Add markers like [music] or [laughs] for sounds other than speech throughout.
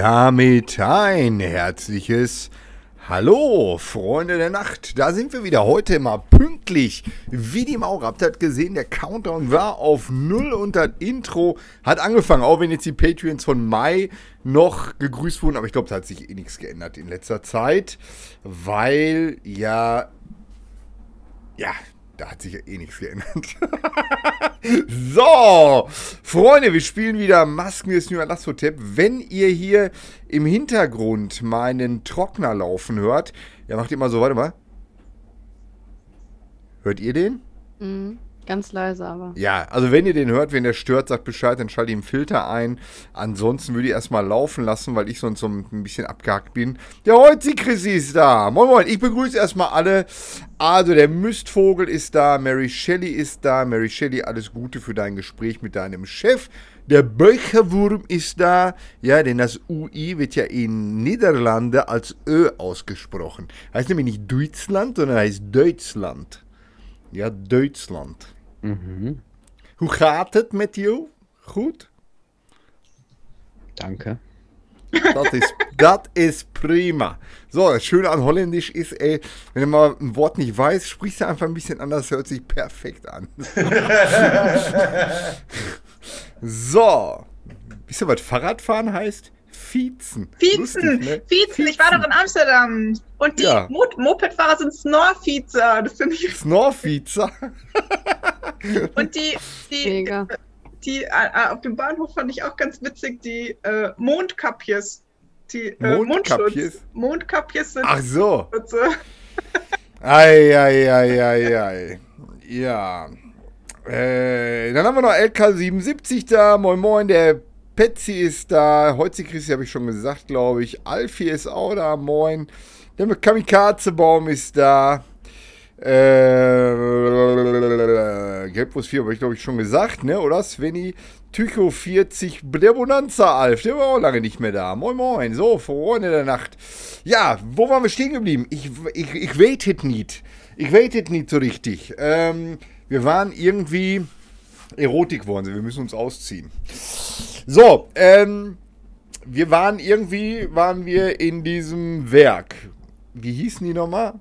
Damit ein herzliches Hallo, Freunde der Nacht. Da sind wir wieder heute mal pünktlich wie die Mauer. Habt ihr gesehen, der Countdown war auf Null und das Intro hat angefangen. Auch wenn jetzt die Patreons von Mai noch gegrüßt wurden. Aber ich glaube, da hat sich eh nichts geändert in letzter Zeit. Weil ja, ja, da hat sich ja eh nichts geändert. [laughs] so, Freunde, wir spielen wieder Masken des New Alassotep. Wenn ihr hier im Hintergrund meinen Trockner laufen hört, ja, macht ihr mal so, warte mal. Hört ihr den? Mhm. Ganz leise aber. Ja, also wenn ihr den hört, wenn der stört, sagt Bescheid, dann schalte ich einen Filter ein. Ansonsten würde ich erstmal laufen lassen, weil ich sonst so ein bisschen abgehakt bin. Der Holzi Chrissy ist da. Moin Moin, ich begrüße erstmal alle. Also der Mistvogel ist da, Mary Shelley ist da. Mary Shelley, alles Gute für dein Gespräch mit deinem Chef. Der Böcherwurm ist da. Ja, denn das UI wird ja in Niederlande als Ö ausgesprochen. Heißt nämlich nicht Deutschland, sondern heißt Deutschland. Ja, Deutschland. Mhm. Hoe gaat het met jou? Goed? Danke. Das ist, das ist prima. So, das Schöne an Holländisch ist, ey, wenn du mal ein Wort nicht weißt, sprichst du einfach ein bisschen anders, hört sich perfekt an. [laughs] so. Wisst ihr, was Fahrradfahren heißt? Fiezen. Fiezen, Lustig, ne? Fiezen, ich war doch in Amsterdam. Und die Ja. Mo Mopedfahrer sind Snorfiezer. Das finde ich. [laughs] Snorfiezer. [laughs] Und die, die, Mega. die äh, auf dem Bahnhof fand ich auch ganz witzig, die äh, Mondkapjes. Die äh, Mondkapjes? Mundschutz. Mondkapjes sind Ach so. Schutze. [laughs] Ei, ei, ei, ei, ei. Ja. Äh, dann haben wir noch LK77 da. Moin, moin. Der Petsy ist da. Heute Christi habe ich schon gesagt, glaube ich. Alfie ist auch da. Moin. Der Kamikazebaum ist da. Äh, Gelbwurst 4 habe ich, glaube ich, schon gesagt, ne? Oder Svenny? Tycho 40, der Bonanza Alf, der war auch lange nicht mehr da. Moin, moin. So, Freunde der Nacht. Ja, wo waren wir stehen geblieben? Ich, ich, ich waited nicht. Ich waited nicht so richtig. Ähm, wir waren irgendwie. Erotik wollen sie, wir müssen uns ausziehen. So, ähm, wir waren irgendwie, waren wir in diesem Werk. Wie hießen die nochmal?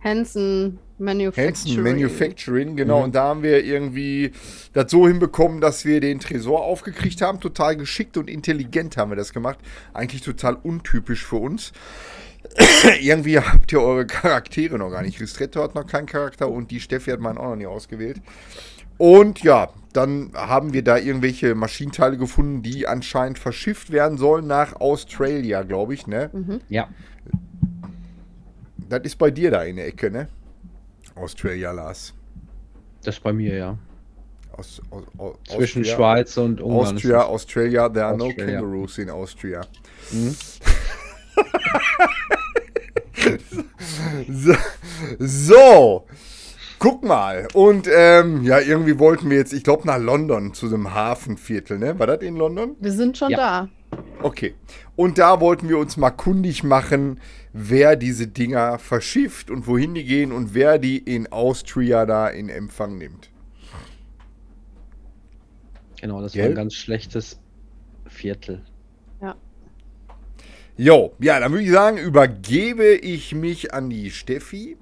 Hansen Manufacturing. Hansen Manufacturing, genau. Und da haben wir irgendwie das so hinbekommen, dass wir den Tresor aufgekriegt haben. Total geschickt und intelligent haben wir das gemacht. Eigentlich total untypisch für uns. [coughs] irgendwie habt ihr eure Charaktere noch gar nicht. Ristretto hat noch keinen Charakter und die Steffi hat meinen auch noch nie ausgewählt. Und ja, dann haben wir da irgendwelche Maschinenteile gefunden, die anscheinend verschifft werden sollen nach Australia, glaube ich, ne? Ja. Das ist bei dir da in der Ecke, ne? Australia, Lars. Das ist bei mir, ja. Aus, aus, aus, Zwischen Austria, Schweiz und Ungarn. Austria, Australia, there are no Australia. kangaroos in Austria. Mhm. [laughs] so, so, guck mal. Und ähm, ja, irgendwie wollten wir jetzt, ich glaube, nach London zu dem Hafenviertel, ne? War das in London? Wir sind schon Ja. da. Okay. Und da wollten wir uns mal kundig machen, wer diese Dinger verschifft und wohin die gehen und wer die in Austria da in Empfang nimmt. Genau, das war Gell? ein ganz schlechtes Viertel. Jo, ja, dann würde ich sagen, übergebe ich mich an die Steffi.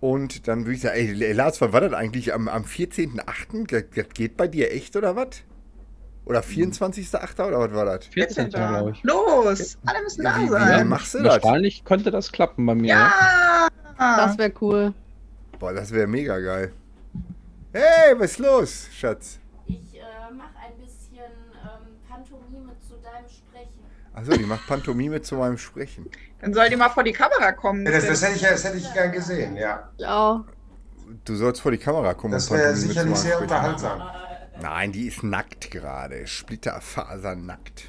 Und dann würde ich sagen, ey, Lars, was war das eigentlich am, am 14.8.? Das, das geht bei dir echt oder was? Oder 24.8. oder was war das? 14. glaube ich. Los, alle müssen da Wie, wie, wie sein. machst du das? Wahrscheinlich könnte das klappen bei mir. Ja. Ja. Das wäre cool. Boah, das wäre mega geil. Hey, was ist los, Schatz? Achso, die macht Pantomime zu meinem Sprechen. Dann soll die mal vor die Kamera kommen. Ja, Das, das, hätte ich, das hätte ich gern gesehen, ja. Ja. Du sollst vor die Kamera kommen. Das wäre sicherlich sehr Sprechen. unterhaltsam. Nein, die ist nackt gerade. Splitterfasernackt.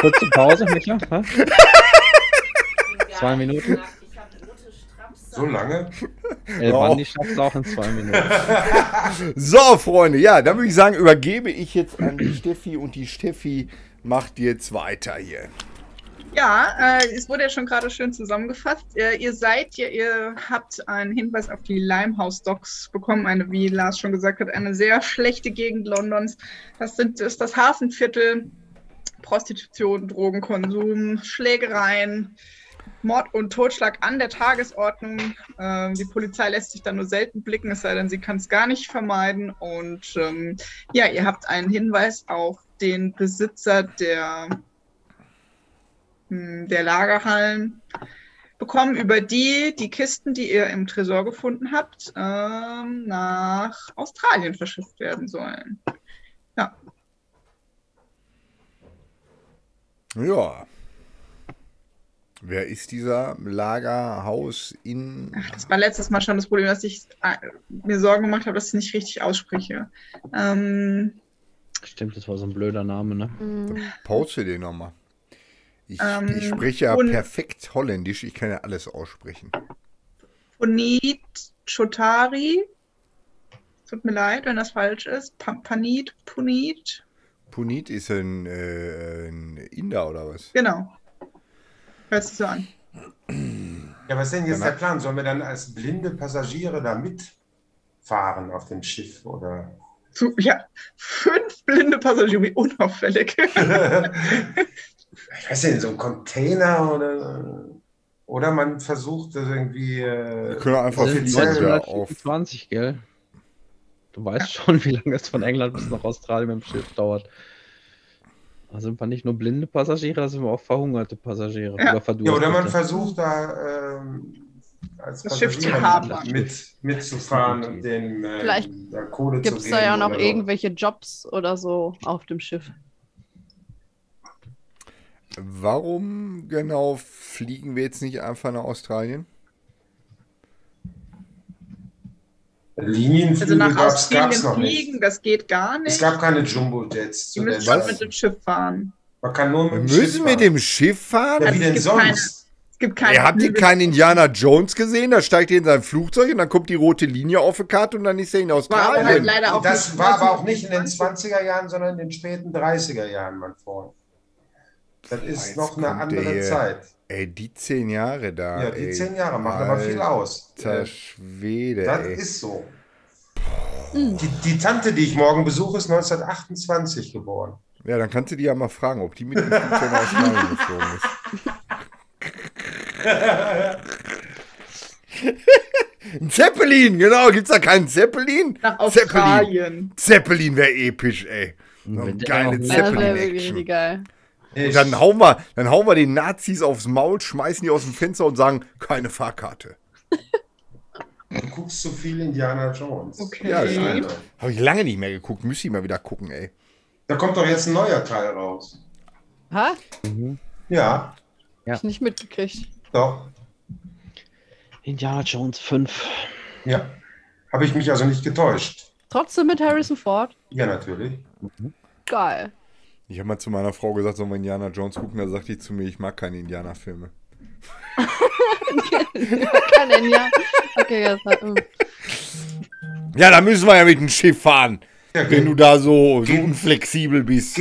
Kurze Pause, gar [laughs] Zwei Minuten? nackt. So lange? El Oh. Bandi schafft es auch in zwei Minuten. [laughs] So, Freunde, ja, dann würde ich sagen, übergebe ich jetzt an die Steffi und die Steffi macht jetzt weiter hier. Ja, äh, es wurde ja schon gerade schön zusammengefasst. Äh, ihr seid ja, ihr habt einen Hinweis auf die Limehouse Docks bekommen, eine, wie Lars schon gesagt hat, eine sehr schlechte Gegend Londons. Das sind ist das Hafenviertel, Prostitution, Drogenkonsum, Schlägereien, Mord und Totschlag an der Tagesordnung. Ähm, die Polizei lässt sich da nur selten blicken, es sei denn, sie kann es gar nicht vermeiden. Und ähm, ja, ihr habt einen Hinweis auf den Besitzer der mh, der Lagerhallen bekommen, über die die Kisten, die ihr im Tresor gefunden habt, ähm, nach Australien verschifft werden sollen. Ja, Ja. Wer ist dieser Lagerhaus in. Ach, das war letztes Mal schon das Problem, dass ich äh, mir Sorgen gemacht habe, dass ich es nicht richtig ausspreche. Ähm, Stimmt, das war so ein blöder Name, ne? Mhm. Pause den nochmal. Ich, Ähm, ich spreche ja perfekt Holländisch, ich kann ja alles aussprechen. Punit Chotari. Tut mir leid, wenn das falsch ist. Pa Panit, Punit. Punit ist ein, äh, ein Inder oder was? Genau. Hört sich so an. Ja, was ist denn jetzt der Plan? Sollen wir dann als blinde Passagiere da mitfahren auf dem Schiff? Oder? Zu, ja, fünf blinde Passagiere, wie unauffällig. ich weiß nicht, so ein Container oder. Oder man versucht das irgendwie. Wir Äh, können einfach offiziell wir auf. 1924, gell? Du weißt schon, wie lange es von England bis nach Australien mit dem Schiff dauert. Da sind wir nicht nur blinde Passagiere, da sind wir auch verhungerte Passagiere. Ja. Oder ja, oder man verdurstete. versucht da ähm, als Das Schiff zu haben. mit, mitzufahren und den äh, Vielleicht Kohle Gibt zu es da ja noch irgendwelche Jobs oder so auf dem Schiff? Warum genau fliegen wir jetzt nicht einfach nach Australien? Linienflüge Also nach gab es noch nicht. fliegen, das geht gar nicht. Es gab keine Jumbo-Jets Die der müssen schon mit dem Schiff fahren. Man kann nur mit Wir dem Schiff müssen mit fahren. dem Schiff fahren? Ja, Also wie es denn gibt sonst? Es gibt keine. Ihr habt ihr keinen Indiana Jones gesehen? Da steigt er in sein Flugzeug und dann kommt die rote Linie auf die Karte und dann ist er in Australien. halt leider auch das nicht war aber auch nicht in den 1920. 20er Jahren, sondern in den späten 30er Jahren, mein Freund. Das ist Jetzt noch eine andere. Zeit. Ey, die zehn Jahre da. Ja, die ey. zehn Jahre machen aber viel aus. Alter Schwede, Das ey. ist so. Die, die Tante, die ich morgen besuche, ist 1928 geboren. Ja, dann kannst du die ja mal fragen, ob die mit dem Flugzeug nach Australien [laughs] geflogen ist. Ein Zeppelin, genau. Gibt's da keinen Zeppelin? Nach Zeppelin. Australien. Zeppelin wäre episch, ey. So eine geile Ja, das wäre wirklich Zeppelin-Action. richtig geil. Und dann hauen, wir, dann hauen wir den Nazis aufs Maul, schmeißen die aus dem Fenster und sagen, keine Fahrkarte. du guckst zu viel Indiana Jones. Okay. Ja. Habe ich lange nicht mehr geguckt. Müsste ich mal wieder gucken, ey. Da kommt doch jetzt ein neuer Teil raus. Ha? Mhm. Ja, Ja. Hab ich nicht mitgekriegt. doch. Indiana Jones 5. Ja. Habe ich mich also nicht getäuscht. Trotzdem mit Harrison Ford? Ja, natürlich. Geil. Ich habe mal zu meiner Frau gesagt, sollen wir Indiana Jones gucken? Da sagte die zu mir, ich mag keine Indianerfilme. Denn ja. Okay, jetzt. äh, Ja, da müssen wir ja mit dem Schiff fahren. Ja, Wenn du da so, so unflexibel bist.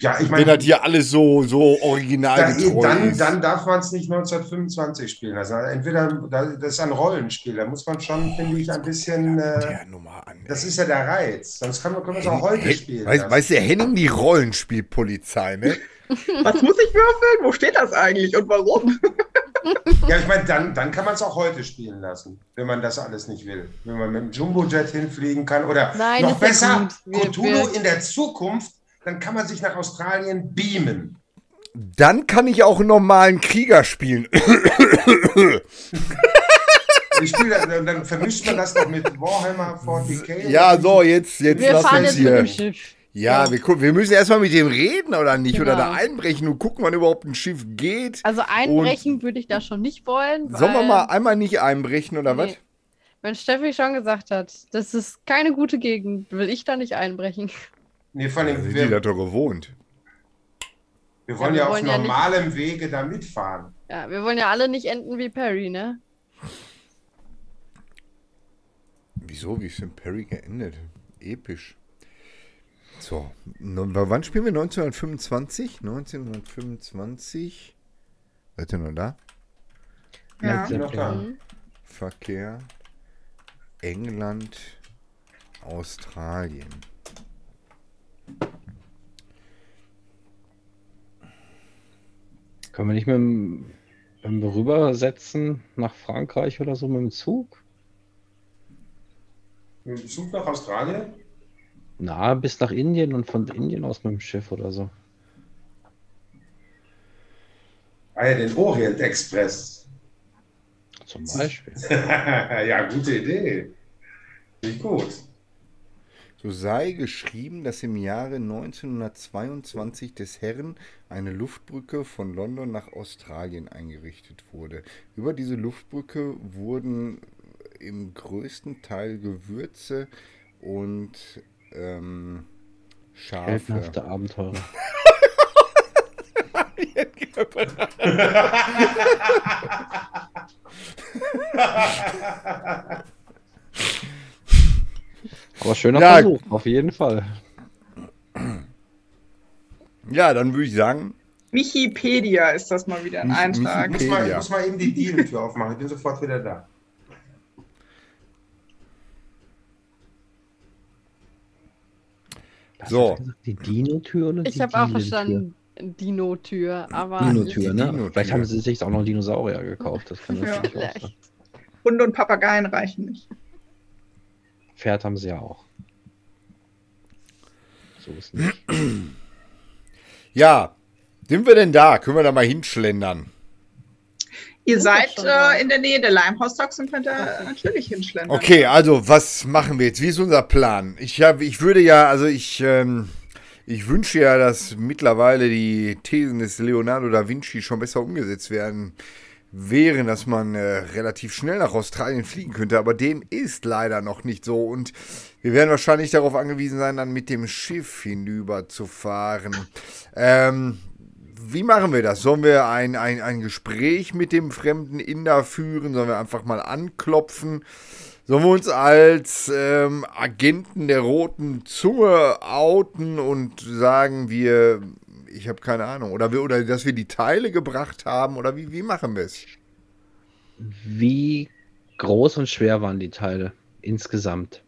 Ja, ich Wenn meine, das hier alles so, so da, originalgetreu dann, ist. dann darf man es nicht 1925 spielen. Also entweder da- das ist ein Rollenspiel, da muss man schon, finde ich, ein bisschen. Äh, an. das ist ja der Reiz. Sonst kann man, können wir es auch heute Hen- spielen. Weißt, lassen. weißt du, Henning, die Rollenspielpolizei, ne? [laughs] [laughs] Was muss ich würfeln? Wo steht das eigentlich und warum? Ja, ich meine, dann, dann kann man es auch heute spielen lassen, wenn man das alles nicht will. Wenn man mit dem Jumbojet hinfliegen kann oder Nein, noch besser, Cthulhu in der Zukunft, dann kann man sich nach Australien beamen. Dann kann ich auch einen normalen Krieger spielen. Ich spiele, dann, dann vermischt man das doch mit Warhammer [laughs] 40k. ja, so, jetzt, jetzt Wir lass uns hier. Schiff. Ja, wir, gucken, wir müssen erstmal mit dem reden oder nicht? Oder Genau. da einbrechen und gucken, wann überhaupt ein Schiff geht. Also einbrechen würde ich da schon nicht wollen. Sollen wir mal einmal nicht einbrechen oder Nee. was? Wenn Steffi schon gesagt hat, das ist keine gute Gegend, will ich da nicht einbrechen. Nee, vor allem, die wir, das doch gewohnt. wir wollen Ja, ja, wir auf wollen ja nicht- normalem Wege da mitfahren. Ja, wir wollen ja alle nicht enden wie Perry, ne? Wieso? Wie ist denn Perry geendet? Episch. So, wann spielen wir? 1925? 1925. Seid ihr noch da? Ja. Led noch da. Mhm. Verkehr, England, Australien. Können wir nicht mit dem, wenn wir rübersetzen nach Frankreich oder so mit dem Zug? Mit dem Zug nach Australien? Na, bis nach Indien und von Indien aus mit dem Schiff oder so. Ah ja, den Orient Express. Zum Beispiel. [laughs] ja, gute Idee. Nicht gut. So sei geschrieben, dass im Jahre 1922 des Herren eine Luftbrücke von London nach Australien eingerichtet wurde. Über diese Luftbrücke wurden im größten Teil Gewürze und ähm, Schafe. Heldenhafte Abenteurer. Aber schöner Ja. Versuch, auf jeden Fall. Ja, dann würde ich sagen, Wikipedia ist das mal wieder ein Eintrag. Ich muss, mal, ich muss mal eben die Dielentür aufmachen. Ich bin sofort wieder da. Was So. gesagt? Die Dino-Tür oder Ich die habe auch verstanden, Dino-Tür, aber. Dino-Tür, Die ne? Dino-Tür. Vielleicht haben sie sich auch noch Dinosaurier gekauft. Das kann Ja. natürlich auch sein. Vielleicht. Hunde und Papageien reichen nicht. Pferd haben sie ja auch. So ist nicht. [clears throat] ja, sind wir denn da? Können wir da mal hinschlendern? Ihr seid äh, in der Nähe der Limehouse-Docks und könnt da natürlich hinschlendern. Okay, also was machen wir jetzt? Wie ist unser Plan? Ich, hab, ich würde ja, also ich, ähm, ich wünsche ja, dass mittlerweile die Thesen des Leonardo da Vinci schon besser umgesetzt werden wären, dass man äh, relativ schnell nach Australien fliegen könnte, aber dem ist leider noch nicht so und wir werden wahrscheinlich darauf angewiesen sein, dann mit dem Schiff hinüber zu fahren. Ähm, wie machen wir das? Sollen wir ein, ein, ein Gespräch mit dem fremden Inder führen? Sollen wir einfach mal anklopfen? Sollen wir uns als ähm, Agenten der roten Zunge outen und sagen, wir, ich habe keine Ahnung, oder, wir, oder dass wir die Teile gebracht haben? Oder wie, wie machen wir es? Wie groß und schwer waren die Teile insgesamt?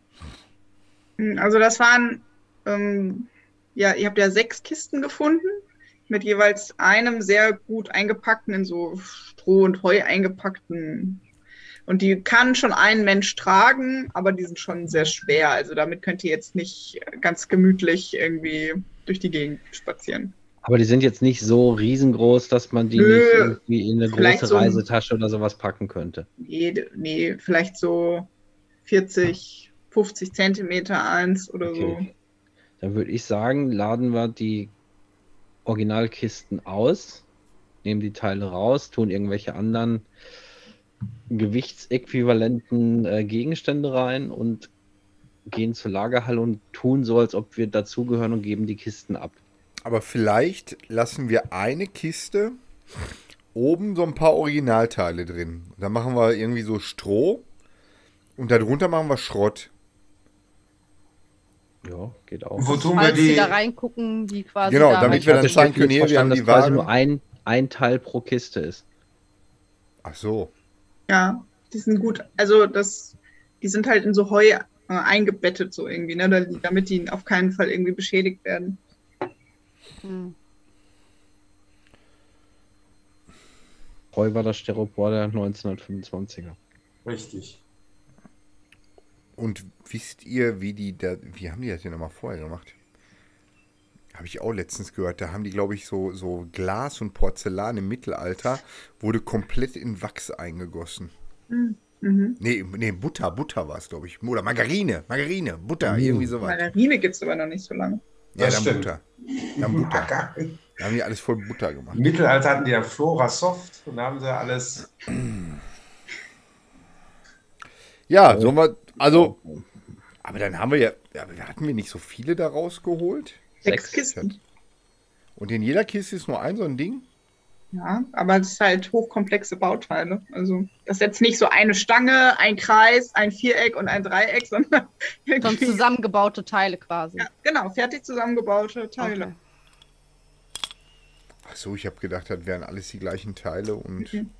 Also das waren, ähm, ja, ihr habt ja sechs Kisten gefunden, mit jeweils einem sehr gut eingepackten, in so Stroh und Heu eingepackten. Und die kann schon ein Mensch tragen, aber die sind schon sehr schwer. Also damit könnt ihr jetzt nicht ganz gemütlich irgendwie durch die Gegend spazieren. Aber die sind jetzt nicht so riesengroß, dass man die Nö, nicht irgendwie in eine große so Reisetasche oder sowas packen könnte. Nee, nee, vielleicht so 40, 50 Zentimeter eins oder Okay. Dann würde ich sagen, laden wir die Originalkisten aus, nehmen die Teile raus, tun irgendwelche anderen gewichtsäquivalenten äh, Gegenstände rein und gehen zur Lagerhalle und tun so, als ob wir dazugehören und geben die Kisten ab. Aber vielleicht lassen wir eine Kiste oben so ein paar Originalteile drin. Da machen wir irgendwie so Stroh und darunter machen wir Schrott. Ja, geht auch. Wo tun wir Falls die die? da reingucken, die quasi. Genau, da damit wir dann sagen schlecht können, hier, wir haben verstanden, die dass quasi Ware. nur ein, ein Teil pro Kiste ist. Ach so. Ja, die sind gut. Also das, die sind halt in so Heu äh, eingebettet so irgendwie, ne, da- damit die auf keinen Fall irgendwie beschädigt werden. Hm. Heu war das Styropor der 1925er. Richtig. Und wisst ihr, wie die da, wie haben die das denn nochmal vorher gemacht? Habe ich auch letztens gehört. Da haben die, glaube ich, so, so Glas und Porzellan im Mittelalter wurde komplett in Wachs eingegossen. Mhm. Nee, nee, Butter, Butter war es, glaube ich. Oder Margarine, Margarine, Butter, Mhm. irgendwie sowas. Margarine gibt es aber noch nicht so lange. Ja, Das dann stimmt. Butter. Dann Butter. Da haben die alles voll Butter gemacht. Im Mittelalter hatten die ja Flora Soft und da haben sie alles. Ja, sollen wir, also, aber dann haben wir ja, ja, aber hatten wir nicht so viele da rausgeholt? Sechs. Kisten. Und in jeder Kiste ist nur ein so ein Ding? Ja, aber das ist halt hochkomplexe Bauteile. Also das ist jetzt nicht so eine Stange, ein Kreis, ein Viereck und ein Dreieck, [laughs] sondern irgendwie, zusammengebaute Teile quasi. ja, genau, fertig zusammengebaute Teile. Okay. Ach so, ich habe gedacht, das wären alles die gleichen Teile und Mhm.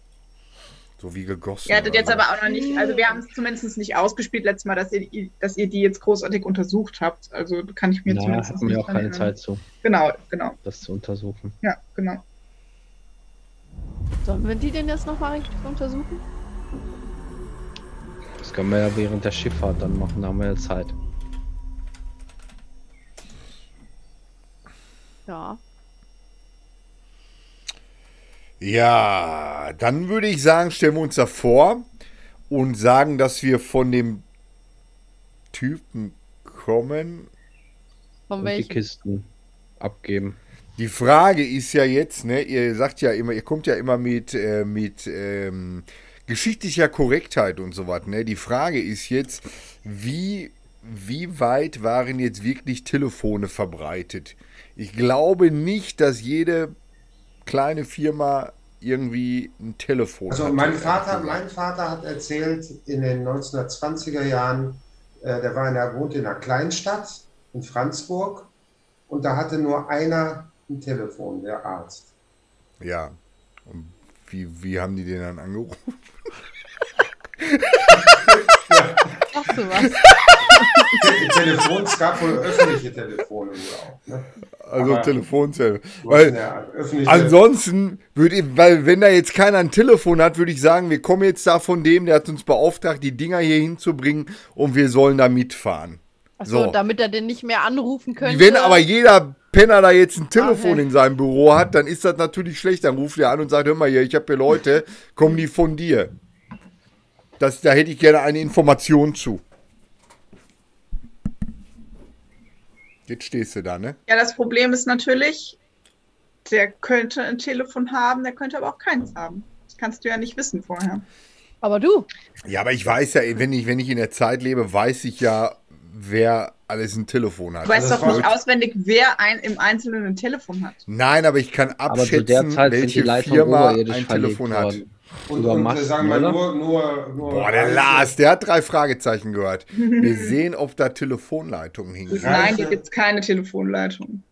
So wie gegossen. Ihr hattet jetzt aber auch noch nicht, also wir haben es zumindest nicht ausgespielt letztes Mal, dass ihr, dass ihr die jetzt großartig untersucht habt. Also kann ich mir Na, zumindest hatten wir nicht auch keine erinnern. Zeit zu, Genau, genau. das zu untersuchen. Ja, genau. Sollen wir die denn jetzt nochmal richtig untersuchen? Das können wir ja während der Schifffahrt dann machen, da haben wir ja Zeit. Ja. Ja, dann würde ich sagen, stellen wir uns da vor und sagen, dass wir von dem Typen kommen. Von Und die? Kisten abgeben. Die Frage ist ja jetzt, ne, ihr sagt ja immer, ihr kommt ja immer mit, äh, mit ähm, geschichtlicher Korrektheit und so was, ne? Die Frage ist jetzt, wie, wie weit waren jetzt wirklich Telefone verbreitet? Ich glaube nicht, dass jede kleine Firma irgendwie ein Telefon Also mein Vater, mein Vater hat erzählt, in den 1920er Jahren, äh, der war in der, wohnt in einer Kleinstadt in Franzburg und da hatte nur einer ein Telefon, der Arzt. Ja. Und wie, wie haben die den dann angerufen? [laughs] [laughs] Ach so was. Te- Telefon, es gab wohl öffentliche Telefone auch. Ne? Also Aber- Telefonzelle. Weil ja öffentliche, Ansonsten würde ich, weil wenn da jetzt keiner ein Telefon hat, würde ich sagen, wir kommen jetzt da von dem, der hat uns beauftragt, die Dinger hier hinzubringen und wir sollen da mitfahren. Achso, So. damit er den nicht mehr anrufen könnte. Wenn aber jeder Penner da jetzt ein Telefon Okay. in seinem Büro hat, dann ist das natürlich schlecht. Dann ruft er an und sagt, hör mal hier, ich habe hier Leute, kommen die von dir. Das, da hätte ich gerne eine Information zu. Jetzt stehst du da, ne? Ja, das Problem ist natürlich, der könnte ein Telefon haben, der könnte aber auch keins haben. Das kannst du ja nicht wissen vorher. Aber du, Ja, aber ich weiß ja, wenn ich, wenn ich in der Zeit lebe, weiß ich ja, wer alles ein Telefon hat. Du weißt Also doch nicht auswendig, wer ein, im Einzelnen ein Telefon hat. Nein, aber ich kann Aber zu der abschätzen, Zeit sind die welche Firma ein Telefon hat. worden. Und, über und sagen wir nur, nur, nur Boah, der Lars, der hat drei Fragezeichen gehört. Wir sehen, ob da Telefonleitungen hingehen. Nein, hier gibt es keine Telefonleitung.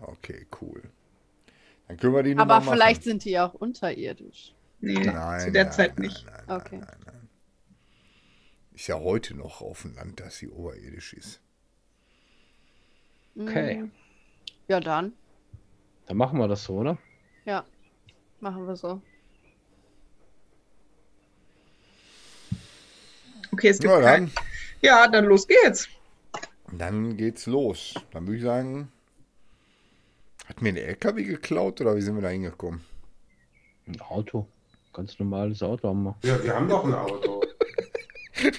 Okay, cool. Dann können wir die aber machen. vielleicht sind die auch unterirdisch. Nee, Nein, zu der nein, Zeit nein, nicht. Nein, nein, Okay. nein, nein. Ist ja heute noch auf dem Land, dass sie oberirdisch ist. Okay. Mm. Ja, dann. Dann machen wir das so, oder? Ja. Machen wir so. Okay, es gibt Ja, kein... dann, Ja, dann los geht's. dann geht's los. Dann würde ich sagen, hat mir ein LKW geklaut oder wie sind wir da hingekommen? Ein Auto. Ganz normales Auto haben wir. Ja, wir haben doch ein Auto. [laughs]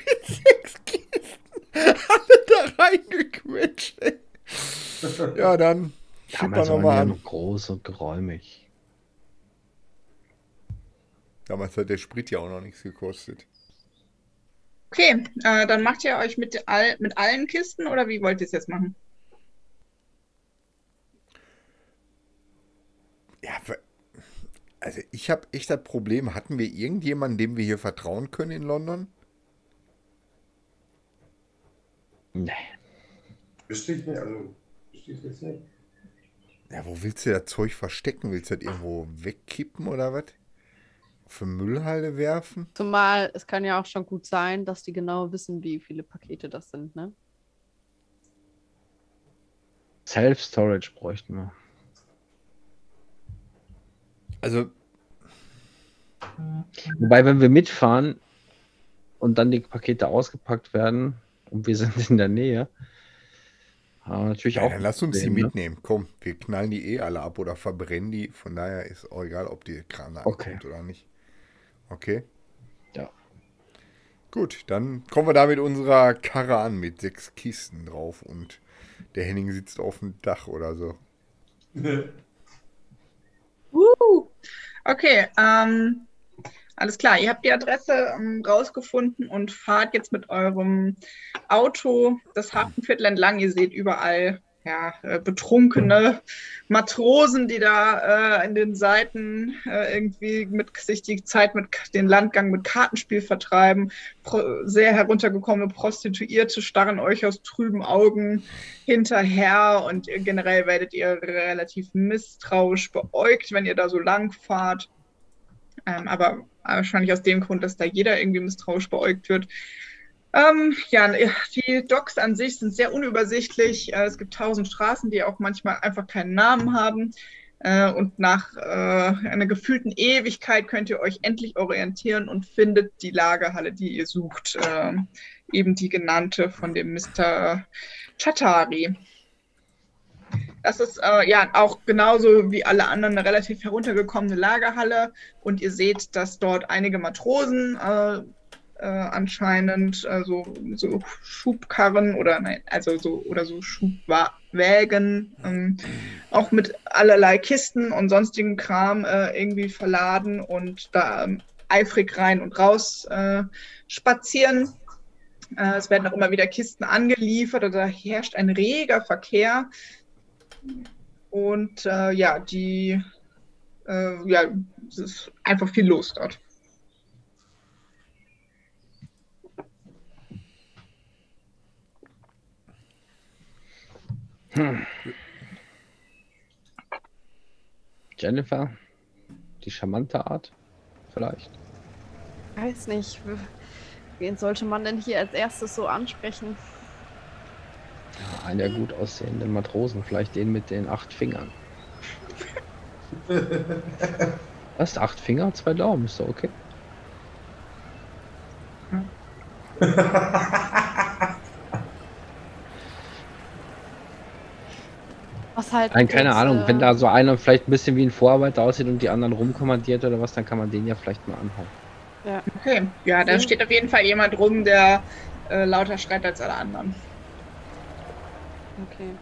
da reingequetscht. Ja, dann Damals waren nochmal wir an. noch groß und geräumig. Damals hat der Sprit ja auch noch nichts gekostet. Okay, äh, dann macht ihr euch mit, all, mit allen Kisten oder wie wollt ihr es jetzt machen? Ja, also ich habe echt das Problem, hatten wir irgendjemanden, dem wir hier vertrauen können in London? Nee. Wüsste ich nicht, also wüsste ich jetzt nicht. Ja, wo willst du das Zeug verstecken? Willst du das irgendwo wegkippen oder was? Für Müllhalde werfen? Zumal es kann ja auch schon gut sein, dass die genau wissen, wie viele Pakete das sind, ne? Self-Storage bräuchten wir. Also, Wobei, wenn wir mitfahren und dann die Pakete ausgepackt werden und wir sind in der Nähe, haben wir natürlich ja, auch. dann lass uns die Problem, ne? mitnehmen. Komm, wir knallen die eh alle ab oder verbrennen die. Von daher ist auch egal, ob die Kran Okay. ankommt oder nicht. Okay. Ja. Gut, dann kommen wir da mit unserer Karre an mit sechs Kisten drauf und der Henning sitzt auf dem Dach oder so. [laughs] Uh, okay, ähm, alles klar. Ihr habt die Adresse ähm, rausgefunden und fahrt jetzt mit eurem Auto das Hafenviertel entlang. Ihr seht überall ja, äh, betrunkene Matrosen, die da äh, in den Seiten äh, irgendwie mit sich die Zeit mit den Landgang mit Kartenspiel vertreiben. Pro, sehr heruntergekommene Prostituierte starren euch aus trüben Augen hinterher und generell werdet ihr relativ misstrauisch beäugt, wenn ihr da so lang fahrt. Ähm, aber wahrscheinlich aus dem Grund, dass da jeder irgendwie misstrauisch beäugt wird. Ähm, ja, die Docks an sich sind sehr unübersichtlich. Äh, es gibt tausend Straßen, die auch manchmal einfach keinen Namen haben. Äh, und nach äh, einer gefühlten Ewigkeit könnt ihr euch endlich orientieren und findet die Lagerhalle, die ihr sucht. Äh, eben die genannte von dem Mr. Chattari. Das ist äh, ja auch genauso wie alle anderen eine relativ heruntergekommene Lagerhalle. Und ihr seht, dass dort einige Matrosen äh, äh, anscheinend äh, so, Schubkarren oder nein, also so oder so Schubwägen, ähm, auch mit allerlei Kisten und sonstigem Kram äh, irgendwie verladen und da ähm, eifrig rein und raus äh, spazieren. Äh, es werden auch immer wieder Kisten angeliefert, also da herrscht ein reger Verkehr. Und äh, ja, die ja, es ist einfach viel los dort. Hm. Jennifer, die charmante Art, vielleicht. Weiß nicht. Wen sollte man denn hier als erstes so ansprechen? Ja, einen der gut aussehenden Matrosen, vielleicht den mit den acht Fingern. [laughs] Was? Acht Finger, zwei Daumen, ist doch okay. [laughs] Was halt Nein, keine jetzt, Ahnung. äh, Wenn da so einer vielleicht ein bisschen wie ein Vorarbeiter aussieht und die anderen rumkommandiert oder was, dann kann man den ja vielleicht mal anhauen. Okay, ja, da steht auf jeden Fall jemand rum, der äh, lauter schreit als alle anderen. Okay.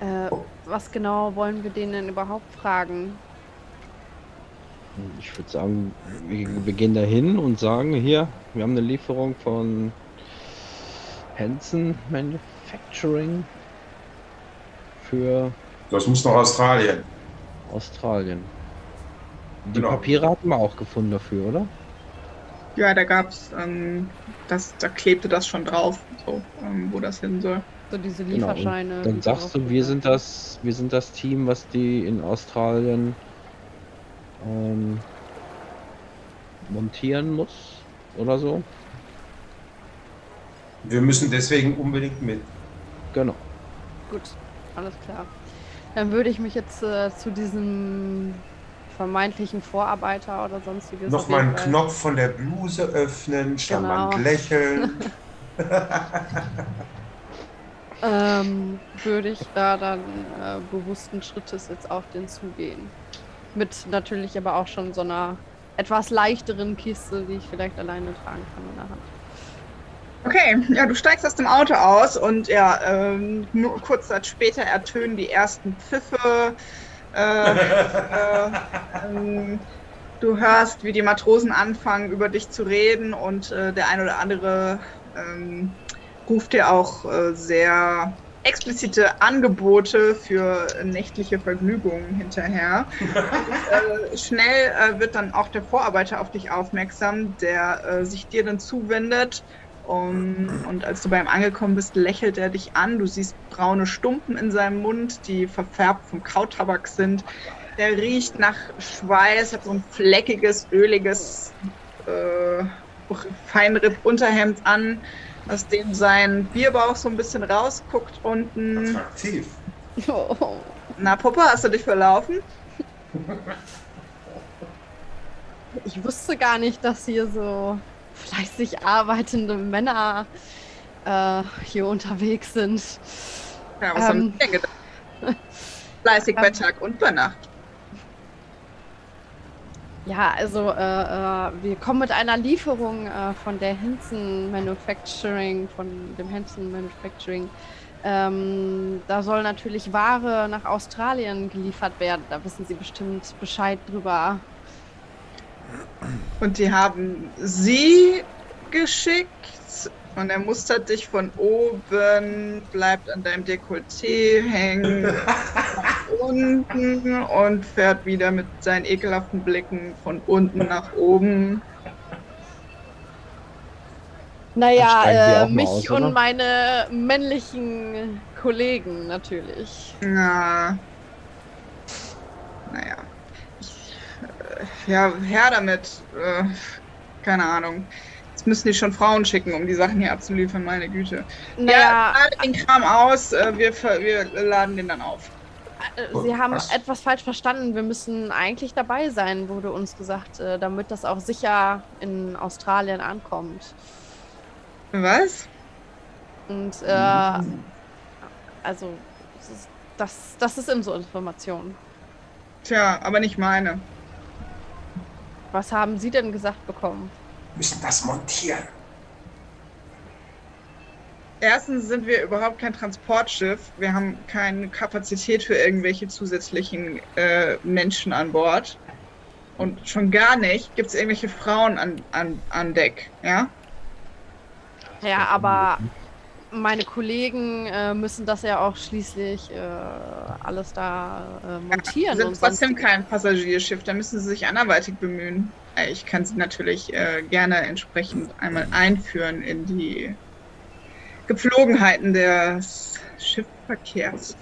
Äh, was genau wollen wir denen denn überhaupt fragen? Ich würde sagen, wir, wir gehen da hin und sagen, hier, wir haben eine Lieferung von Hansen Manufacturing für Das muss nach Australien. Australien. Die Genau. Papiere hatten wir auch gefunden dafür, oder? Ja, da gab's, ähm, das, da klebte das schon drauf, so, ähm, wo das hin soll. So diese Genau, Lieferscheine. Dann die sagst du, wir sind stehen. das, wir sind das Team, was die in Australien ähm, montieren muss oder so. Wir müssen deswegen unbedingt mit. Genau. Gut, alles klar. Dann würde ich mich jetzt äh, zu diesem vermeintlichen Vorarbeiter oder sonstiges. Nochmal einen Knopf von der Bluse öffnen, charmant Genau. lächeln. [laughs] [laughs] ähm, würde ich da dann äh, bewussten Schrittes jetzt auf den zugehen. Mit natürlich aber auch schon so einer etwas leichteren Kiste, die ich vielleicht alleine tragen kann in der Hand. Okay, ja, du steigst aus dem Auto aus und ja, ähm, nur kurz Zeit später ertönen die ersten Pfiffe. Äh, äh, [laughs] ähm, du hörst, wie die Matrosen anfangen, über dich zu reden und äh, der ein oder andere ähm, ruft dir auch äh, sehr explizite Angebote für nächtliche Vergnügungen hinterher. [laughs] äh, schnell äh, wird dann auch der Vorarbeiter auf dich aufmerksam, der äh, sich dir dann zuwendet. Um, und als du bei ihm angekommen bist, lächelt er dich an. Du siehst braune Stumpen in seinem Mund, die verfärbt vom Kautabak sind. Der riecht nach Schweiß, hat so ein fleckiges, öliges äh, Feinripp-Unterhemd an, aus dem sein Bierbauch so ein bisschen rausguckt unten. Attraktiv. Oh, Na, Puppe, hast du dich verlaufen? ich wusste gar nicht, dass hier so fleißig arbeitende Männer äh, hier unterwegs sind. Ja, was Ähm. haben wir denn gedacht? Fleißig bei. [laughs] Tag und bei Nacht. Ja, also äh, äh, wir kommen mit einer Lieferung äh, von der Hinson Manufacturing, von dem Hinson Manufacturing. Ähm, da soll natürlich Ware nach Australien geliefert werden. Da wissen Sie bestimmt Bescheid drüber. Und die haben sie geschickt Und er mustert dich von oben, bleibt an deinem Dekolleté hängen, nach unten und fährt wieder mit seinen ekelhaften Blicken von unten nach oben. Naja, äh, mich aus, und oder? meine männlichen Kollegen natürlich. Na. Naja. Äh, ja, her damit. Äh, keine Ahnung. Jetzt müssen die schon Frauen schicken, um die Sachen hier abzuliefern, meine Güte. Naja, Ja, lade den Kram aus, äh, wir, wir laden den dann auf. äh, Sie haben Was? etwas falsch verstanden. Wir müssen eigentlich dabei sein, wurde uns gesagt, äh, damit das auch sicher in Australien ankommt. Was? Und äh, also das ist, das, das ist unsere Information. Tja, aber nicht meine. Was haben Sie denn gesagt bekommen? Wir müssen das montieren. Erstens sind wir überhaupt kein Transportschiff. Wir haben keine Kapazität für irgendwelche zusätzlichen äh, Menschen an Bord. Und schon gar nicht gibt es irgendwelche Frauen an, an, an Deck. Ja? Ja, aber meine Kollegen äh, müssen das ja auch schließlich äh, alles da äh, montieren. sind und trotzdem sonst- kein Passagierschiff. Da müssen sie sich anderweitig bemühen. Ich kann sie natürlich äh, gerne entsprechend einmal einführen in die Gepflogenheiten des Schiffsverkehrs.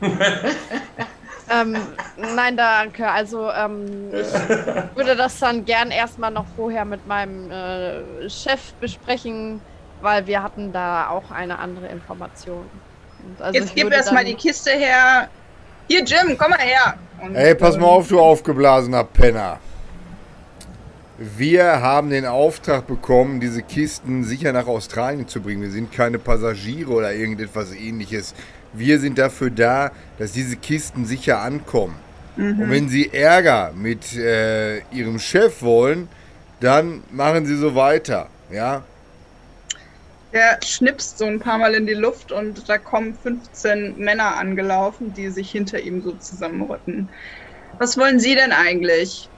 [laughs] Ähm, nein, danke. Also ähm, ich würde das dann gern erstmal noch vorher mit meinem äh, Chef besprechen, weil wir hatten da auch eine andere Information. Also Jetzt ich gib erstmal die Kiste her. Hier, Jim, komm mal her. Und, Ey, pass mal auf, du aufgeblasener Penner. Wir haben den Auftrag bekommen, diese Kisten sicher nach Australien zu bringen. Wir sind keine Passagiere oder irgendetwas ähnliches. Wir sind dafür da, dass diese Kisten sicher ankommen. Und wenn Sie Ärger mit äh, Ihrem Chef wollen, dann machen Sie so weiter. Ja? Der schnipst so ein paar Mal in die Luft und da kommen 15 Männer angelaufen, die sich hinter ihm so zusammenrotten. Was wollen Sie denn eigentlich?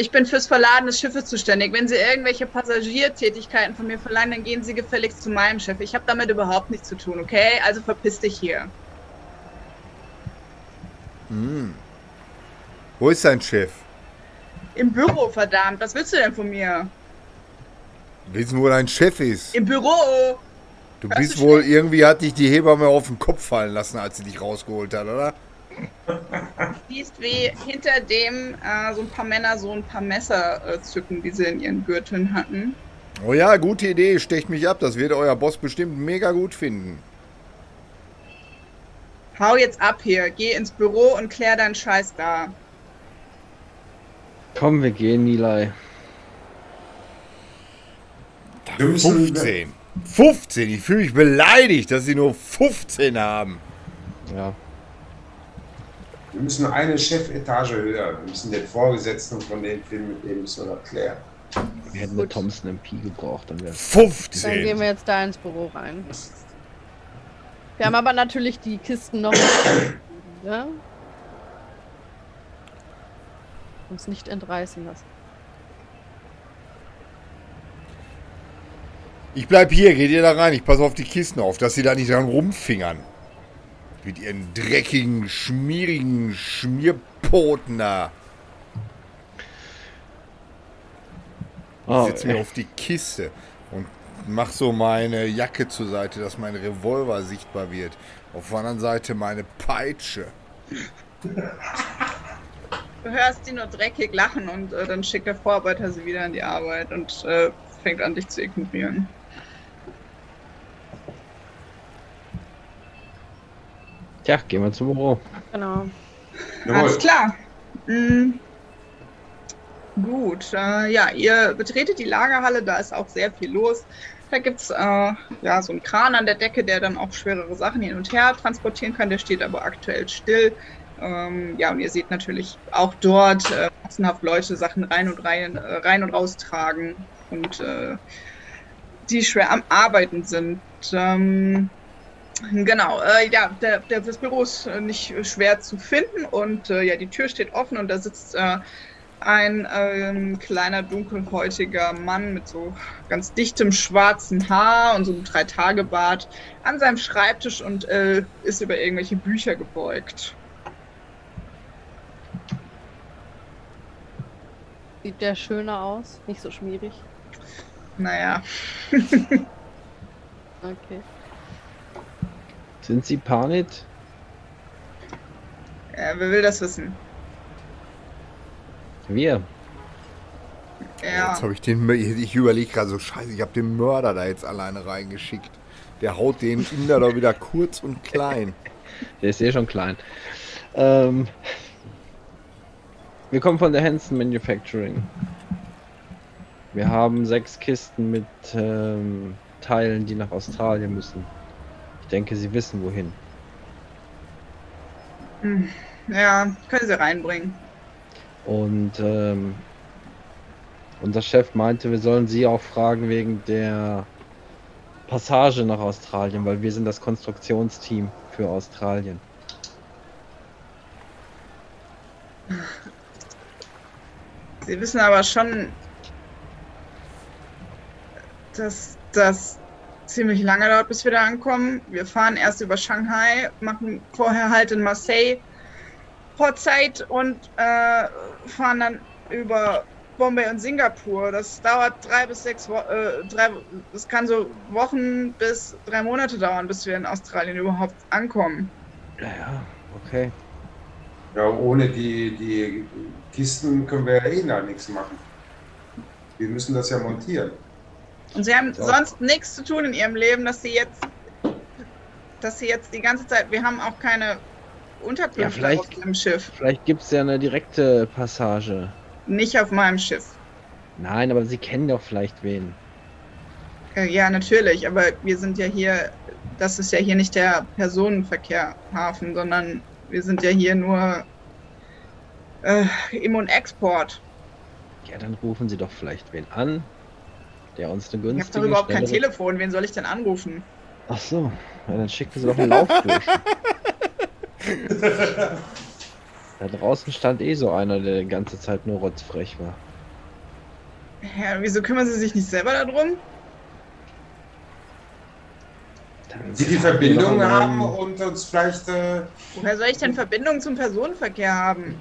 Ich bin fürs Verladen des Schiffes zuständig. Wenn Sie irgendwelche Passagiertätigkeiten von mir verlangen, dann gehen Sie gefälligst zu meinem Chef. Ich habe damit überhaupt nichts zu tun, okay? Also verpiss dich hier. Hm. Wo ist sein Chef? Im Büro, verdammt. Was willst du denn von mir? Wissen, wo dein Chef ist? Im Büro! Du Hörst bist du wohl, irgendwie hat dich die Hebamme auf den Kopf fallen lassen, als sie dich rausgeholt hat, oder? [laughs] siehst, wie hinter dem äh, so ein paar Männer so ein paar Messer äh, zücken, die sie in ihren Gürteln hatten. Oh ja, gute Idee, stecht mich ab. Das wird euer Boss bestimmt mega gut finden. Hau jetzt ab hier, geh ins Büro und klär deinen Scheiß da. Komm, wir gehen, Nilay. Wir müssen, 15. 15. Ich fühle mich beleidigt, dass sie nur 15 haben. Ja. Wir müssen nur eine Chefetage höher. Wir müssen den Vorgesetzten von den Filmen, mit dem müssen wir noch klären. Wir hätten eine Thompson MP gebraucht, dann wäre Dann gehen 15. wir jetzt da ins Büro rein. Wir haben aber natürlich die Kisten noch. nicht, ne? Uns nicht entreißen lassen. Ich bleib hier, geht ihr da rein. Ich passe auf die Kisten auf, dass sie da nicht dran rumfingern. Mit ihren dreckigen, schmierigen Schmierpoten da. Ich setze mir auf die Kiste und mach so meine Jacke zur Seite, dass mein Revolver sichtbar wird. Auf der anderen Seite meine Peitsche. Du hörst die nur dreckig lachen und äh, dann schickt der Vorarbeiter sie wieder an die Arbeit und äh, fängt an, dich zu ignorieren. Tja, gehen wir zum Büro. Genau. Alles klar. Mm. Gut, äh, ja, ihr betretet die Lagerhalle, da ist auch sehr viel los. Da gibt es äh, ja, so einen Kran an der Decke, der dann auch schwerere Sachen hin und her transportieren kann. Der steht aber aktuell still. Ähm, ja, und ihr seht natürlich auch dort äh, massenhaft Leute Sachen rein und rein, äh, rein und raus tragen und äh, die schwer am Arbeiten sind. Ähm, Genau, äh, ja, der, der, das Büro ist äh, nicht äh, schwer zu finden und äh, ja, die Tür steht offen und da sitzt äh, ein ähm, kleiner dunkelhäutiger Mann mit so ganz dichtem schwarzen Haar und so einem Drei-Tage-Bart an seinem Schreibtisch und äh, ist über irgendwelche Bücher gebeugt. Sieht der schöner aus? Nicht so schmierig. Naja, [laughs] Okay. Sind Sie Panit? äh, wer will das wissen? Wir. Ja, Jetzt habe ich den. Ich überlege gerade so, scheiße, ich habe den Mörder da jetzt alleine reingeschickt. Der haut den Inder doch wieder kurz und klein. [laughs] Der ist eh schon klein. Ähm, wir kommen von der Hansen Manufacturing. Wir haben sechs Kisten mit ähm, Teilen, die nach Australien müssen. Ich denke, Sie wissen wohin. hm, ja, können Sie reinbringen. Und ähm, unser Chef meinte, wir sollen Sie auch fragen wegen der Passage nach Australien, weil wir sind das Konstruktionsteam für Australien. Sie wissen aber schon, dass das ziemlich lange dauert, bis wir da ankommen. Wir fahren erst über Shanghai, machen vorher halt in Marseille Portzeit und äh, fahren dann über Bombay und Singapur. Das dauert drei bis sechs Wochen, äh, drei, das kann so Wochen bis drei Monate dauern, bis wir in Australien überhaupt ankommen. Ja, ja, okay. Ja, ohne die, die Kisten können wir ja eh da nichts machen. Wir müssen das ja montieren. Und sie haben So. sonst nichts zu tun in ihrem Leben, dass sie jetzt, dass sie jetzt die ganze Zeit, wir haben auch keine Unterkünfte Ja, vielleicht- auf ihrem Schiff. Vielleicht gibt es ja eine direkte Passage. Nicht auf meinem Schiff. Nein, aber Sie kennen doch vielleicht wen. Äh, Ja, natürlich, aber wir sind ja hier, das ist ja hier nicht der Personenverkehrhafen, sondern wir sind ja hier nur äh, Im- und Export. Ja, dann rufen Sie doch vielleicht wen an, der uns eine Ich habe günstige doch überhaupt kein schnellere- Telefon, wen soll ich denn anrufen? Ach so, ja, dann schicken Sie doch einen Laufburschen. [laughs] da draußen stand eh so einer, der die ganze Zeit nur rotzfrech war. Ja, wieso kümmern Sie sich nicht selber darum? Dann Die die Verbindung haben und uns vielleicht. Äh, Woher soll ich denn Verbindung zum Personenverkehr haben?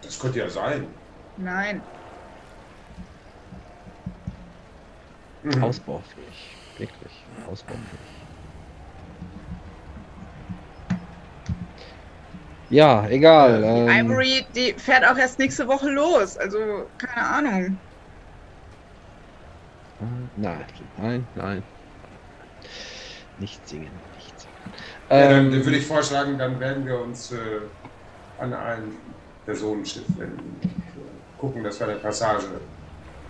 das könnte ja sein. Nein. Mhm. Ausbaufähig. Wirklich, ausbaufähig. Ja, egal. Die ähm, Ivory, die fährt auch erst nächste Woche los. Also, keine Ahnung. Nein, nein, nein. Nicht singen, nicht singen. Ja, dann, Ähm, dann würde ich vorschlagen, dann werden wir uns äh, an ein Personenschiff wenden. Äh, Gucken, dass wir eine Passage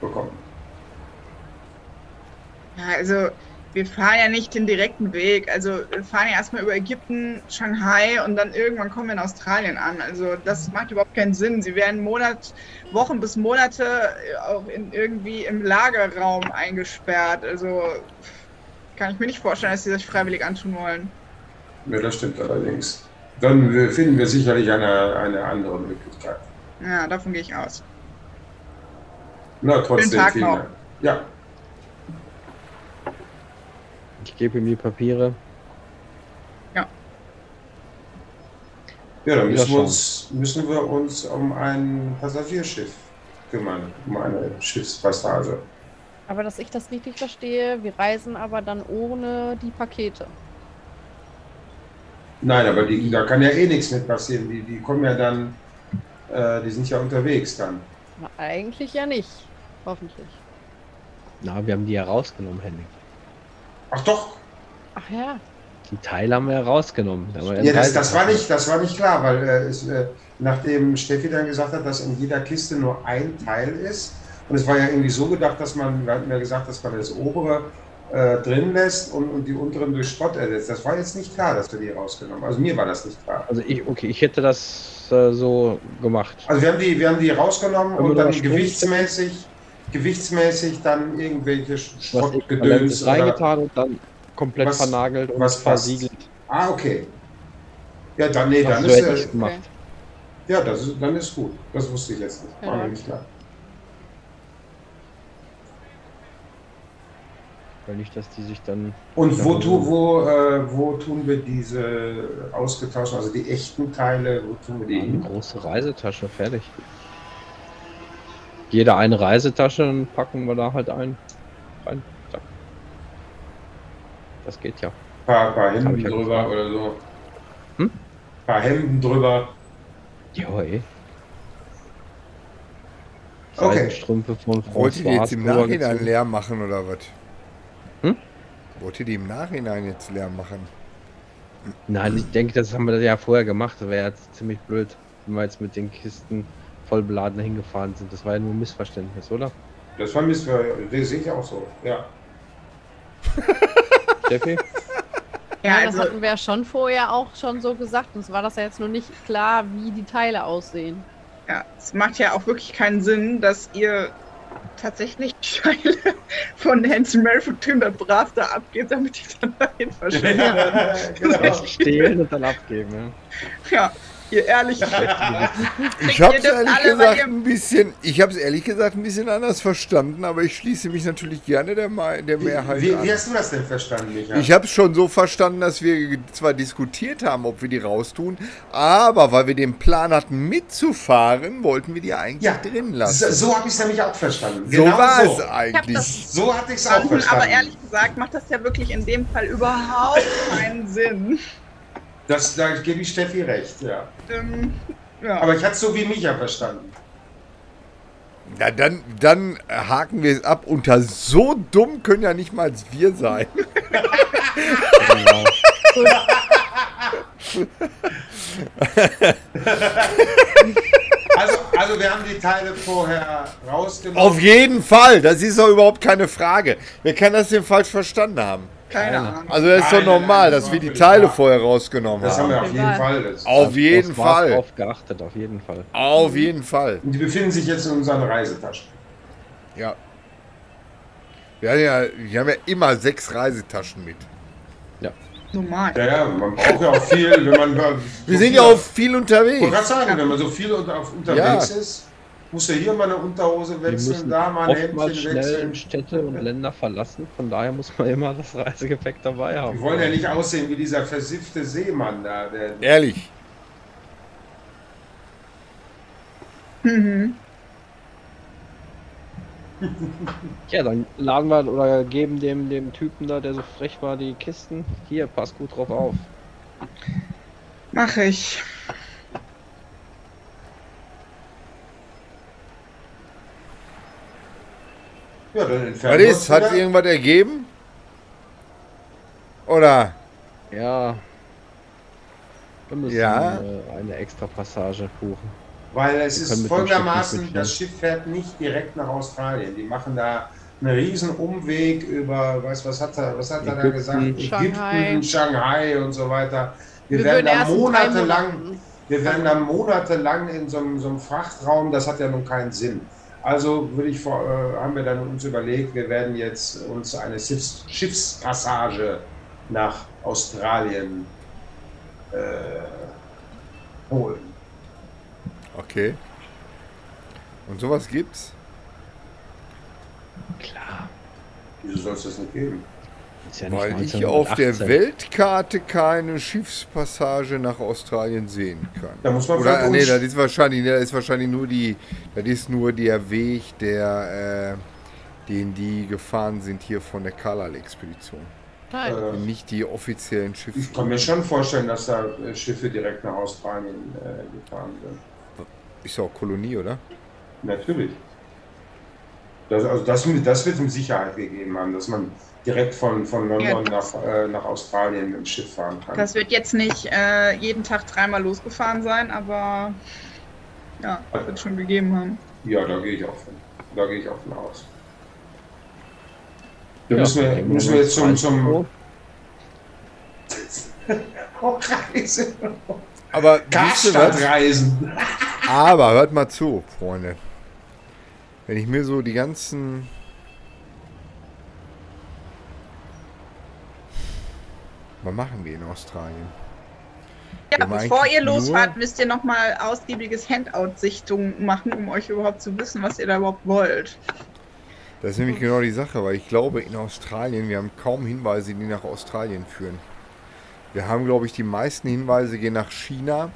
bekommen. Ja, also, wir fahren ja nicht den direkten Weg. Also, wir fahren ja erstmal über Ägypten, Shanghai und dann irgendwann kommen wir in Australien an. Also, das macht überhaupt keinen Sinn. Sie werden Monat, Wochen bis Monate auch in, irgendwie im Lagerraum eingesperrt. Also, kann ich mir nicht vorstellen, dass sie sich freiwillig antun wollen. Ja, das stimmt allerdings. Dann finden wir sicherlich eine, eine andere Möglichkeit. Ja, davon gehe ich aus. Na, trotzdem vielen. Dank. Ja, ich gebe ihm die Papiere. ja dann müssen wir, uns, müssen wir uns um ein Passagierschiff kümmern, um eine Schiffspassage. Aber dass ich das richtig verstehe, wir reisen aber dann ohne die Pakete. Nein, aber die, da kann ja eh nichts mit passieren. Die, die kommen ja dann, äh, die sind ja unterwegs dann. Na, eigentlich ja nicht. Hoffentlich. Na, wir haben die ja rausgenommen, Henning. Ach doch, Ach ja. Die Teile haben wir ja rausgenommen. Da ja, das, das, war nicht, das war nicht klar, weil äh, es, äh, nachdem Steffi dann gesagt hat, dass in jeder Kiste nur ein Teil ist, und es war ja irgendwie so gedacht, dass man, wir hatten ja gesagt, dass man das obere äh, drin lässt und, und die unteren durch Schrott ersetzt. Das war jetzt nicht klar, dass wir die rausgenommen haben. Also mir war das nicht klar. Also ich, okay, ich hätte das äh, so gemacht. Also wir haben die, wir haben die rausgenommen und da dann gewichtsmäßig, gewichtsmäßig dann irgendwelche Schrottgedöns reingetan und dann komplett Was- vernagelt und was versiegelt. Ah, okay. Ja, dann, nee, dann ist, ich gemacht. Ja, das ist, dann ist gut. Das wusste ich jetzt nicht. War mir nicht klar. Weil nicht, dass die sich dann. Und wo, tu, wo, äh, wo tun wir diese ausgetauschten, also die echten Teile, wo tun wir die Eine hin? große Reisetasche, fertig. Jeder eine Reisetasche, dann packen wir da halt ein. Rein. Zack. Das geht ja. Paar, paar Hab Hemden ich ja drüber gefragt. oder so. Hm? Paar Hemden drüber. Ja, ey. Okay. Seidenstrümpfe von Wollt ihr die jetzt im Nachhinein leer machen oder was? Hm? Wollt ihr die im Nachhinein jetzt leer machen? Nein, ich denke, das haben wir ja vorher gemacht. Das wäre jetzt ziemlich blöd, wenn wir jetzt mit den Kisten voll beladen hingefahren sind. Das war ja nur ein Missverständnis, oder? Das war Missver das sehe ich auch so. Ja. [laughs] Steffi? Ja, Ja, das also, hatten wir ja schon vorher auch schon so gesagt. Uns war das ja jetzt nur nicht klar, wie die Teile aussehen. ja, es macht ja auch wirklich keinen Sinn, dass ihr tatsächlich Teile von Hanson Merrifield Timber brav da abgebt, damit die dann dahin verschwinden. genau. Erst stehlen und dann abgeben, ja. Ja, ihr ehrlich. [laughs] Ich habe es ehrlich gesagt ein bisschen, ich habe es ehrlich gesagt ein bisschen anders verstanden, aber ich schließe mich natürlich gerne der, der Mehrheit Wie, an. wie hast du das denn verstanden, Michael? Ich habe es schon so verstanden, dass wir zwar diskutiert haben, ob wir die raustun, aber weil wir den Plan hatten mitzufahren, wollten wir die eigentlich Ja, drin so, lassen. so habe ich es nämlich auch verstanden. So, Genau war so. es eigentlich. So hatte ich es auch verstanden. aber ehrlich gesagt macht das ja wirklich in dem Fall überhaupt keinen Sinn. Das, da gebe ich Steffi recht, ja. Ähm, ja. Aber ich hatte es so wie Micha verstanden. Ja, dann, dann haken wir es ab. Unter so dumm können ja nicht mal wir sein. [laughs] Also, also wir haben die Teile vorher rausgenommen. Auf jeden Fall, das ist doch überhaupt keine Frage. Wer kann das denn falsch verstanden haben? Keine Ahnung. Also das ist doch normal, dass wir die Teile klar. vorher rausgenommen das haben haben. wir auf jeden. Fall. Das. Auf jeden Fall. drauf geachtet, auf jeden Fall. Auf jeden Fall. Und die befinden sich jetzt in unseren Reisetaschen. Ja. Wir haben ja, wir haben ja immer sechs Reisetaschen mit. Normal. Ja, ja, man braucht ja auch viel, wenn man. Wir so sind viel ja auch auf- viel Ich wollte unterwegs. gerade sagen, wenn man so viel unter, auf, unterwegs ist, muss ja hier mal eine Unterhose Wir wechseln, müssen da mal ein Hemdchen schnell wechseln. Städte und [laughs] Länder verlassen. Von daher muss man immer das Reisegepäck dabei haben. Wir wollen ja nicht aussehen wie dieser versiffte Seemann da. Der, Ehrlich. Mhm. [laughs] Ja, dann laden wir oder geben dem, dem Typen da, der so frech war, die Kisten. Hier, pass gut drauf auf. Mach ich. Ja, dann Was entfernen wir ist? Hat irgendwas ergeben? Oder? Ja. Wir müssen Ja. äh, eine extra Passage buchen. Weil es Wir ist folgendermaßen, das Schiff fährt nicht direkt nach Australien. Die machen da einen riesen Umweg über, weiß was hat er, was hat er da gesagt? Shanghai. Ägypten, Shanghai und so weiter. Wir, Wir werden da monatelang, wir werden da monatelang in so einem, so einem Frachtraum, das hat ja nun keinen Sinn. Also würde ich vor, äh, haben wir dann uns überlegt, wir werden jetzt uns eine Schiffs, Schiffspassage nach Australien äh, holen. Okay. Und sowas gibt's? Klar. Wieso soll es das nicht geben? Ist ja nicht Weil ich auf der 1918. Weltkarte keine Schiffspassage nach Australien sehen kann. Da muss man Oder nee, das ist wahrscheinlich, nee, das ist wahrscheinlich nur die, das ist nur der Weg, der, äh, den die gefahren sind hier von der Carlisle-Expedition. Nein. Äh, Nicht die offiziellen Schiffe. Ich kann mir schon vorstellen, dass da äh, Schiffe direkt nach Australien äh, gefahren sind. Ist ja auch Kolonie, oder? Natürlich. Das, also das, das wird mit Sicherheit gegeben haben, dass man direkt von, von London Ja, nach, äh, nach Australien mit dem Schiff fahren kann. Das wird jetzt nicht äh, jeden Tag dreimal losgefahren sein, aber ja, wird schon gegeben haben. ja, da gehe ich auch von. Da gehe ich auch von aus. Da Ja, müssen, wir, müssen wir jetzt zum, zum [laughs] Oh, Reise. Aber? Karstadt-Reisen. Aber hört mal zu, Freunde. Wenn ich mir so die ganzen. Was machen wir in Australien? Ja, bevor ihr losfahrt, nur- müsst ihr nochmal ausgiebiges Handout-Sichtung machen, um euch überhaupt zu wissen, was ihr da überhaupt wollt. Das ist nämlich genau die Sache, weil ich glaube, in Australien, wir haben kaum Hinweise, die nach Australien führen. Wir haben, glaube ich, die meisten Hinweise gehen nach China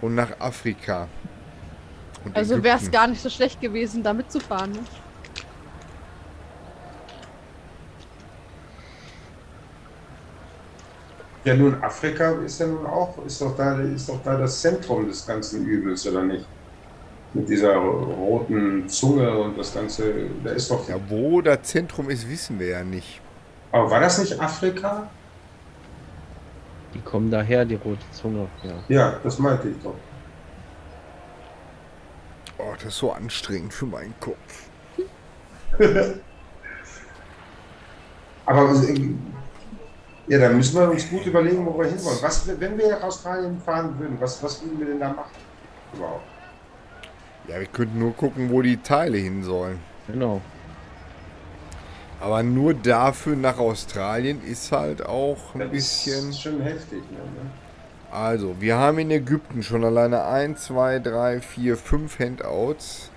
und nach Afrika. Und Also wäre es gar nicht so schlecht gewesen, da mitzufahren. Ne? Ja, nun, Afrika ist ja nun auch, ist doch da, ist doch da das Zentrum des ganzen Übels, oder nicht? Mit dieser roten Zunge und das Ganze, da ist doch. Ja, wo das Zentrum ist, wissen wir ja nicht. Aber war das nicht Afrika? Die kommen daher, die rote Zunge. Ja. Ja, das meinte ich doch. Oh, das ist so anstrengend für meinen Kopf. [laughs] Aber äh, ja, dann müssen wir uns gut überlegen, wo wir hinwollen. Was, wenn wir nach Australien fahren würden, was, was würden wir denn da machen? Überhaupt. Ja, wir könnten nur gucken, wo die Teile hin sollen. Genau. Aber nur dafür nach Australien ist halt auch ein Das bisschen. ist schon heftig. Ne? Also, wir haben in Ägypten schon alleine 1, 2, 3, 4, 5 Handouts.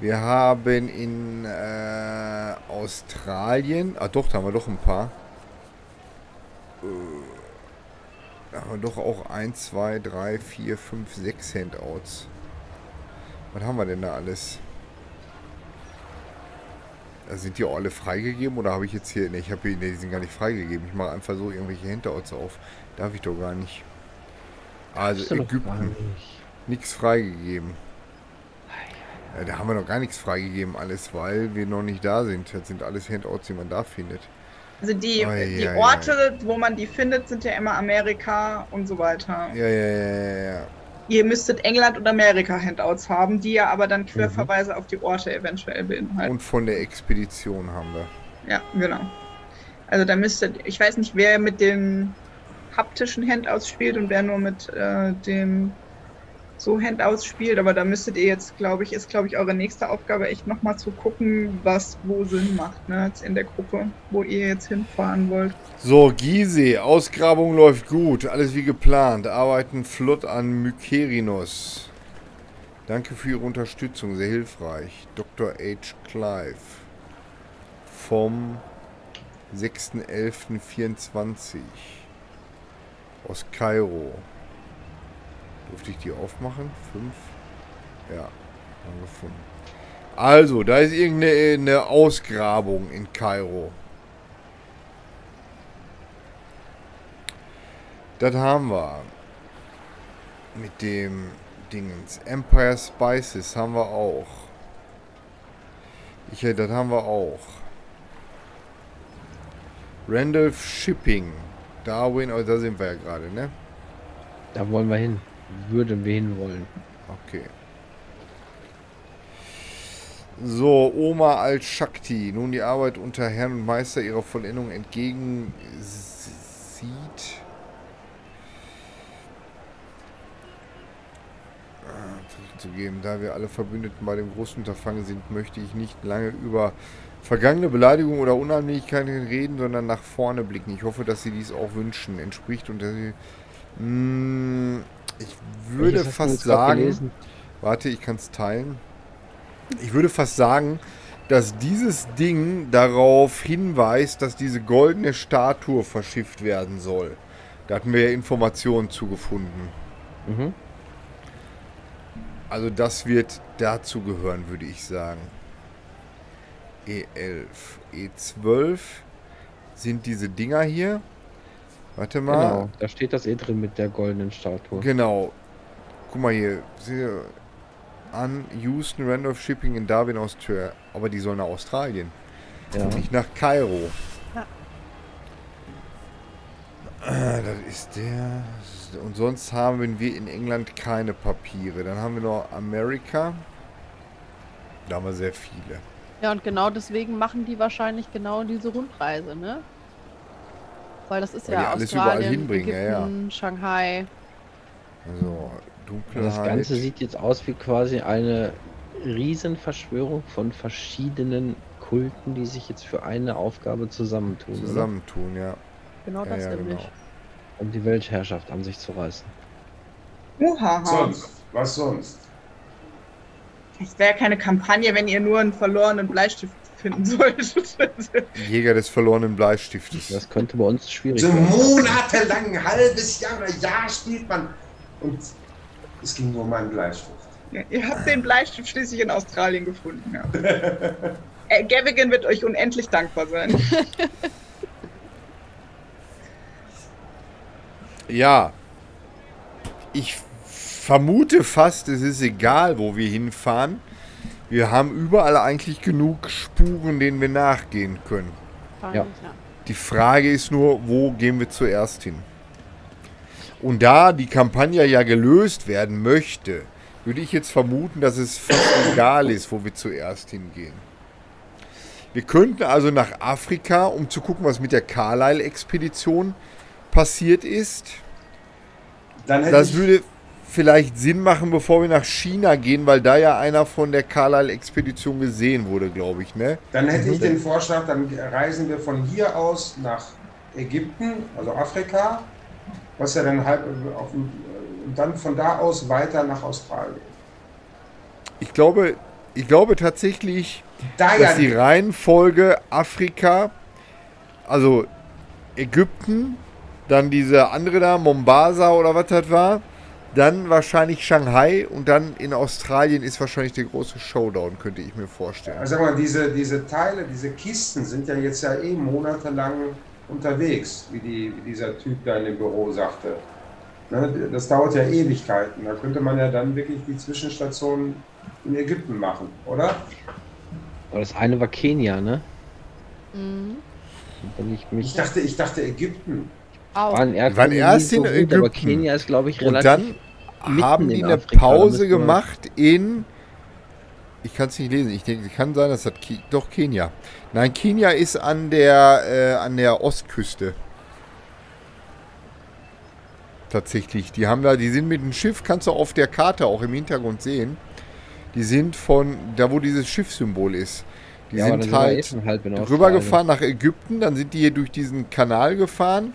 Wir haben in äh, Australien, ah doch, da haben wir doch ein paar. Äh, da haben wir doch auch 1, 2, 3, 4, 5, 6 Handouts. Was haben wir denn da alles? Also sind die auch alle freigegeben oder habe ich jetzt hier... Ne, ich habe hier... Ne, die sind gar nicht freigegeben. Ich mache einfach so irgendwelche Handouts auf. Darf ich doch gar nicht. Also Ägypten. nicht. Nichts freigegeben. Ja, da haben wir noch gar nichts freigegeben, alles, weil wir noch nicht da sind. Das sind alles Handouts, die man da findet. Also die, Ei, die Orte, wo man die findet, sind ja immer Amerika und so weiter. Ja, ja, ja, ja, ja. Ihr müsstet England und Amerika Handouts haben, die ja aber dann Mhm. Querverweise auf die Orte eventuell beinhalten. Und von der Expedition haben wir. Ja, genau. Also da müsstet, ich weiß nicht, wer mit den haptischen Handouts spielt und wer nur mit äh, dem so Handouts spielt, aber da müsstet ihr jetzt, glaube ich, ist, glaube ich, eure nächste Aufgabe, echt nochmal zu gucken, was wo Sinn macht, ne, jetzt in der Gruppe, wo ihr jetzt hinfahren wollt. So, Gizeh, Ausgrabung läuft gut, alles wie geplant. Arbeiten flott an Mykerinos. Danke für Ihre Unterstützung, sehr hilfreich. Dr. H. Clive. Vom 6.11.24. Aus Kairo. Durfte ich die aufmachen? Fünf? Ja, haben gefunden. Also, da ist irgendeine eine Ausgrabung in Kairo. Das haben wir. Mit dem Dingens. Empire Spices haben wir auch. Ich, das haben wir auch. Randolph Shipping. Darwin, oh, da sind wir ja gerade, ne? Da wollen wir hin. Würden wir hinwollen. Okay. So, Oma Al-Shakti. Nun die Arbeit unter Herrn und Meister ihrer Vollendung entgegen sieht. Ah, zurückzugeben. Da wir alle Verbündeten bei dem großen Unterfangen sind, möchte ich nicht lange über vergangene Beleidigungen oder Unannehmlichkeiten reden, sondern nach vorne blicken. Ich hoffe, dass Sie dies auch wünschen. Entspricht unter Mm, Ich würde Welches fast sagen. Warte, ich kann es teilen. Ich würde fast sagen, dass dieses Ding darauf hinweist, dass diese goldene Statue verschifft werden soll. Da hatten wir ja Informationen zugefunden. Mhm. Also das wird dazu gehören, würde ich sagen. E11. E12 sind diese Dinger hier. Warte mal. Genau. Da steht das eh drin mit der goldenen Statue. Genau. Guck mal hier. Sehe an Houston Randolph Shipping in Darwin, Australia. Aber die sollen nach Australien. Ja. Nicht nach Kairo. Ja. Ah, Das ist der. Und sonst haben wir in England keine Papiere. Dann haben wir noch Amerika. Da haben wir sehr viele. Ja, und genau deswegen machen die wahrscheinlich genau diese Rundreise, ne? Weil das ist Weil die ja alles überall Australien, hinbringen, ja, ja. Ägypten, Shanghai. Also, Dunkelheit. Das Ganze sieht jetzt aus wie quasi eine Riesenverschwörung von verschiedenen Kulten, die sich jetzt für eine Aufgabe zusammentun, oder? zusammentun, ja. Genau Ja, das ja, nämlich. genau. um die Weltherrschaft an sich zu reißen. Uhaha. Sonst, was sonst? Es wäre keine Kampagne, wenn ihr nur einen verlorenen Bleistift finden solltet. [laughs] Jäger des verlorenen Bleistiftes. Das könnte bei uns schwierig So werden. monatelang, ein halbes Jahr oder Jahr spielt man. Und es ging nur um einen Bleistift. Ja, ihr habt den Bleistift schließlich in Australien gefunden. Ja. [laughs] äh, Gavigan wird euch unendlich dankbar sein. [laughs] Ja. Ich vermute fast, es ist egal, wo wir hinfahren. Wir haben überall eigentlich genug Spuren, denen wir nachgehen können. Ja. Die Frage ist nur, wo gehen wir zuerst hin? Und da die Kampagne ja gelöst werden möchte, würde ich jetzt vermuten, dass es fast [laughs] egal ist, wo wir zuerst hingehen. Wir könnten also nach Afrika, um zu gucken, was mit der Carlyle-Expedition passiert ist. Dann hätte Das ich, würde vielleicht Sinn machen, bevor wir nach China gehen, weil da ja einer von der Carlyle-Expedition gesehen wurde, glaube ich, ne? dann hätte ich den Vorschlag, dann reisen wir von hier aus nach Ägypten, also Afrika, was ja dann halb auf und dann von da aus weiter nach Australien. Ich glaube, ich glaube tatsächlich, Da ja, dass die Reihenfolge Afrika, also Ägypten, dann diese andere da, Mombasa oder was das war, dann wahrscheinlich Shanghai und dann in Australien ist wahrscheinlich der große Showdown, könnte ich mir vorstellen. Also sag mal, diese, diese Teile, diese Kisten sind ja jetzt ja eh monatelang unterwegs, wie, die, wie dieser Typ da in dem Büro sagte. Ne, das dauert ja Ewigkeiten. Da könnte man ja dann wirklich die Zwischenstation in Ägypten machen, oder? Aber das eine war Kenia, ne? Mhm. Ich mich Ich dachte, ich dachte Ägypten. Auch. waren Die waren erst in aber Ägypten. Kenia ist, glaube ich, Und relativ. dann mitten haben die in eine Afrika, Pause gemacht in. Ich kann es nicht lesen. Ich denke, kann sein, dass das Ki doch Kenia. Nein, Kenia ist an der äh, an der Ostküste. Tatsächlich. Die haben da, die sind mit dem Schiff, kannst du auf der Karte auch im Hintergrund sehen. Die sind von da, wo dieses Schiffssymbol ist. Die ja, sind halt Australien. rübergefahren nach Ägypten, dann sind die hier durch diesen Kanal gefahren.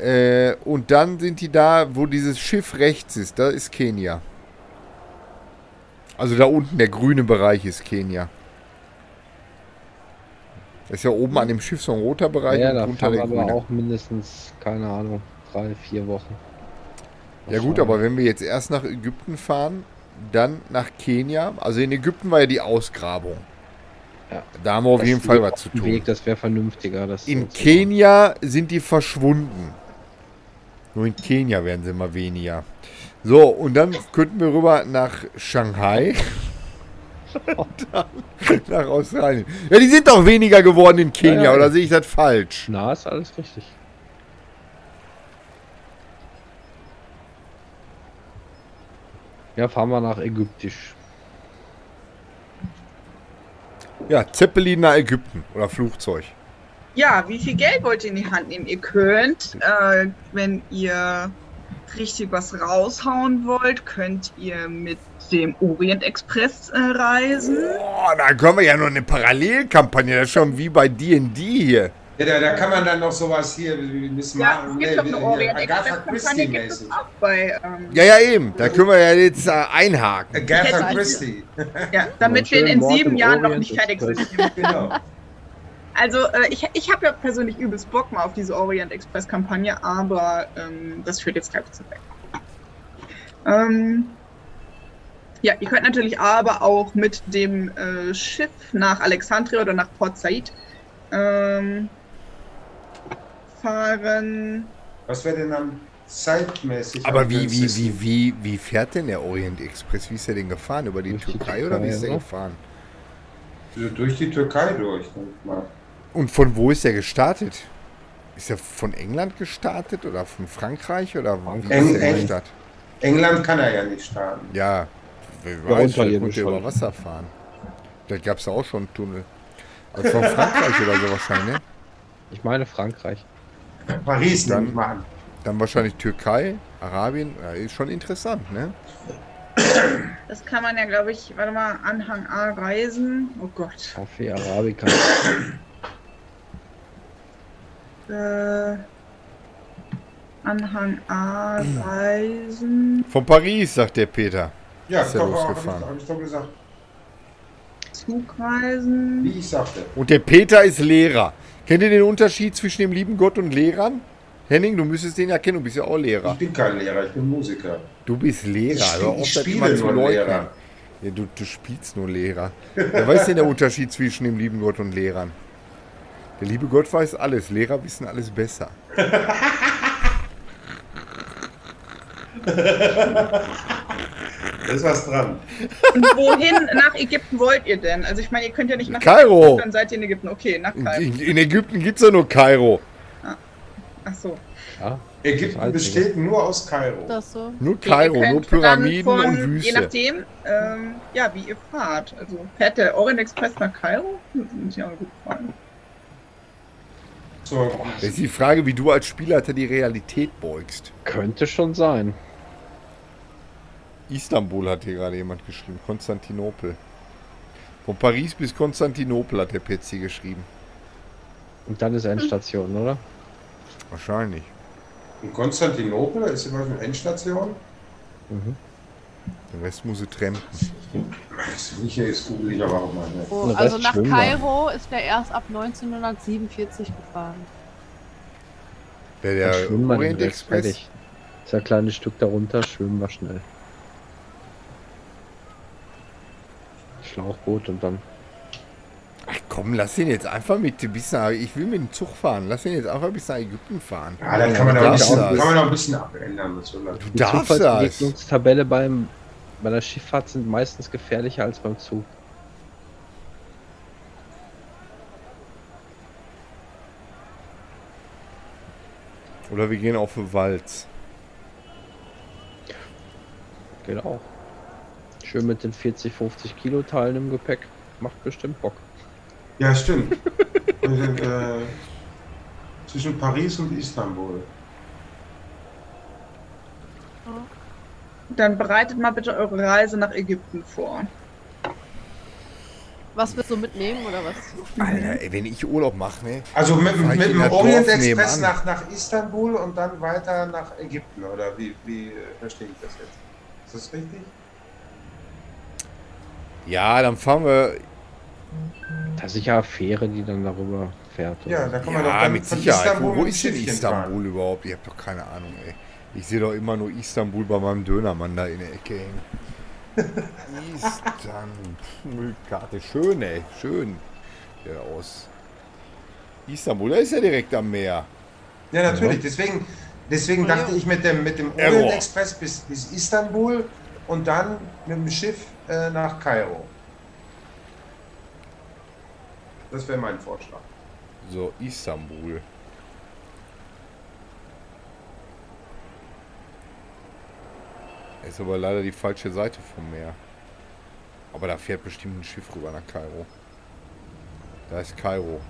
Äh, und dann sind die da, wo dieses Schiff rechts ist, da ist Kenia. Also da unten, der grüne Bereich ist Kenia. Das ist ja oben an dem Schiff so ein roter Bereich Ja, und da fahren wir der aber grüne. auch mindestens, keine Ahnung, drei, vier Wochen. Ja gut, aber wenn wir jetzt erst nach Ägypten fahren, dann nach Kenia. Also in Ägypten war ja die Ausgrabung. Ja. Da haben wir auf Das jeden Fall was zu tun. Weg, das wäre vernünftiger. In Kenia sind die verschwunden. Nur in Kenia werden sie immer weniger. So, und dann könnten wir rüber nach Shanghai. [laughs] nach Australien. Ja, die sind doch weniger geworden in Kenia, Ja, ja. oder sehe ich das falsch? Na, ist alles richtig. Ja, fahren wir nach Ägyptisch. Ja, Zeppelin nach Ägypten oder Flugzeug. Ja, wie viel Geld wollt ihr in die Hand nehmen? Ihr könnt, äh, wenn ihr richtig was raushauen wollt, könnt ihr mit dem Orient Express äh, reisen. Boah, da können wir ja noch eine Parallelkampagne. Das ist schon wie bei D&D hier. Ja, da, da kann man dann noch sowas hier wie Miss Ja, Mar es gibt wie- eine wie Orient Agatha bei, ähm, Ja, ja, eben. Da können wir ja jetzt äh, einhaken. Agatha Christie. ja, damit wir in sieben Jahren noch nicht fertig sind. Genau. Also äh, ich, ich habe ja persönlich übelst Bock mal auf diese Orient Express Kampagne, aber ähm, das führt jetzt gleich zu weit. Ähm, ja, ihr könnt natürlich aber auch mit dem äh, Schiff nach Alexandria oder nach Port Said ähm, fahren. Was wäre denn dann zeitmäßig? Aber wie, wie, wie, wie, wie fährt denn der Orient Express? Wie ist der denn gefahren? Über die die Türkei oder wie ist der Türkei, gefahren? Durch die Türkei durch, denke ich mal. Und von wo ist der gestartet? Ist er von England gestartet oder von Frankreich oder wie Eng- ist der Eng- gestartet? England kann er ja nicht starten. Ja, wer Ja, weiß, vielleicht unterirdisch konnte er über. Wasser fahren. Da gab es ja auch schon einen Tunnel. Also von Frankreich oder so wahrscheinlich, ne? Ich meine Frankreich. Paris Dann- an. Dann wahrscheinlich Türkei, Arabien. Ja, ist schon interessant, ne? Das kann man ja, glaube ich, warte mal, Anhang A reisen. Oh Gott. Kaffee Arabica. Äh, Anhang A, [clears throat] Reisen, Von Paris, sagt der Peter. Ja, Ist ja losgefahren. ich, hab ich doch gesagt. Zugreisen. Wie ich sagte. Und der Peter ist Lehrer. Kennt ihr den Unterschied zwischen dem lieben Gott und Lehrern? Henning, du müsstest den ja kennen, du bist ja auch Lehrer. Ich bin kein Lehrer, ich bin Musiker. Du bist Lehrer, Ich auf, ich spiele nur. Lehrer. Ja, du, du spielst nur Lehrer. Wer weiß denn der Unterschied zwischen dem lieben Gott und Lehrern? Der liebe Gott weiß alles, Lehrer wissen alles besser. Da ist was dran. Und wohin nach Ägypten wollt ihr denn? Also ich meine, ihr könnt ja nicht nach Kairo. Ägypten, dann seid ihr in Ägypten. Okay, nach Kairo. In, in Ägypten gibt es ja nur Kairo. Ach so. Ja, Ägypten besteht nur aus Kairo. Das so. Nur Kairo, nur Pyramiden von, und Je Wüste. nachdem, ähm, ja, wie ihr fahrt. Also fährt der Orient Express nach Kairo? Das ist ja eine gute Frage. So, Das ist die Frage, wie du als Spielleiter die Realität beugst. könnte schon sein. Istanbul hat hier gerade jemand geschrieben. Konstantinopel. Von Paris bis Konstantinopel hat der Petzi geschrieben. Und dann ist Endstation, oder? Wahrscheinlich. in Konstantinopel ist immer eine Endstation. Mhm. Den Rest muss. Das ich ja jetzt google ich aber auch mal. Ne? Oh, also nach Schwimmbad. Kairo ist der erst ab 1947 gefahren. Der, Dann der Orient Express. fertig. Ist ja ein kleines Stück darunter, schwimmen wir schnell. Schlauchboot und dann. Ach komm, lass ihn jetzt einfach mit bis nach. Ich will mit dem Zug fahren. Lass ihn jetzt einfach bis nach Ägypten fahren. Ja, da kann man, Du auch ein darfst bisschen, das. kann man auch ein bisschen abändern. Das. Du Die darfst das. Zufallsbegegnungstabelle beim bei der Schifffahrt sind meistens gefährlicher als beim Zug. Oder wir gehen auf den Walz. Geht auch. Schön mit den 40, 50 Kilo Teilen im Gepäck. Macht bestimmt Bock. Ja, stimmt. [laughs] Wir sind, äh, zwischen Paris und Istanbul. Dann bereitet mal bitte eure Reise nach Ägypten vor. Was willst du mitnehmen oder was? Alter, ey, wenn ich Urlaub mache, ne? Also mit, mit dem das Orient Dorf Express nebenan. nach, nach Istanbul und dann weiter nach Ägypten, oder wie, wie äh, verstehe ich das jetzt? Ist das richtig? Ja, dann fahren wir. Da ist sicher eine Fähre, die dann darüber fährt. oder Ja, da kann man doch Ja, dann mit von Sicherheit. Istanbul Wo, wo ist denn Istanbul fahren. überhaupt? Ich hab doch keine Ahnung, ey. Ich sehe doch immer nur Istanbul bei meinem Dönermann da in der Ecke hängen. Istanbul, Karte. Schön, ey. Schön. Der aus. Istanbul, der ist ja direkt am Meer. Ja, natürlich. Deswegen, deswegen Ja. dachte ich mit dem, mit dem. Orient Express bis, bis Istanbul und dann mit dem Schiff äh, nach Kairo. Das wäre mein Vorschlag. So, Istanbul. Ist aber leider die falsche Seite vom Meer. Aber da fährt bestimmt ein Schiff rüber nach Kairo. Da ist Kairo.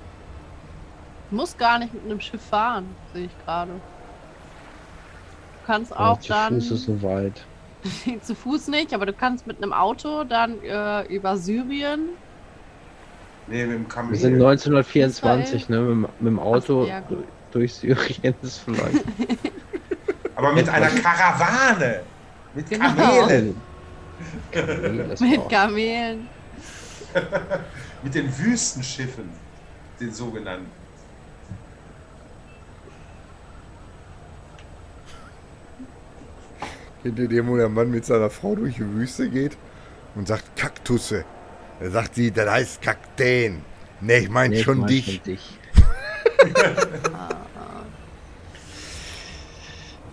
Du musst gar nicht mit einem Schiff fahren, sehe ich gerade. Du kannst auch zu dann Fuß ist so weit. [laughs] zu Fuß nicht, aber du kannst mit einem Auto dann äh, über Syrien. Nee, mit dem Kamel. Wir sind 1924, ne? Mit, dem- mit dem Auto Ach ja, durch Syrien ist vielleicht. [laughs] Aber mit einer Karawane. Mit Genau. Kamelen. Mit Kamelen. [laughs] Mit den Wüstenschiffen. Den sogenannten. Kennt ihr den, wo der Mann mit seiner Frau durch die Wüste geht und sagt Kaktusse? Da sagt sie, das heißt Kakteen. Ne, ich meine Nee, ich schon mein dich. schon dich. [laughs] [laughs]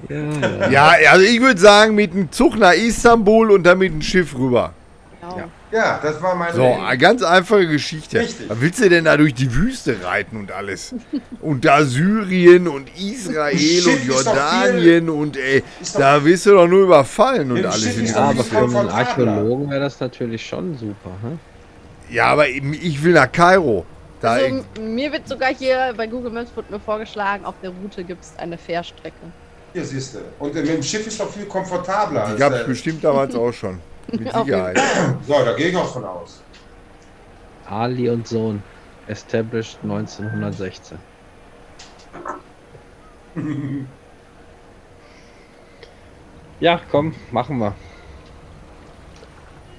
ja, ja. Ja, also ich würde sagen, mit dem Zug nach Istanbul und dann mit dem Schiff rüber. Genau. Ja. Ja, das war meine So, eine ganz einfache Geschichte. Richtig. Was willst du denn da durch die Wüste reiten und alles? Und da Syrien und Israel Schiff und Jordanien und ey, da wirst du doch nur überfallen und alles. Doch aber für einen. Archäologen wäre das natürlich schon super. Hm? Ja, aber ich will nach Kairo. Da Also, mir wird sogar hier bei Google Maps wird mir vorgeschlagen, auf der Route gibt es eine Fährstrecke. Hier siehst du. Und mit dem Schiff ist doch viel komfortabler. die gab es bestimmt damals auch schon. Mit [laughs] Sicherheit. So, da gehe ich auch von aus. Ali und Sohn. Established 1916. [laughs] Ja, komm, machen wir.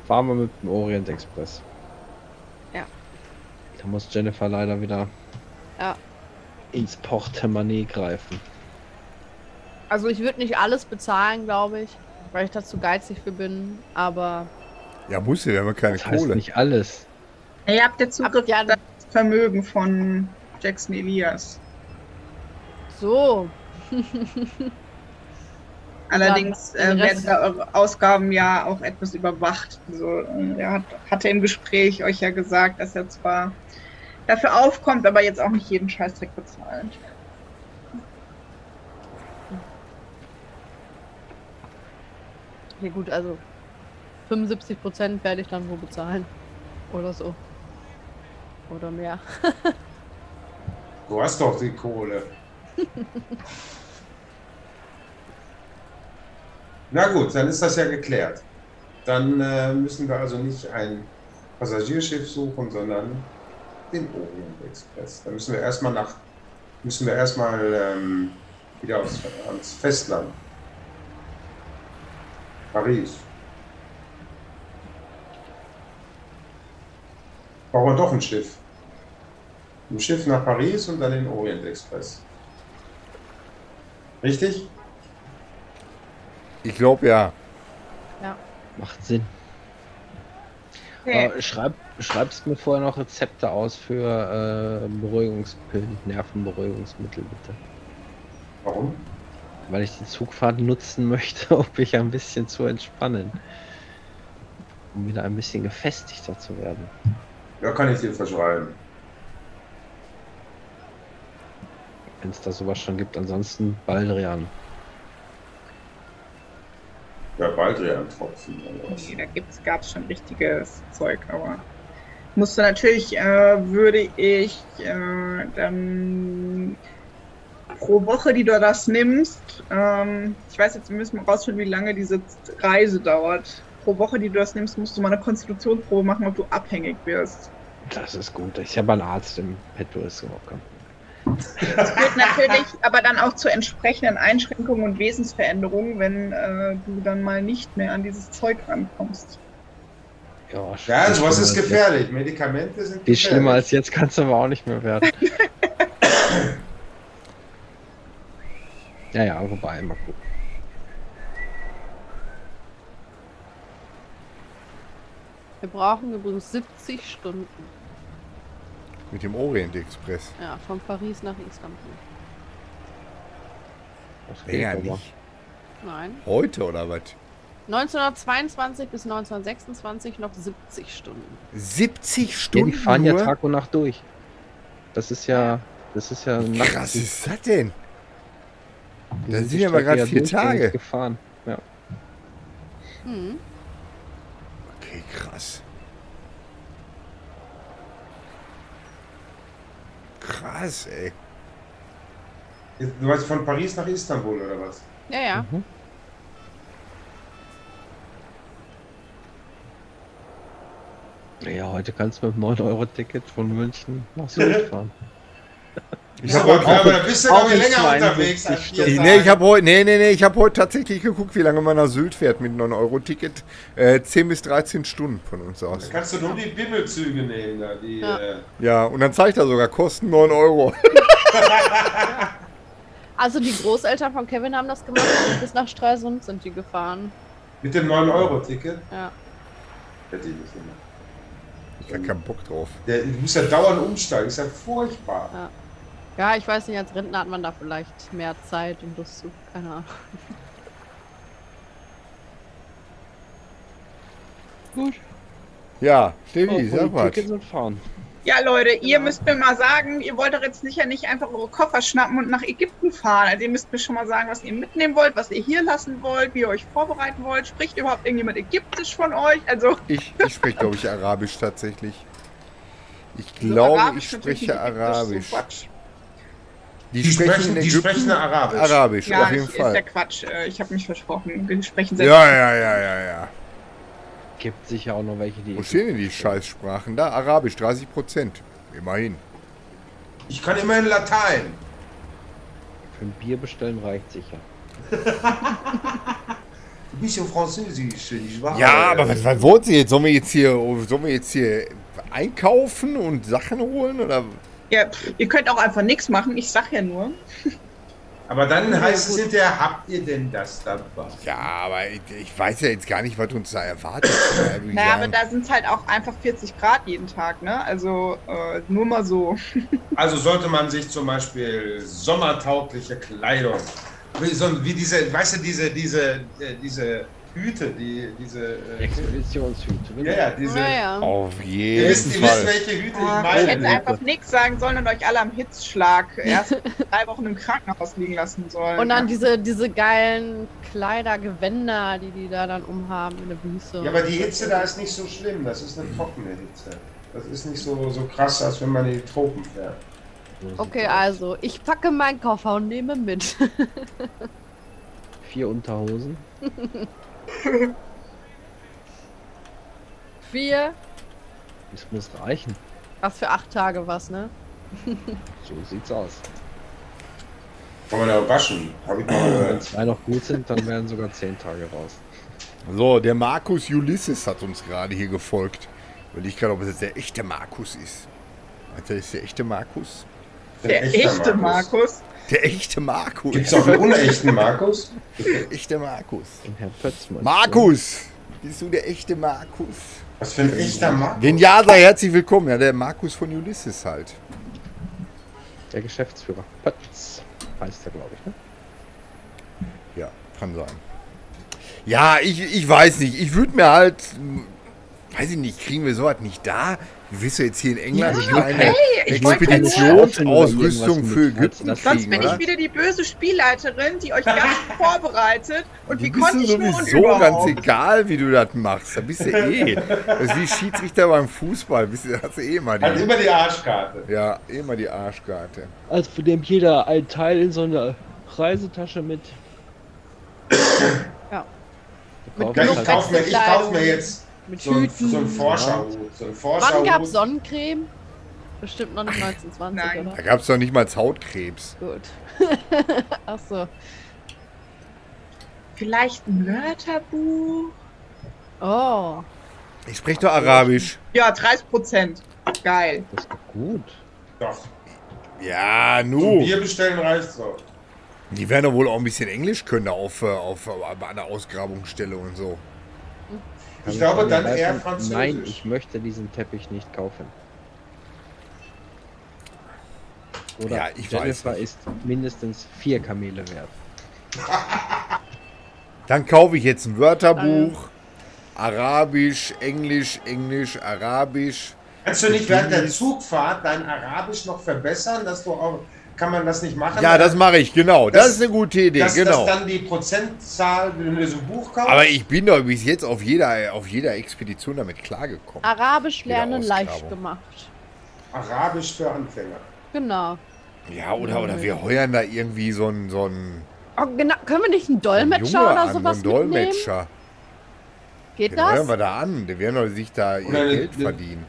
Fahren wir mit dem Orient Express. Ja. Da muss Jennifer leider wieder Ja. ins Portemonnaie greifen. Also ich würde nicht alles bezahlen, glaube ich, weil ich dazu geizig für bin. Aber Ja, muss ja, wir haben ja keine Das heißt Kohle. nicht alles. Ihr habt ja Zugriff auf das Vermögen von Jackson Elias. so, [laughs] Allerdings Ja, äh, werden da eure Ausgaben ja auch etwas überwacht. Also, er hat, hatte im Gespräch euch ja gesagt, dass er zwar dafür aufkommt, aber jetzt auch nicht jeden Scheißdreck bezahlt. Ja gut, also 75 Prozent werde ich dann wohl bezahlen. Oder so. Oder mehr. [laughs] Du hast doch die Kohle. [laughs] Na gut, dann ist das ja geklärt. Dann äh, müssen wir also nicht ein Passagierschiff suchen, sondern den Orient Express. Da müssen wir erstmal nach, müssen wir erstmal ähm, wieder aufs, ans Festland. Paris. Brauchen wir doch ein Schiff. Ein Schiff nach Paris und dann den Orient Express. Richtig? Ich glaube ja. Macht Sinn. Okay. Aber schreib, schreibst mir vorher noch Rezepte aus für äh, Beruhigungspillen, Nervenberuhigungsmittel bitte. Warum? Weil ich die Zugfahrt nutzen möchte, [laughs] um mich ein bisschen zu entspannen. Um wieder ein bisschen gefestigter zu werden. Ja, kann ich dir verschreiben. Wenn es da sowas schon gibt. Ansonsten Baldrian. Ja, Baldrian-Tropfen. oder was. Nee, da gab es schon richtiges Zeug, aber musst du natürlich, äh, würde ich äh, dann pro Woche, die du das nimmst, ähm, ich weiß jetzt, wir müssen mal rausfinden, wie lange diese Reise dauert. Pro Woche, die du das nimmst, musst du mal eine Konstitutionsprobe machen, ob du abhängig wirst. Das ist gut. Ich habe einen Arzt im Petto, ist überhaupt kein Problem. Das führt natürlich aber dann auch zu entsprechenden Einschränkungen und Wesensveränderungen, wenn äh, du dann mal nicht mehr an dieses Zeug rankommst. Ja, Ja, sowas schlimmer ist als jetzt. gefährlich. Medikamente sind Viel schlimmer gefährlich. als jetzt kann es aber auch nicht mehr werden. [laughs] ja, ja, wobei, mal gucken. Wir brauchen übrigens 70 Stunden. Mit dem Orient Express. Ja, von Paris nach Istanbul. Das geht Länger nicht. Nein. Heute oder was? 1922 bis 1926 noch 70 Stunden. 70 Ja, Stunden die fahren ja nur? Tag und Nacht durch. Das ist ja, das ist ja krass ist das denn? Die da sind ja mal Strecke gerade vier Tage. gefahren. Ja. Hm. Okay, krass. Krass, ey. Du meinst von Paris nach Istanbul oder was? Ja, ja. Mhm. Ja, heute kannst du mit dem 9-Euro-Ticket von München nach Sylt [laughs] fahren. Ich habe heute, aber da bist du glaube ich länger 72 unterwegs als vier Tage. nee, ich habe heute, nee, nee, nee, ich habe heute tatsächlich geguckt, wie lange man nach Sylt fährt mit einem 9-Euro-Ticket. Äh, 10 bis 13 Stunden von uns Da aus. kannst du nur die Bimmelzüge nehmen, da, die, Ja. äh, Ja, und dann zeigt er sogar, kosten 9 Euro. [laughs] Also die Großeltern von Kevin haben das gemacht und bis nach Stralsund sind die gefahren. mit dem 9-Euro-Ticket. Ja. Hätte ich nicht gemacht. Ich hab keinen Bock drauf. Der, du musst ja dauernd umsteigen, ist ja furchtbar. Ja, ich weiß nicht, als Rentner hat man da vielleicht mehr Zeit und Lust zu. Keine Ahnung. [laughs] Gut. Ja, Stevie, Oh, sag fahren. Ja, Leute, ihr Genau. müsst mir mal sagen, ihr wollt doch jetzt sicher nicht einfach eure Koffer schnappen und nach Ägypten fahren. Also ihr müsst mir schon mal sagen, was ihr mitnehmen wollt, was ihr hier lassen wollt, wie ihr euch vorbereiten wollt. Spricht überhaupt irgendjemand Ägyptisch von euch? Also Ich, ich spreche, glaube ich, Arabisch tatsächlich. Ich so glaube, Arabisch ich spreche Arabisch. So Quatsch. Die, Die sprechen sprechen, in die sprechen Arabisch. Arabisch, Ja, auf jeden ich, ist ja Fall. Quatsch. Äh, Ich habe mich versprochen. Wir sprechen Ja, selbst. ja, ja, ja, ja. Gibt sicher auch noch welche, die. Wo stehen denn die Scheißsprachen? Da, Arabisch, 30 Prozent. Immerhin. Ich kann immerhin Latein. Für ein Bier bestellen reicht sicher. [laughs] ein bisschen Französisch, nicht wahr? Ja, aber was, was wollt ihr jetzt? Sollen wir jetzt hier, sollen wir jetzt hier einkaufen und Sachen holen? Oder? Ja, pff, ihr könnt auch einfach nichts machen, ich sag ja nur. Aber dann heißt es hinterher, habt ihr denn das dabei? Ja, aber ich, ich weiß ja jetzt gar nicht, was uns da erwartet. Ja, Naja, aber da sind es halt auch einfach 40 Grad jeden Tag, ne? Also äh, nur mal so. [laughs] Also sollte man sich zum Beispiel sommertaugliche Kleidung, wie, so, wie diese, weißt du, diese, diese, äh, diese Hüte, die, diese, äh, Expeditionshüte. ja, ja, diese, Naja. Auf ihr jeden wisst, ihr wisst, Fall. welche Hüte Oh, ich ich meine. hätte einfach nichts sagen sollen und euch alle am Hitzschlag erst [laughs] drei Wochen im Krankenhaus liegen lassen sollen. Und dann diese, diese geilen Kleider, Gewänder, die die da dann umhaben in der Wüste. Ja, aber die Hitze da ist nicht so schlimm, das ist eine trockene Hitze. Das ist nicht so, so krass, als wenn man in die Tropen fährt. Okay, also, ich packe meinen Koffer und nehme mit. [laughs] Vier Unterhosen. [laughs] Vier, Das muss reichen. was für acht Tage was, ne? So sieht's aus. Kann man ja waschen, habe ich mal Wenn gehört. zwei noch gut sind, dann werden sogar zehn Tage raus. So, der Markus Ulysses hat uns gerade hier gefolgt. Weil ich gerade, ob es jetzt der echte Markus ist. Alter, ist der echte Markus? der echte Markus. Der echte Markus. Gibt es auch einen unechten Markus? Der echte Markus. Und Herr Pötzmann. Markus! Bist du der echte Markus? Was für ein echter Markus? Wenn ja, sei herzlich willkommen. Ja, der Markus von Ulysses halt. Der Geschäftsführer. Pötz heißt er, glaube ich. Ne? Ja, kann sein. Ja, ich, ich weiß nicht. Ich würde mir halt. Weiß ich nicht, kriegen wir sowas nicht da? Wie willst du jetzt hier in England Ja, eine ich Expeditionsausrüstung für Ägypten Das Sonst kriegen, bin ich oder? wieder die böse Spielleiterin, die euch ganz [laughs] vorbereitet. Und wie Du bist konnte du ich nur und sowieso ganz egal, wie du das machst. Da bist du eh. Das [laughs] ist wie Schiedsrichter beim Fußball. Bist du, hast du eh immer Hat die, immer die Arschkarte. ja, eh immer die Arschkarte. Also von dem jeder ein Teil in so einer Reisetasche mit. Ja. Man ich kaufe mir, ich kauf mir jetzt Mit so Hüten. so ein Forscherhut. So ein Wann Forscherhut. gab's Sonnencreme? Bestimmt noch nicht 1920, nein. oder? Da gab es doch nicht mal Hautkrebs. Gut. [laughs] Ach so. Vielleicht ein Wörterbuch? Oh. Ich spreche doch Arabisch. Ja, 30 Prozent. Geil. Das ist doch gut. Doch. Ja, Zum nu. Bier bestellen reicht so. Die werden doch wohl auch ein bisschen Englisch können da auf, äh, auf, auf einer Ausgrabungsstelle und so. Ich glaube dann eher? Französisch. Nein, ich möchte diesen Teppich nicht kaufen. Oder Ja, ich weiß Jennifer nicht. ist mindestens vier Kamele wert. [laughs] Dann kaufe ich jetzt ein Wörterbuch. Arabisch, Englisch, Englisch, Arabisch. Kannst du nicht während der Zugfahrt dein Arabisch noch verbessern, dass du auch, kann man das nicht machen? Ja, das mache ich, genau. Das, Das- ist eine gute Idee, dass, genau. dass dann die Prozentzahl, wenn du so ein Buch kaufst. Aber ich bin doch bis jetzt auf jeder, auf jeder Expedition damit klargekommen. Arabisch lernen leicht gemacht. Arabisch für Anfänger. Genau. Ja, oder, oder wir heuern da irgendwie so einen, so einen Oh, genau. Können wir nicht einen Dolmetscher Junge oder an, sowas so einen mitnehmen? Dolmetscher. Geht Den heuern das? wir da an. Die werden doch sich da ihr Oder Geld verdienen.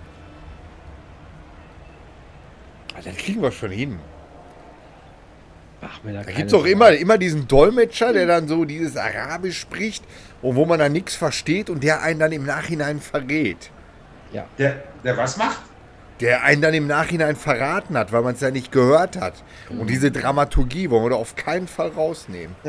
Ah, Das kriegen wir schon hin. Mach mir da Da gibt es auch immer, immer diesen Dolmetscher, der dann so dieses Arabisch spricht und wo man dann nichts versteht und der einen dann im Nachhinein verrät. Der, der was macht? Der einen dann im Nachhinein verraten hat, weil man es ja nicht gehört hat. Und diese Dramaturgie wollen wir da auf keinen Fall rausnehmen. [laughs]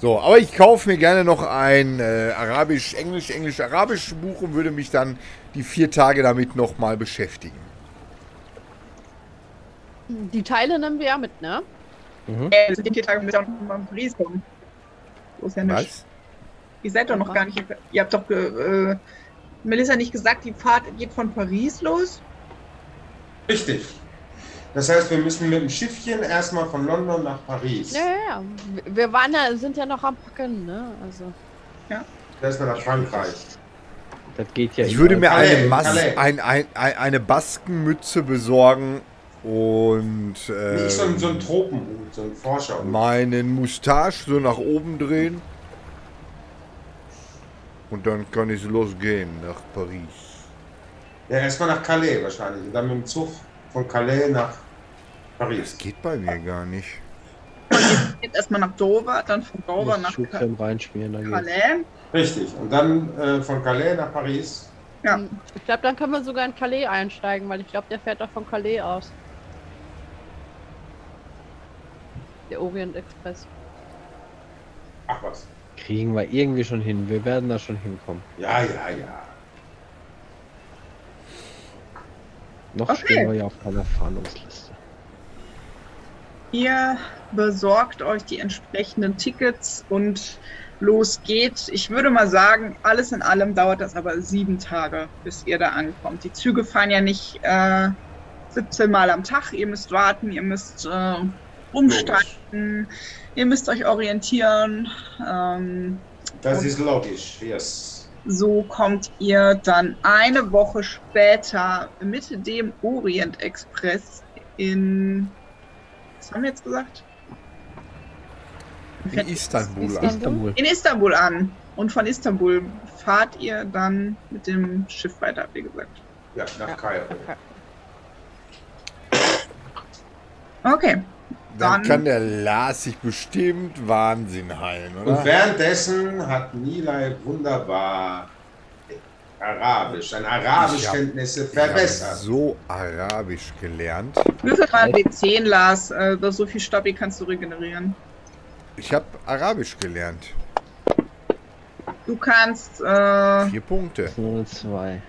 So, aber ich kaufe mir gerne noch ein äh, Arabisch, Englisch, Englisch, Arabisch Buch und würde mich dann die vier Tage damit nochmal beschäftigen. Die Teile nehmen wir ja mit, ne? Mhm. Sind die vier Tage mit auch noch mal in Paris kommen. So ist ja nicht. Was? Ihr seid doch noch gar nicht. Ihr habt doch. ge- Äh, Melissa nicht gesagt, die Fahrt geht von Paris los? Richtig. Das heißt, wir müssen mit dem Schiffchen erstmal von London nach Paris. Ja, ja, ja. Wir- Wir waren ja, sind ja noch am Packen, ne? Also. Erstmal nach Frankreich. Das geht ja Ich würde mir eine, Mas ein, ein, ein, eine Baskenmütze besorgen und Nicht so ein, so ein ähm, Tropenhut, so ein Forscherhut. meinen Moustache so nach oben drehen. Und dann kann ich losgehen nach Paris. Ja, erstmal nach Calais wahrscheinlich. Und dann mit dem Zug von Calais nach Das Paris. geht bei mir gar nicht. Geht erstmal nach Dover, dann von Dover nach dann geht's. Calais. Richtig. Und dann äh, von Calais nach Paris. Ja. Hm, Ich glaube, dann können wir sogar in Calais einsteigen, weil ich glaube, der fährt doch von Calais aus. Der Orient Express. Ach was. Kriegen wir irgendwie schon hin. Wir werden da schon hinkommen. Ja, ja, ja. Noch Okay. stehen wir ja auf keiner Fahndungsliste. Ihr besorgt euch die entsprechenden Tickets und los geht's. Ich würde mal sagen, alles in allem dauert das aber sieben Tage, bis ihr da ankommt. Die Züge fahren ja nicht äh, 17 Mal am Tag. Ihr müsst warten, ihr müsst äh, umsteigen, ihr müsst euch orientieren. Ähm, Das ist logisch. Yes. so kommt ihr dann eine Woche später mit dem Orient Express in. Was haben wir jetzt gesagt? In Istanbul Istanbul. an. Istanbul. In Istanbul an. Und von Istanbul fahrt ihr dann mit dem Schiff weiter, wie gesagt. Ja, nach Ja. Kairo. Okay. Dann Dann- kann der Lars sich bestimmt Wahnsinn heilen, Und oder? währenddessen hat Nilay wunderbar Arabisch, seine Arabischkenntnisse verbessert. so Arabisch gelernt. Würfel mal W10, Lars. Äh, so viel Stabi kannst du regenerieren. Ich habe Arabisch gelernt. Du kannst, äh, Vier Punkte. Nur zwei.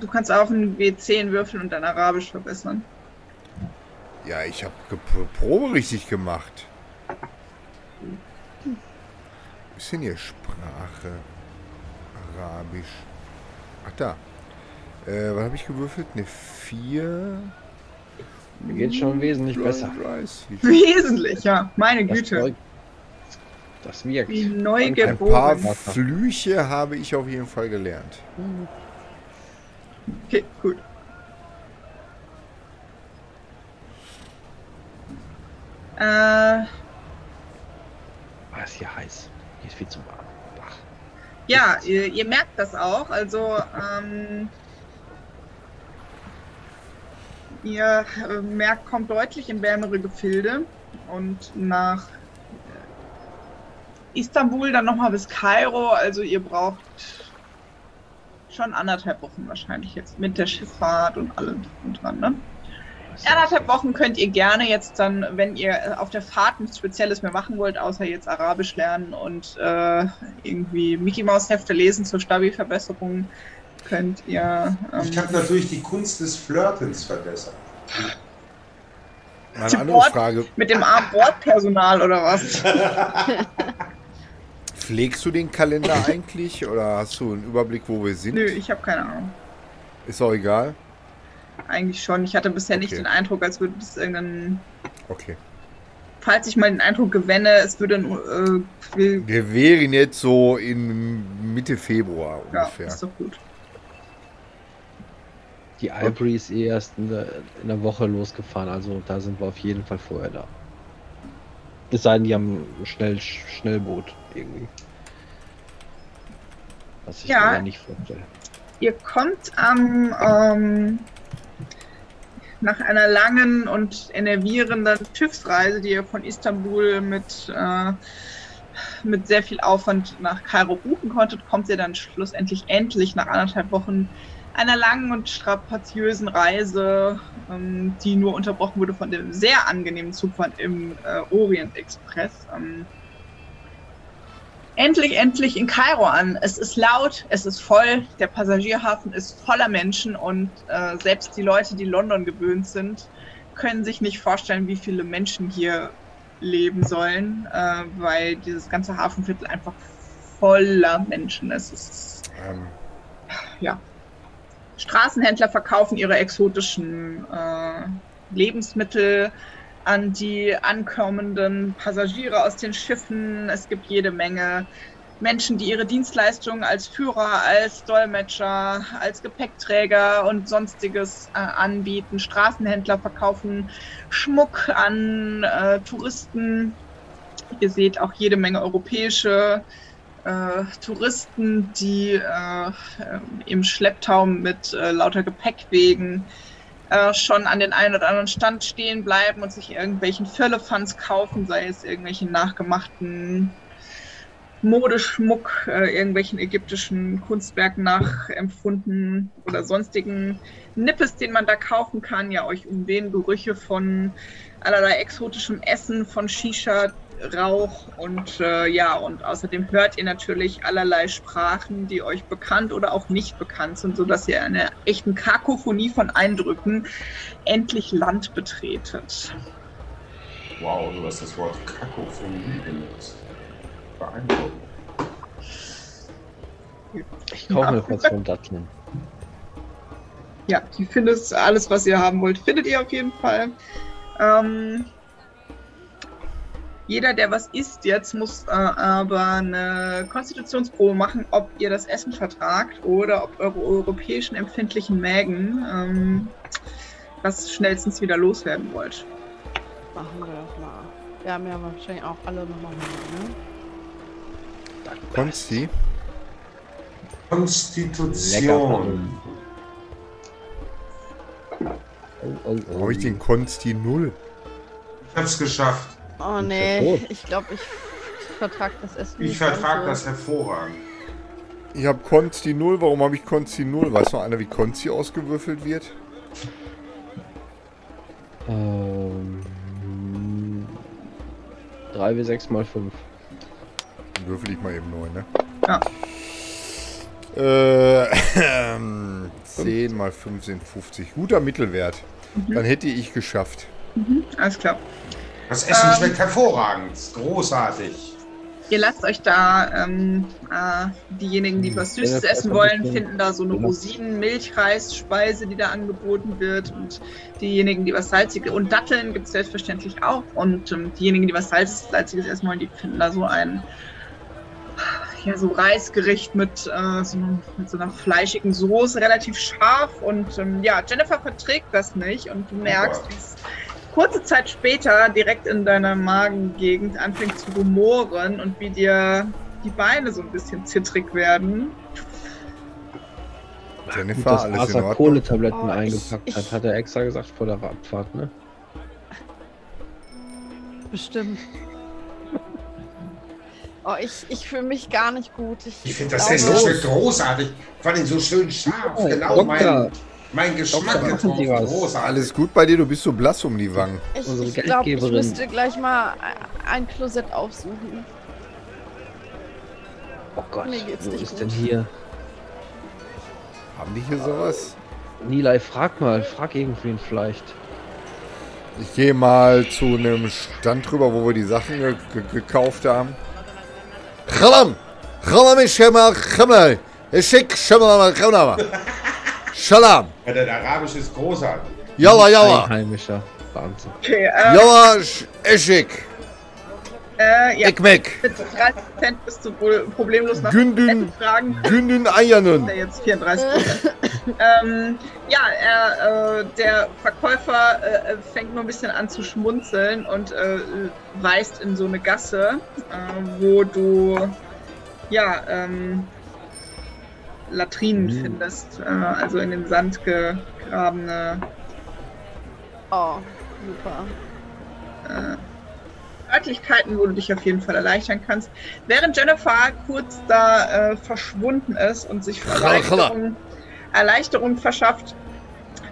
du kannst auch einen W10 würfeln und dein Arabisch verbessern. Ja, ich habe Probe richtig gemacht. Wo ist denn hier Sprache? Arabisch. Ach da. Äh, was habe ich gewürfelt? Eine 4. Mir geht's schon wesentlich besser. 33. Wesentlich, ja. Meine Güte. Das wirkt. Wie Ein paar. Flüche habe ich auf jeden Fall gelernt. Okay, gut. Äh, Ah, ist hier heiß. Hier ist viel zu warm. Ach, ja, ihr, ihr merkt das auch. Also, ähm, ihr äh, merkt, kommt deutlich in wärmere Gefilde und nach äh, Istanbul dann nochmal bis Kairo. Also, ihr braucht schon anderthalb Wochen wahrscheinlich jetzt mit der Schifffahrt und allem und dran, ne? Anderthalb? Wochen könnt ihr gerne jetzt dann, wenn ihr äh, auf der Fahrt nichts Spezielles mehr machen wollt, außer jetzt Arabisch lernen und äh, irgendwie Mickey Maus Hefte lesen zur Stabi-Verbesserung, könnt ihr. Ich Ähm, habe natürlich die Kunst des Flirtens verbessert. Zu eine andere Bord? Frage. mit dem Bordpersonal oder was? [laughs] Pflegst du den Kalender eigentlich oder hast du einen Überblick, wo wir sind? Nö, ich habe keine Ahnung. Ist auch egal. Eigentlich schon. Ich hatte bisher nicht Okay. den Eindruck, als würde es irgendein. Okay. Falls ich mal den Eindruck gewänne, es würde ein. Äh, Wir wären jetzt so in Mitte Februar ja, ungefähr. ist doch gut. Die Ivory ist eh erst in der, in der Woche losgefahren, also da sind wir auf jeden Fall vorher da. Es sei denn, die haben ein schnell, Schnellboot irgendwie. Was ich Ja. mir aber nicht vorstelle. Ihr kommt am ähm, nach einer langen und enervierenden Schiffsreise, die ihr von Istanbul mit, äh, mit sehr viel Aufwand nach Kairo buchen konntet, kommt ihr dann schlussendlich endlich nach anderthalb Wochen einer langen und strapaziösen Reise, ähm, die nur unterbrochen wurde von dem sehr angenehmen Zugfahrt im äh, Orient Express. Ähm, endlich, endlich in Kairo an. Es ist laut, es ist voll, der Passagierhafen ist voller Menschen und äh, selbst die Leute, die London gewöhnt sind, können sich nicht vorstellen, wie viele Menschen hier leben sollen, äh, weil dieses ganze Hafenviertel einfach voller Menschen ist. Es ist Ähm, Straßenhändler verkaufen ihre exotischen äh, Lebensmittel an die ankommenden Passagiere aus den Schiffen. Es gibt jede Menge Menschen, die ihre Dienstleistungen als Führer, als Dolmetscher, als Gepäckträger und sonstiges äh, anbieten. Straßenhändler verkaufen Schmuck an äh, Touristen. Ihr seht auch jede Menge europäische äh, Touristen, die äh, äh, im Schlepptau mit äh, lauter Gepäckwegen äh, schon an den einen oder anderen Stand stehen bleiben und sich irgendwelchen Firlefanz kaufen, sei es irgendwelchen nachgemachten Modeschmuck, äh, irgendwelchen ägyptischen Kunstwerken nachempfunden oder sonstigen Nippes, den man da kaufen kann. Ja, euch umwehen Gerüche von allerlei exotischem Essen, von Shisha, Rauch und äh, ja, und außerdem hört ihr natürlich allerlei Sprachen, die euch bekannt oder auch nicht bekannt sind, sodass ihr eine echten Kakophonie von Eindrücken endlich Land betretet. Wow, du hast das Wort Kakophonie benutzt. Beeindruckend. Ich kaufe mir kurz von Datteln. Ja, die findet alles, was ihr haben wollt, findet ihr auf jeden Fall. Ähm, jeder, der was isst jetzt, muss äh, aber eine Konstitutionsprobe machen, ob ihr das Essen vertragt oder ob eure europäischen empfindlichen Mägen ähm, das schnellstens wieder loswerden wollt. Machen wir das mal. Wir haben ja wahrscheinlich auch alle nochmal Hunger, ne? Konsti? Konstitution. Oh, oh, oh. habe ich den Konsti 0? Ich hab's geschafft. Oh nee, ich glaube, ich vertrag das Essen Ich vertrag so. das hervorragend. Ich habe Konsti 0. Warum habe ich Konsti 0? Weiß noch einer, wie Konsti ausgewürfelt wird? Ähm, 3 wie 6 mal 5. Dann würfel ich mal eben neu, ne? Ja. Äh, [laughs] 10 mal 5 sind 50. Guter Mittelwert. Dann hätte ich geschafft. Alles klar. Das Essen Ähm. schmeckt hervorragend. Großartig. Ihr lasst euch da, ähm, äh, diejenigen, die was Süßes essen wollen, finden da so eine. Rosinen-Milchreis-Speise, die da angeboten wird. Und diejenigen, die was Salziges und Datteln gibt es selbstverständlich auch. Und ähm, diejenigen, die was Salziges, Salziges essen wollen, die finden da so ein ja, so Reisgericht mit, äh, so, mit so einer fleischigen Soße, relativ scharf. Und ähm, ja, Jennifer verträgt das nicht und du merkst, wie es kurze Zeit später direkt in deiner Magengegend anfängt zu rumoren und wie dir die Beine so ein bisschen zittrig werden. Gut, Jennifer, dass alles in Ordnung? Kohletabletten Oh, eingepackt ich- hat, hat er extra gesagt vor der Abfahrt, ne? Bestimmt. [laughs] Oh, ich, ich fühle mich gar nicht gut. Ich, Ich finde das schmeckt großartig. Vor allem so schön scharf. Ja, genau Doktor. mein, mein Geschmack was. Großartig. Alles gut bei dir? Du bist so blass um die Wangen. Ich, Unsere ich glaube, ich müsste gleich mal ein Klosett aufsuchen. Oh Gott, Mir geht's wo nicht ist gut. denn hier? Haben die hier sowas? Nilay, frag mal, frag irgendwen vielleicht. Ich gehe mal zu einem Stand drüber, wo wir die Sachen ge ge gekauft haben. Khalam! Khalam ist Schemmer, Khammel! Schick, Schemmer, Khammel! [laughs] Shalom! Ja, der Arabisch ist großartig. Yalla, yalla! Einheimischer Beamter. Okay, äh, Yalla, Sch- Eschik! äh, ja, Ekmek! mit 30 Cent bist du wohl problemlos nach Gündün, fragen. Gündün Eiernen! Der jetzt 34 Prozent. ähm, ja, er, äh, der Verkäufer äh, fängt nur ein bisschen an zu schmunzeln und äh, weist in so eine Gasse, äh, wo du ja ähm, Latrinen Mhm. findest, äh, also in den Sand gegrabene Oh, super. äh, Örtlichkeiten, wo du dich auf jeden Fall erleichtern kannst. Während Jennifer kurz da äh, verschwunden ist und sich. Erleichterung, Erleichterung verschafft,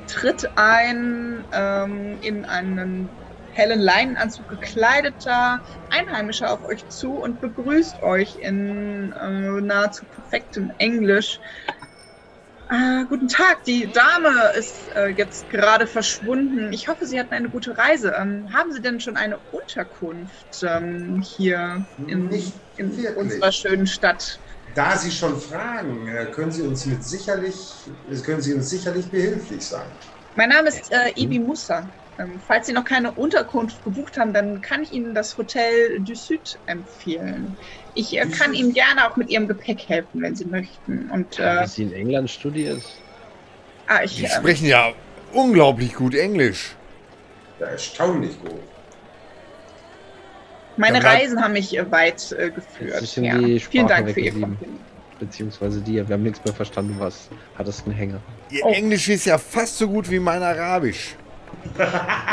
tritt ein ähm, in einen hellen Leinenanzug gekleideter Einheimischer auf euch zu und begrüßt euch in äh, nahezu perfektem Englisch. Äh, guten Tag, die Dame ist äh, jetzt gerade verschwunden. Ich hoffe, Sie hatten eine gute Reise. Ähm, haben Sie denn schon eine Unterkunft ähm, hier in, in unserer schönen Stadt? Da Sie schon fragen, äh, können Sie uns mit sicherlich, äh, können Sie uns sicherlich behilflich sein. Mein Name ist äh, Ibi Musa. Ähm, falls Sie noch keine Unterkunft gebucht haben, dann kann ich Ihnen das Hotel du Sud empfehlen. Ich äh, kann? Ihnen gerne auch mit Ihrem Gepäck helfen, wenn Sie möchten. Und äh, Wie sie in England studiert. ah, ich, Die äh, sprechen ja unglaublich gut Englisch. Ja, erstaunlich gut. meine Dann bleib- Reisen haben mich äh, weit äh, geführt. Ja. die Vielen Dank für Ihr. Kompliment. beziehungsweise dir. Wir haben nichts mehr verstanden, warst, hattest einen Hänger. Ihr Oh. Englisch ist ja fast so gut wie mein Arabisch. [laughs]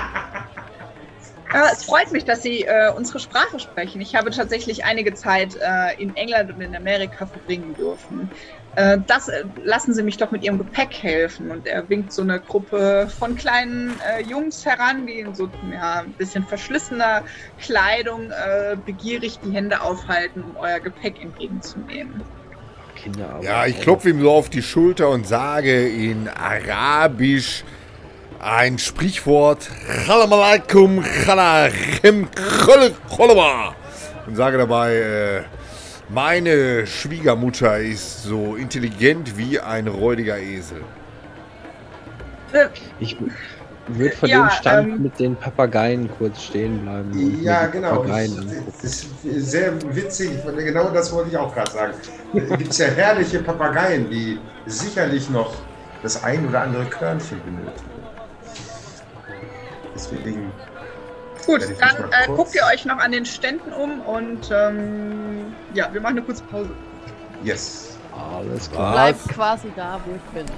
Äh, es freut mich, dass Sie äh, unsere Sprache sprechen. Ich habe tatsächlich einige Zeit äh, in England und in Amerika verbringen dürfen. Äh, das äh, lassen Sie mich doch mit Ihrem Gepäck helfen. Und er winkt so eine Gruppe von kleinen äh, Jungs heran, die in so ja, ein bisschen verschlissener Kleidung äh, begierig die Hände aufhalten, um euer Gepäck entgegenzunehmen. Kinderarbeit. Ja, ich klopfe ihm so auf die Schulter und sage in Arabisch ein Sprichwort. Und sage dabei, äh, meine Schwiegermutter ist so intelligent wie ein räudiger Esel. Ich würde vor Ja, dem Stand ähm, mit den Papageien kurz stehen bleiben. und Ja, genau. Angucken. das ist sehr witzig. Genau das wollte ich auch gerade sagen. Es gibt ja herrliche Papageien, die sicherlich noch das ein oder andere Körnchen benötigen. Deswegen, Gut, dann äh, guckt ihr euch noch an den Ständen um und ähm, ja, wir machen eine kurze Pause. yes. Alles klar. Bleib quasi da, wo ich bin. Ne?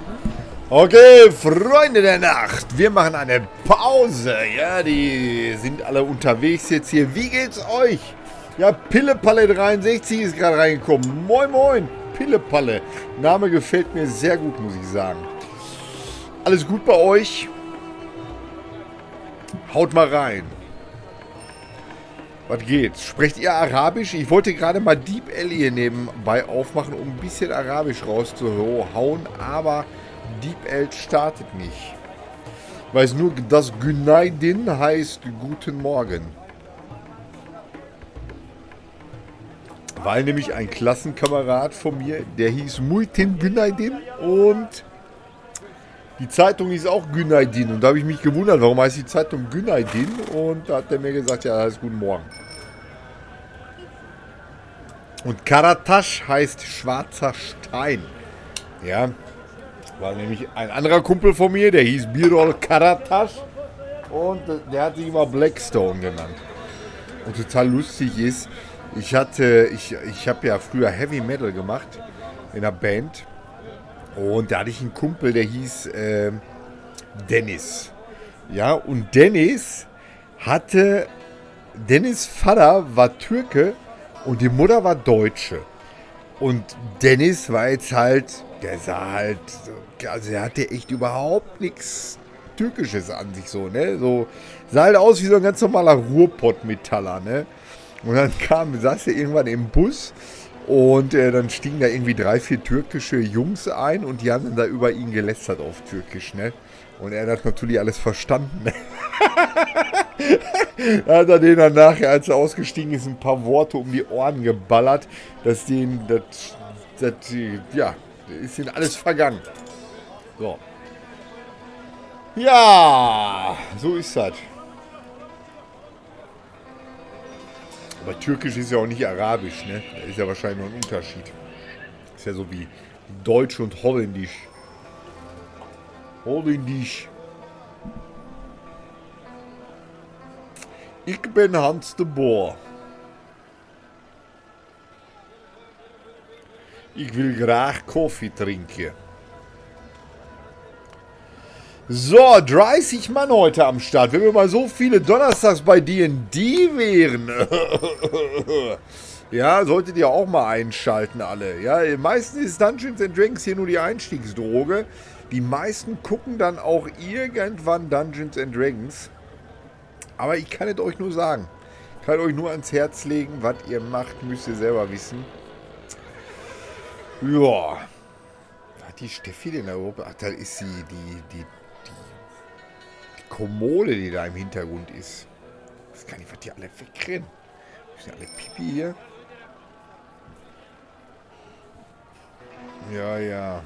Okay, Freunde der Nacht, wir machen eine Pause. Ja, die sind alle unterwegs jetzt hier. Wie geht's euch? Ja, Pillepalle 63 ist gerade reingekommen. Moin, moin, Pillepalle. Name gefällt mir sehr gut, muss ich sagen. Alles gut bei euch? Haut mal rein. Was geht's? Sprecht ihr Arabisch? Ich wollte gerade mal Deep L hier nebenbei aufmachen, um ein bisschen Arabisch rauszuhauen, aber Deep L startet nicht. Ich weiß nur, dass Günaydin heißt Guten Morgen. Weil nämlich ein Klassenkamerad von mir, der hieß Muitin Günaydin und die Zeitung hieß auch Günaydin. Und da habe ich mich gewundert, warum heißt die Zeitung Günaydin? Und da hat er mir gesagt, ja, heißt Guten Morgen. Und Karatasch heißt schwarzer Stein. Ja, war nämlich ein anderer Kumpel von mir, der hieß Birol Karatasch. Und der hat sich immer Blackstone genannt. Und total lustig ist, ich hatte, ich, ich habe ja früher Heavy Metal gemacht in einer Band. Und da hatte ich einen Kumpel, der hieß ähm, Dennis. Ja, und Dennis hatte, Dennis Vater war Türke und die Mutter war Deutsche. Und Dennis war jetzt halt, der sah halt, so- also er hatte echt überhaupt nichts Türkisches an sich so, ne? So, sah halt aus wie so ein ganz normaler Ruhrpott-Metaller, ne? Und dann kam, saß er irgendwann im Bus und äh, dann stiegen da irgendwie drei, vier türkische Jungs ein und die haben dann da über ihn gelästert auf Türkisch, ne? Und er hat natürlich alles verstanden. Da [laughs] hat er denen dann nachher, als er ausgestiegen ist, ein paar Worte um die Ohren geballert, dass denen, das, das, ja, ist ihnen alles vergangen. So. Ja, so ist das. Aber Türkisch ist ja auch nicht Arabisch, ne? Da ist ja wahrscheinlich noch ein Unterschied. Ist ja so wie Deutsch und Holländisch. Holländisch. Ich bin Hans de Boer. Ich will graag Kaffee trinken. So, 30 Mann heute am Start. Wenn wir mal so viele Donnerstags bei D&D wären. [laughs] ja, solltet ihr auch mal einschalten alle. Ja, meistens ist Dungeons Dragons hier nur die Einstiegsdroge. Die meisten gucken dann auch irgendwann Dungeons Dragons. Aber ich kann es euch nur sagen. Ich kann euch nur ans Herz legen, was ihr macht, müsst ihr selber wissen. Ja. Hat die Steffi denn da überhaupt? Ach, da ist sie, die, die Kommode, die da im Hintergrund ist. Ich weiß gar nicht, was die alle wegrennen. Sind alle Pipi hier? Ja, ja.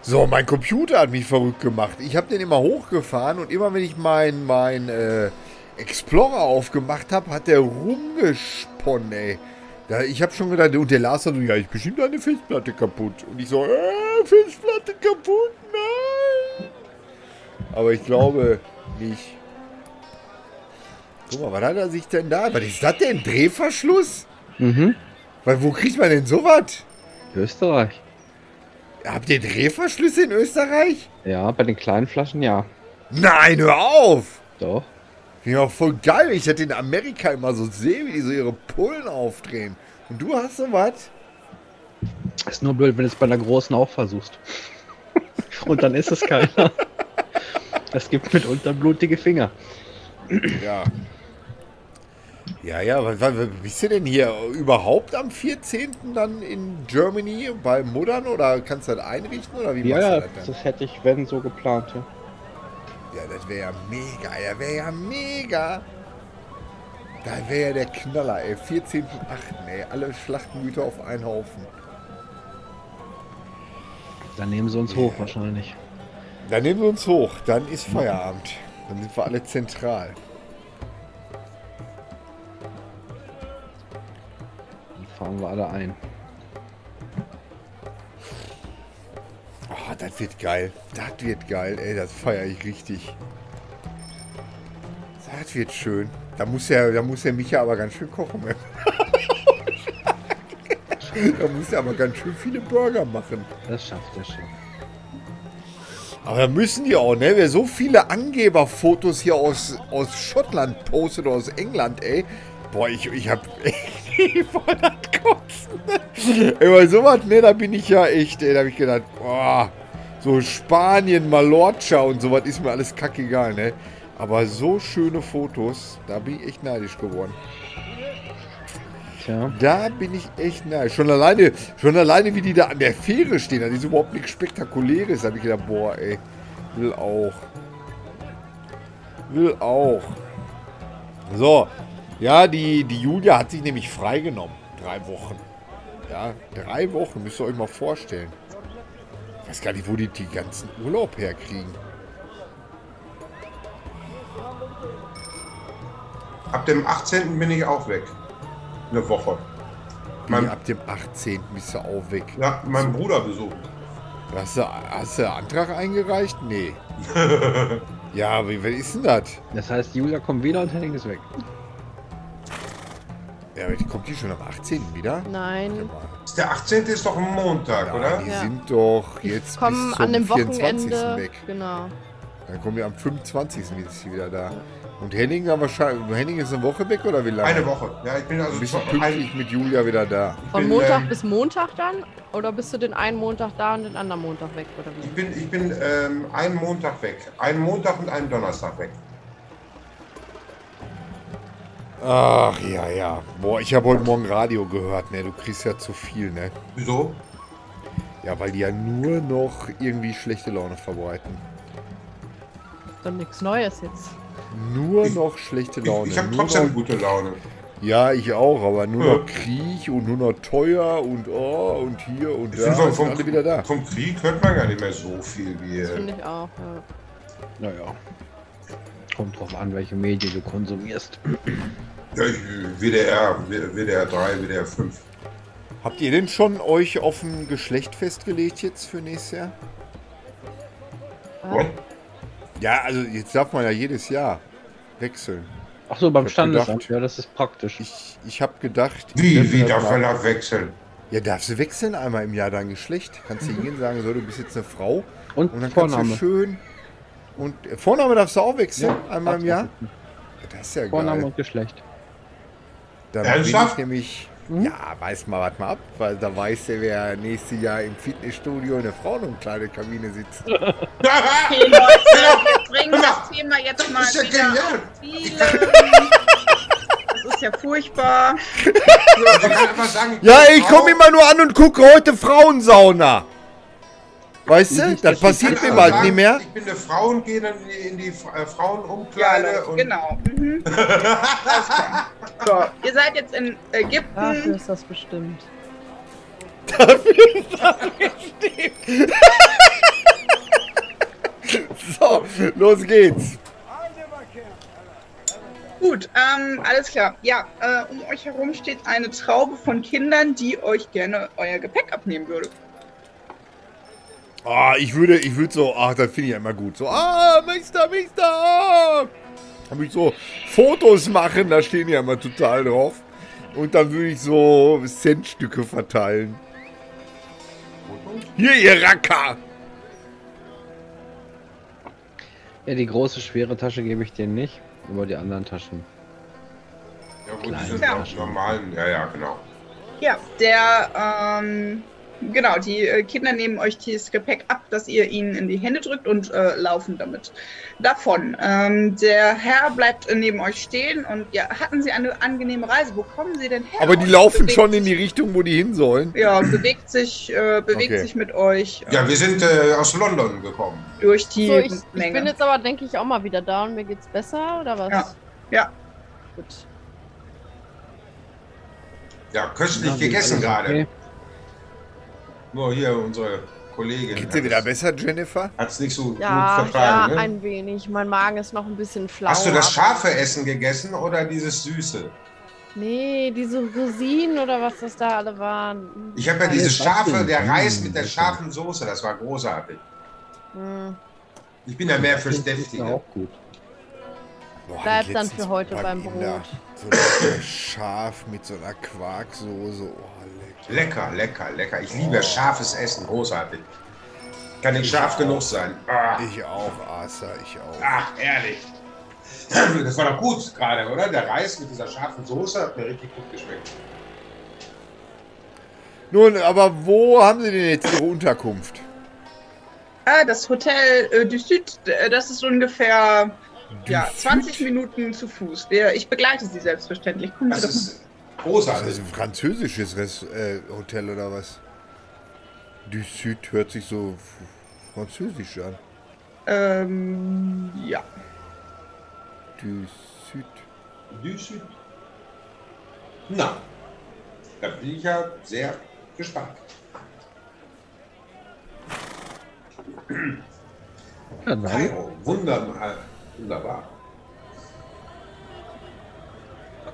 So, mein Computer hat mich verrückt gemacht. Ich habe den immer hochgefahren und immer wenn ich meinen mein, äh, Explorer aufgemacht habe, hat der rumgesponnen, ey. Da, ich habe schon gedacht, und der Lars hat so, ja, ich bestimmt eine Festplatte kaputt. Und ich so, äh, Festplatte kaputt, nein. Aber ich glaube nicht. Guck mal, was hat er sich denn da? Was ist das denn? Drehverschluss? Mhm. Weil wo kriegt man denn sowas? Österreich. Habt ihr Drehverschlüsse in Österreich? Ja, bei den kleinen Flaschen ja. Nein, hör auf! Doch. Finde ich auch voll geil, ich das in Amerika immer so sehe, wie die so ihre Pullen aufdrehen. Und du hast sowas? Ist nur blöd, wenn du es bei einer großen auch versuchst. [laughs] Und dann ist es keiner. Das gibt mitunter blutige Finger. Ja. Ja, ja, was, was, bist du denn hier überhaupt am 14. dann in Germany bei Muttern oder kannst du das einrichten oder wie Ja, machst ja, du das dann? das hätte ich, wenn, so geplant. Ja. Ja, das wäre ja mega, ja, wäre ja mega. Da wäre ja der Knaller, ey. 14.8., ey. Alle Schlachtengüter auf einen Haufen. Dann nehmen sie uns hoch wahrscheinlich. Dann nehmen wir uns hoch, dann ist Feierabend. Dann sind wir alle zentral. Dann fahren wir alle ein. Oh, das wird geil. Das wird geil, ey. Das feiere ich richtig. Das wird schön. Da muss ja, da muss der Micha aber ganz schön kochen. ey. [laughs] da muss er aber ganz schön viele Burger machen. Das schafft er schon. Aber da müssen die auch, ne? Wer so viele Angeberfotos hier aus, aus Schottland postet oder aus England, ey. Boah, ich, ich hab [laughs] echt voll das Ey, bei sowas, ne, da bin ich ja echt, ey, da hab ich gedacht, boah, so Spanien, Mallorca und sowas ist mir alles kackegal, ne? Aber so schöne Fotos, da bin ich echt neidisch geworden. Tja, Da bin ich echt neidisch. Schon alleine, schon alleine, wie die da an der Fähre stehen, das ist überhaupt nichts Spektakuläres. Da habe ich gedacht, boah, ey, will auch. Will auch. So, ja, die, die Julia hat sich nämlich freigenommen. Drei Wochen. Ja, drei Wochen, müsst ihr euch mal vorstellen. Ich weiß gar nicht, wo die die ganzen Urlaub herkriegen. Ab dem 18. bin ich auch weg. Eine Woche. Mein, ab dem 18. bist du auch weg. ja, meinen Bruder besucht. Hast du, hast du Antrag eingereicht? Nee. [laughs] ja, wie, was ist denn das? das heißt, Julia kommt wieder und Henning ist weg. Ja, aber die kommt die schon am 18. wieder? Nein. Ist Der 18. ist doch ein Montag, Ja, oder? die Ja. sind doch jetzt Kommen bis zum an dem 24. Wochenende. weg. Genau. Dann kommen wir am 25. ist sie wieder da. Und Henning, wahrscheinlich, Henning ist eine Woche weg oder wie lange? Eine Woche. Ja, ich bin also Ein bisschen pünktlich mit Julia wieder da. ich Von bin, Montag ähm, bis Montag dann? Oder bist du den einen Montag da und den anderen Montag weg? Oder Ich wie? bin, ich bin ähm, einen Montag weg. Einen Montag und einen Donnerstag weg. Ach, ja, ja. Boah, ich habe heute Morgen Radio gehört, ne? Du kriegst ja zu viel, ne? Wieso? Ja, weil die ja nur noch irgendwie schlechte Laune verbreiten. Doch nichts Neues jetzt. Nur Ich- noch schlechte Ich, Laune. ich habe nur trotzdem noch, gute Laune. Ja, ich auch, aber nur Ja. noch Krieg und nur noch teuer und oh und hier und Ich da. finde, vom, sind vom, alle wieder da. vom Krieg hört man gar nicht mehr so viel wie. Das finde ich auch. Ja. Naja. Kommt drauf an, welche Medien du konsumierst. Ja, WDR, WDR 3, WDR 5. Habt ihr denn schon euch auf ein Geschlecht festgelegt jetzt für nächstes Jahr? What? Ja, also jetzt darf man ja jedes Jahr wechseln. Ach so, beim Standesamt, gedacht- ja, das ist praktisch. Ich, ich habe gedacht... Wie, wie darf man da wechseln? Ja, darfst du wechseln einmal im Jahr dein Geschlecht. Kannst du [laughs] hingehen und sagen, so, du bist jetzt eine Frau. Und, Und dann kannst Vorname. du schön... Und äh, Vorname darfst du auch wechseln, einmal im Jahr? [laughs] Ja, Das ist ja Vorname geil. und Geschlecht. Dann bin Ernsthaft? ich nämlich... Mhm. Ja, weiß mal, warte mal ab, weil da weiß der, wer nächstes Jahr im Fitnessstudio in der Frauenkleidekabine sitzt. [laughs] Okay, Leute, wir bringen das Thema jetzt mal ist ja wieder genial. auf Ziele. Das ist ja furchtbar. Sagen, Ja, bin ich komme immer nur an und gucke heute Frauensauna. Weißt du, das passiert mir bald nicht mehr. Ich bin eine Frau und gehe dann in die, äh, Ja, Frauenumkleide Leute, und genau. Mhm. So, ihr seid jetzt in Dafür Ägypten. ist das bestimmt. [laughs] So, los geht's. Gut, ähm, alles klar. Ja, äh, um euch herum steht eine Traube von Kindern, die euch gerne euer Gepäck abnehmen würde. Ah, ich würde, ich würde so, ach, das finde ich ja immer gut. So, ah, Meister, Meister. ah. Habe ich so Fotos machen, da stehen ja immer total drauf. Und dann würde ich so Centstücke verteilen. Hier, ihr Racker! Ja, die große, schwere Tasche gebe ich dir nicht, aber die anderen Taschen. Ja, gut, sind Ja. normalen. Ja, ja, genau. Ja, der, ähm, genau, die äh, Kinder nehmen euch das Gepäck ab, das ihr ihnen in die Hände drückt und äh, laufen damit davon. Ähm, der Herr bleibt äh, neben euch stehen und ja, hatten Sie eine angenehme Reise? Wo kommen Sie denn her? Aber die Und laufen schon in die Richtung, wo die hin sollen. Ja, bewegt sich, äh, bewegt Okay. sich mit euch äh, Ja, wir sind äh, aus London gekommen. durch die So, ich, ich Menge. bin jetzt aber, denke ich, auch mal wieder da und mir geht's besser, oder was? Ja. Ja. Gut. Ja, köstlich Ja, gegessen gerade. okay. Nur hier unsere Kollegin. Geht dir wieder besser, Jennifer? Hat es nicht so Ja, gut vertragen, ja, ne? ein wenig. Mein Magen ist noch ein bisschen flau. Hast du das scharfe Essen gegessen oder dieses süße? Nee, diese Rosinen oder was das da alle waren. Ich habe ja hast du scharfe, der Reis mit der Hm, scharfen Soße, das war großartig. Hm. Ich bin ja mehr fürs Das ist Deftige. auch gut. Boah, Bleibt dann für heute bei beim Brot. So scharf mit so einer Quarksoße. Oh, lecker. Lecker, lecker. Ich liebe scharfes Essen, großartig. Kann nicht scharf genug sein. Ah, Ich auch, Asa, ich auch. ach, ehrlich. Das war doch gut gerade, oder? Der Reis mit dieser scharfen Soße hat mir richtig gut geschmeckt. Nun, aber wo haben Sie denn jetzt Ihre Unterkunft? Ah, das Hotel äh, du Sud, äh, das ist ungefähr ja, Du 20 Sud? Minuten zu Fuß. Ich begleite Sie selbstverständlich. Kommen Sie Das doch ist großartig. ist ein französisches Res äh, Hotel oder was? Du Süd hört sich so französisch an. Ähm, ja. Du Süd. Du Sud. Na, da bin ich ja sehr gespannt. Ja, nein. Kairo, wunderbar. wunderbar.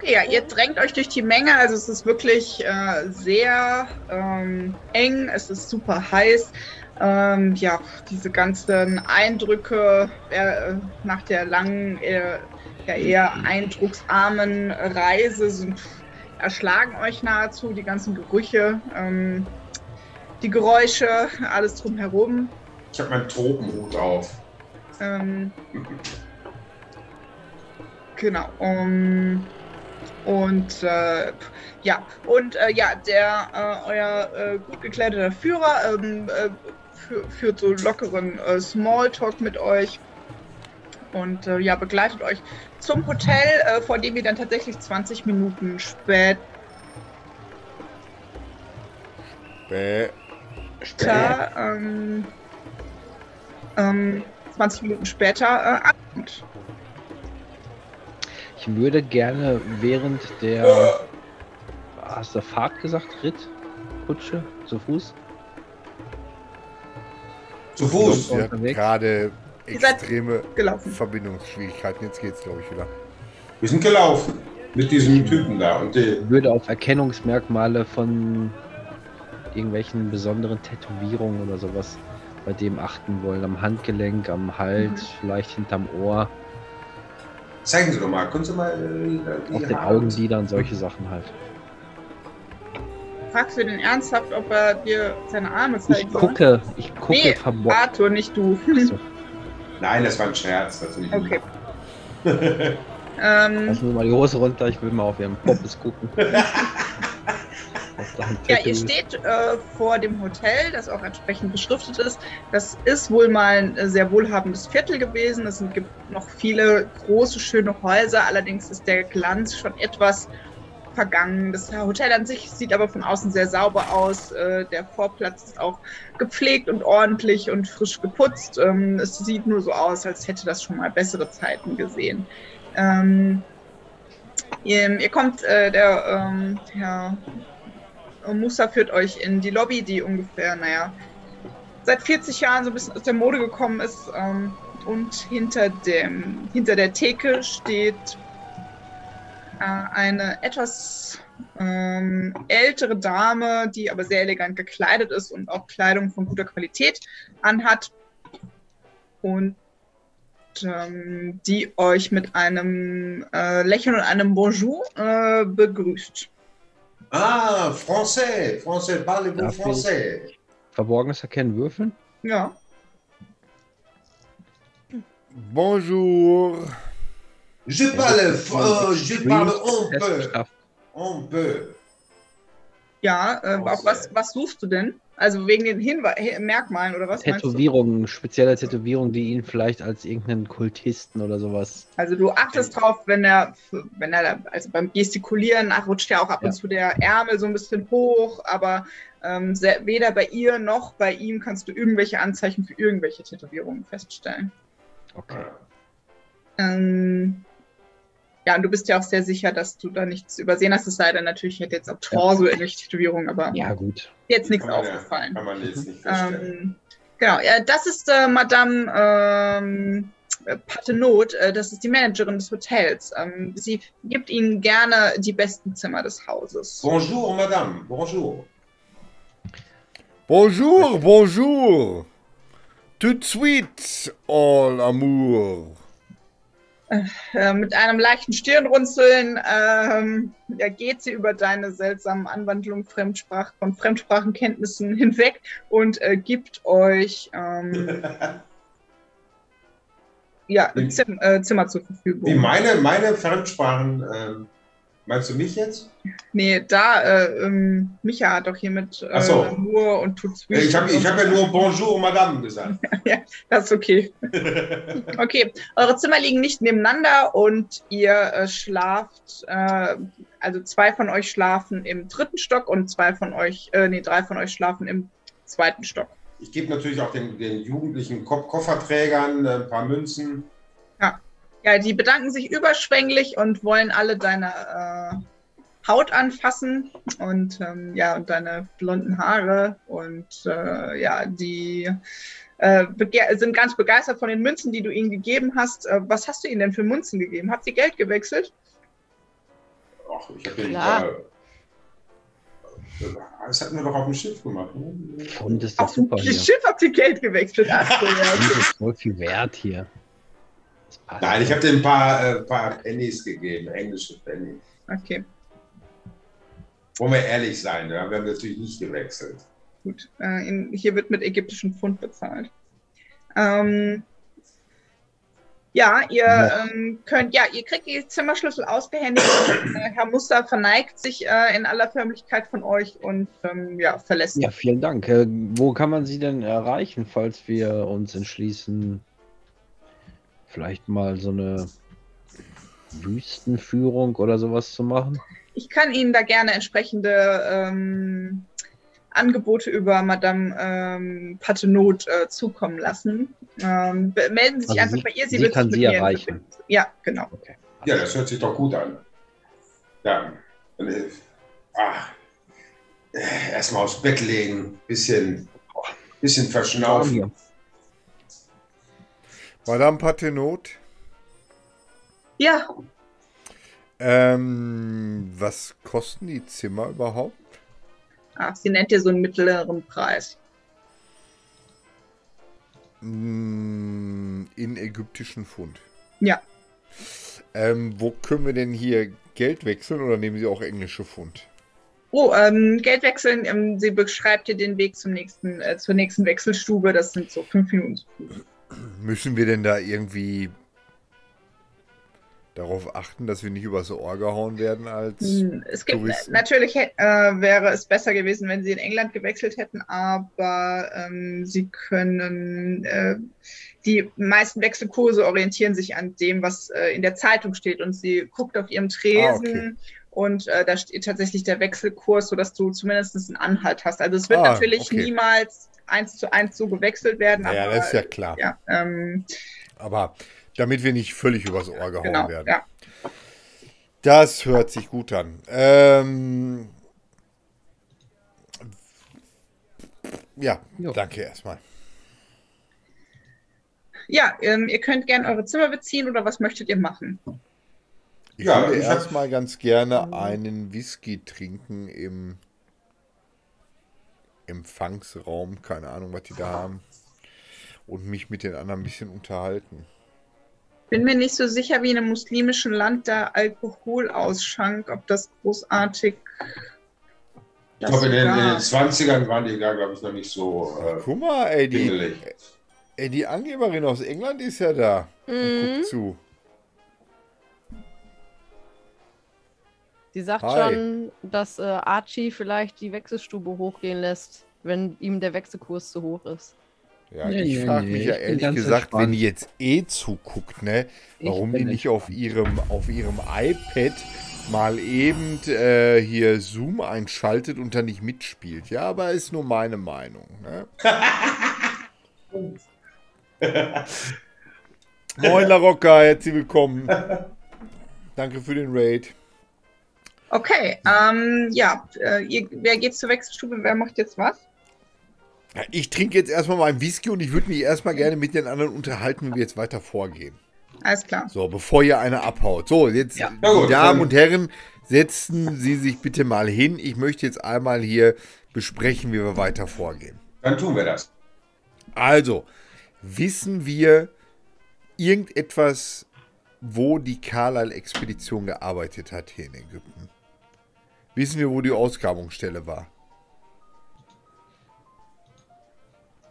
Okay, ja, ihr drängt euch durch die Menge. Also es ist wirklich äh, sehr ähm, eng. Es ist super heiß. Ähm, ja, diese ganzen Eindrücke äh, nach der langen, äh, ja eher eindrucksarmen Reise sind, erschlagen euch nahezu. Die ganzen Gerüche, ähm, die Geräusche, alles drumherum. Ich habe meinen Tropenhut auf. Ähm, genau. Um, und äh, ja, und äh, ja, der äh, euer äh, gut gekleideter Führer ähm, äh, fü führt so lockeren äh, Smalltalk mit euch und äh, ja, begleitet euch zum Hotel, äh, vor dem ihr dann tatsächlich 20 Minuten spät Bäh. später, ähm, ähm, 20 Minuten später äh, ankommt. Ich würde gerne während der. Hast du Fahrt gesagt? Ritt? Kutsche? Zu Fuß? Zu Fuß. Unterwegs. gerade extreme gelaufen. Verbindungsschwierigkeiten. Jetzt geht's, glaube ich, wieder. Wir sind gelaufen mit diesem Typen da. Und die, Ich würde auf Erkennungsmerkmale von irgendwelchen besonderen Tätowierungen oder sowas bei dem achten wollen. Am Handgelenk, am Hals, Mhm. vielleicht hinterm Ohr, zeigen Sie doch mal. Können Sie mal äh, die auf den Augenlidern, solche Sachen halt. Fragst du den ernsthaft, ob er dir seine Arme Ich zeigen soll? gucke, ich gucke Nee, verborgen. Arthur, nicht du. Achso, Nein, das war ein Scherz. Das nicht Okay. ähm, lassen wir mal die Hose runter, ich will mal auf ihren Poppes gucken. [laughs] Ja, ihr steht äh, vor dem Hotel, das auch entsprechend beschriftet ist. Das ist wohl mal ein äh, sehr wohlhabendes Viertel gewesen. Es gibt noch viele große, schöne Häuser. Allerdings ist der Glanz schon etwas vergangen. Das Hotel an sich sieht aber von außen sehr sauber aus. Äh, der Vorplatz ist auch gepflegt und ordentlich und frisch geputzt. Ähm, es sieht nur so aus, als hätte das schon mal bessere Zeiten gesehen. Ähm, ihr, ihr kommt, äh, der ähm, Herr Musa führt euch in die Lobby, die ungefähr, naja, seit 40 Jahren so ein bisschen aus der Mode gekommen ist. Ähm, und hinter, dem, hinter der Theke steht äh, eine etwas ähm, ältere Dame, die aber sehr elegant gekleidet ist und auch Kleidung von guter Qualität anhat. Und ähm, die euch mit einem äh, Lächeln und einem Bonjour äh, begrüßt. Ah, Français, Français, parlez-vous Français? Verborgenes Erkennen würfeln? Ja. Bonjour. Je parle, euh, je parle un peu, un peu. Ja, äh, was, was suchst du denn? Also wegen den Hinwe Merkmalen oder was meinst du? Tätowierungen, spezielle Tätowierungen, die ihn vielleicht als irgendeinen Kultisten oder sowas. Also du achtest drauf, wenn er, wenn er, da- also beim Gestikulieren ach, rutscht ja auch ab Ja. und zu der Ärmel so ein bisschen hoch, aber ähm, se- weder bei ihr noch bei ihm kannst du irgendwelche Anzeichen für irgendwelche Tätowierungen feststellen. Okay. Ähm, ja, und du bist ja auch sehr sicher, dass du da nichts übersehen hast. Es sei denn, natürlich hätte jetzt auf Torso irgendwelche Tätowierungen, aber Ja, gut. jetzt nichts ja- aufgefallen. Kann man jetzt nicht feststellen. Ähm, genau, ja, das ist äh, Madame ähm, äh, Patenot, äh, das ist die Managerin des Hotels. Ähm, sie gibt Ihnen gerne die besten Zimmer des Hauses. Bonjour, madame, bonjour. Bonjour, bonjour. Tout de suite, all amour. Äh, mit einem leichten Stirnrunzeln ja, geht sie über deine seltsamen Anwandlungen Fremdsprach von Fremdsprachenkenntnissen hinweg und äh, gibt euch ähm, [laughs] ja, Zim äh, Zimmer zur Verfügung. Wie meine, meine Fremdsprachen, ähm, meinst du mich jetzt? Nee, da, äh, ähm, Micha hat doch hier mit äh, so. Amour und Tout Äh, Ich habe hab ja nur Bonjour, madame gesagt. [laughs] Das ist okay. [laughs] Okay, eure Zimmer liegen nicht nebeneinander und ihr äh, schlaft, äh, also zwei von euch schlafen im dritten Stock und zwei von euch, äh, nee, drei von euch schlafen im zweiten Stock. Ich gebe natürlich auch den, den jugendlichen Ko Kofferträgern äh, ein paar Münzen. Ja, die bedanken sich überschwänglich und wollen alle deine äh, Haut anfassen und ähm, ja, und deine blonden Haare und äh, ja, die äh, sind ganz begeistert von den Münzen, die du ihnen gegeben hast. Äh, was hast du ihnen denn für Münzen gegeben? Habt ihr Geld gewechselt? Ach, ich habe. Klar. Äh, das hatten wir doch auf dem Schiff gemacht. Ne? Pfund ist doch Auf dem super hier. Schiff habt ihr Geld gewechselt. Ach so, ja, Pfund okay. ist voll viel wert hier. Das passt. Nein, ich habe dir ein paar, äh, paar Pennies gegeben, englische Pennies. okay. Wollen wir ehrlich sein, ja? wir haben natürlich nicht gewechselt. Gut, äh, in, hier wird mit ägyptischen Pfund bezahlt. Ähm, ja, ihr Ja. ähm, könnt, ja, ihr kriegt die Zimmerschlüssel ausgehändigt. und, äh, Herr Muster verneigt sich äh, in aller Förmlichkeit von euch und ähm, ja, verlässt. Ja, vielen Dank. Äh, wo kann man Sie denn erreichen, falls wir uns entschließen, vielleicht mal so eine Wüstenführung oder sowas zu machen? Ich kann Ihnen da gerne entsprechende ähm, Angebote über Madame ähm, Patenot äh, zukommen lassen. Ähm, melden Sie sich Also einfach sie- bei ihr. sie wird kann Sie erreichen. Ja, genau. Okay. Ja, das hört sich doch gut an. Ja, dann, äh, ah, äh, erstmal aufs Bett legen, bisschen, bisschen verschnaufen. Madame Patenot, Ja, ähm, was kosten die Zimmer überhaupt? Ach, sie nennt dir so einen mittleren Preis. Mm, In ägyptischen Pfund. Ja. Ähm, wo können wir denn hier Geld wechseln oder nehmen Sie auch englische Pfund? Oh, ähm, Geld wechseln. Ähm, sie beschreibt dir den Weg zum nächsten, äh, zur nächsten Wechselstube. Das sind so fünf Minuten. Müssen wir denn da irgendwie darauf achten, dass wir nicht übers Ohr gehauen werden als. Hm, Es gibt Touristen. natürlich äh, wäre es besser gewesen, wenn sie in England gewechselt hätten, aber ähm, sie können äh, die meisten Wechselkurse orientieren sich an dem, was äh, in der Zeitung steht und sie guckt auf ihrem Tresen. Ah, okay. Und äh, da steht tatsächlich der Wechselkurs, sodass du zumindest einen Anhalt hast. Also es wird Ah, natürlich okay. niemals eins zu eins so gewechselt werden. Naja, aber, das ist ja klar. ja, ähm, Aber damit wir nicht völlig übers Ohr gehauen genau. werden. Ja. Das hört sich gut an. Ähm, ja, Jo. danke erstmal. Ja, ähm, ihr könnt gerne eure Zimmer beziehen oder was möchtet ihr machen? Ich Ja, würde erstmal ganz gerne einen Whisky trinken im Empfangsraum, keine Ahnung, was die da haben, und mich mit den anderen ein bisschen unterhalten. Bin mir nicht so sicher, wie in einem muslimischen Land da Alkohol ausschank, ob das großartig. Ich glaube, in, den- in den 20ern waren die da, glaube ich, noch nicht so äh, Guck mal, ey, die, ey, die Angeberin aus England ist ja da. Und Mhm. guckt zu. Sie sagt Hi. schon, dass äh, Archie vielleicht die Wechselstube hochgehen lässt, wenn ihm der Wechselkurs zu hoch ist. Ja, Nee, ich frage nee, mich ich ja ehrlich gesagt, entspannt. wenn die jetzt eh zuguckt, ne, warum bin die nicht auf ihrem, auf ihrem iPad mal eben äh, hier Zoom einschaltet und dann nicht mitspielt. Ja, aber ist nur meine Meinung. Ne? [laughs] Moin Larocca, herzlich willkommen. Danke für den Raid. Okay, ähm, ja, äh, ihr, wer geht zur Wechselstube? Wer macht jetzt was? Ja, Ich trinke jetzt erstmal meinen Whisky und ich würde mich erstmal gerne mit den anderen unterhalten, wie wir jetzt weiter vorgehen. Alles klar. So, bevor hier einer abhaut. So, jetzt, Ja. Ja, die gut, Damen dann- und Herren, setzen Sie sich bitte mal hin. Ich möchte jetzt einmal hier besprechen, wie wir weiter vorgehen. Dann tun wir das. Also, wissen wir irgendetwas, wo die Carlyle-Expedition gearbeitet hat hier in Ägypten? Wissen wir, wo die Ausgrabungsstelle war?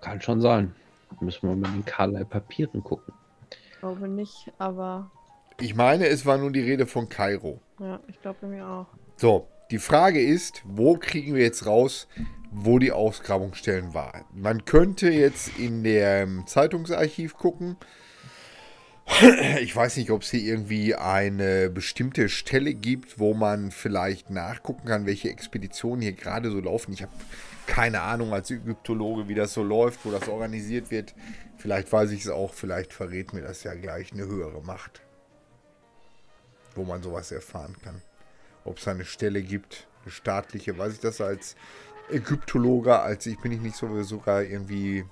Kann schon sein. Müssen wir mal in den Carlyle Papieren gucken. Glaube nicht, aber Ich meine, es war nun die Rede von Kairo. ja, ich glaube mir auch. So, die Frage ist, wo kriegen wir jetzt raus, wo die Ausgrabungsstellen waren? Man könnte jetzt in dem Zeitungsarchiv gucken. Ich weiß nicht, ob es hier irgendwie eine bestimmte Stelle gibt, wo man vielleicht nachgucken kann, welche Expeditionen hier gerade so laufen. Ich habe keine Ahnung als Ägyptologe, wie das so läuft, wo das organisiert wird. Vielleicht weiß ich es auch, vielleicht verrät mir das ja gleich eine höhere Macht, wo man sowas erfahren kann ob es eine Stelle gibt, eine staatliche, weiß ich das als Ägyptologe, als ich bin ich nicht so sogar irgendwie,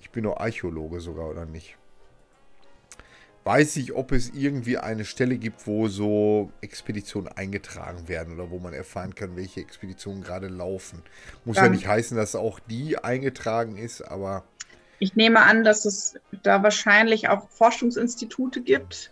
ich bin nur Archäologe sogar oder nicht. Weiß ich, ob es irgendwie eine Stelle gibt, wo so Expeditionen eingetragen werden oder wo man erfahren kann, welche Expeditionen gerade laufen. Muss ja Dann- nicht heißen, dass auch die eingetragen ist, aber Ich nehme an, dass es da wahrscheinlich auch Forschungsinstitute gibt,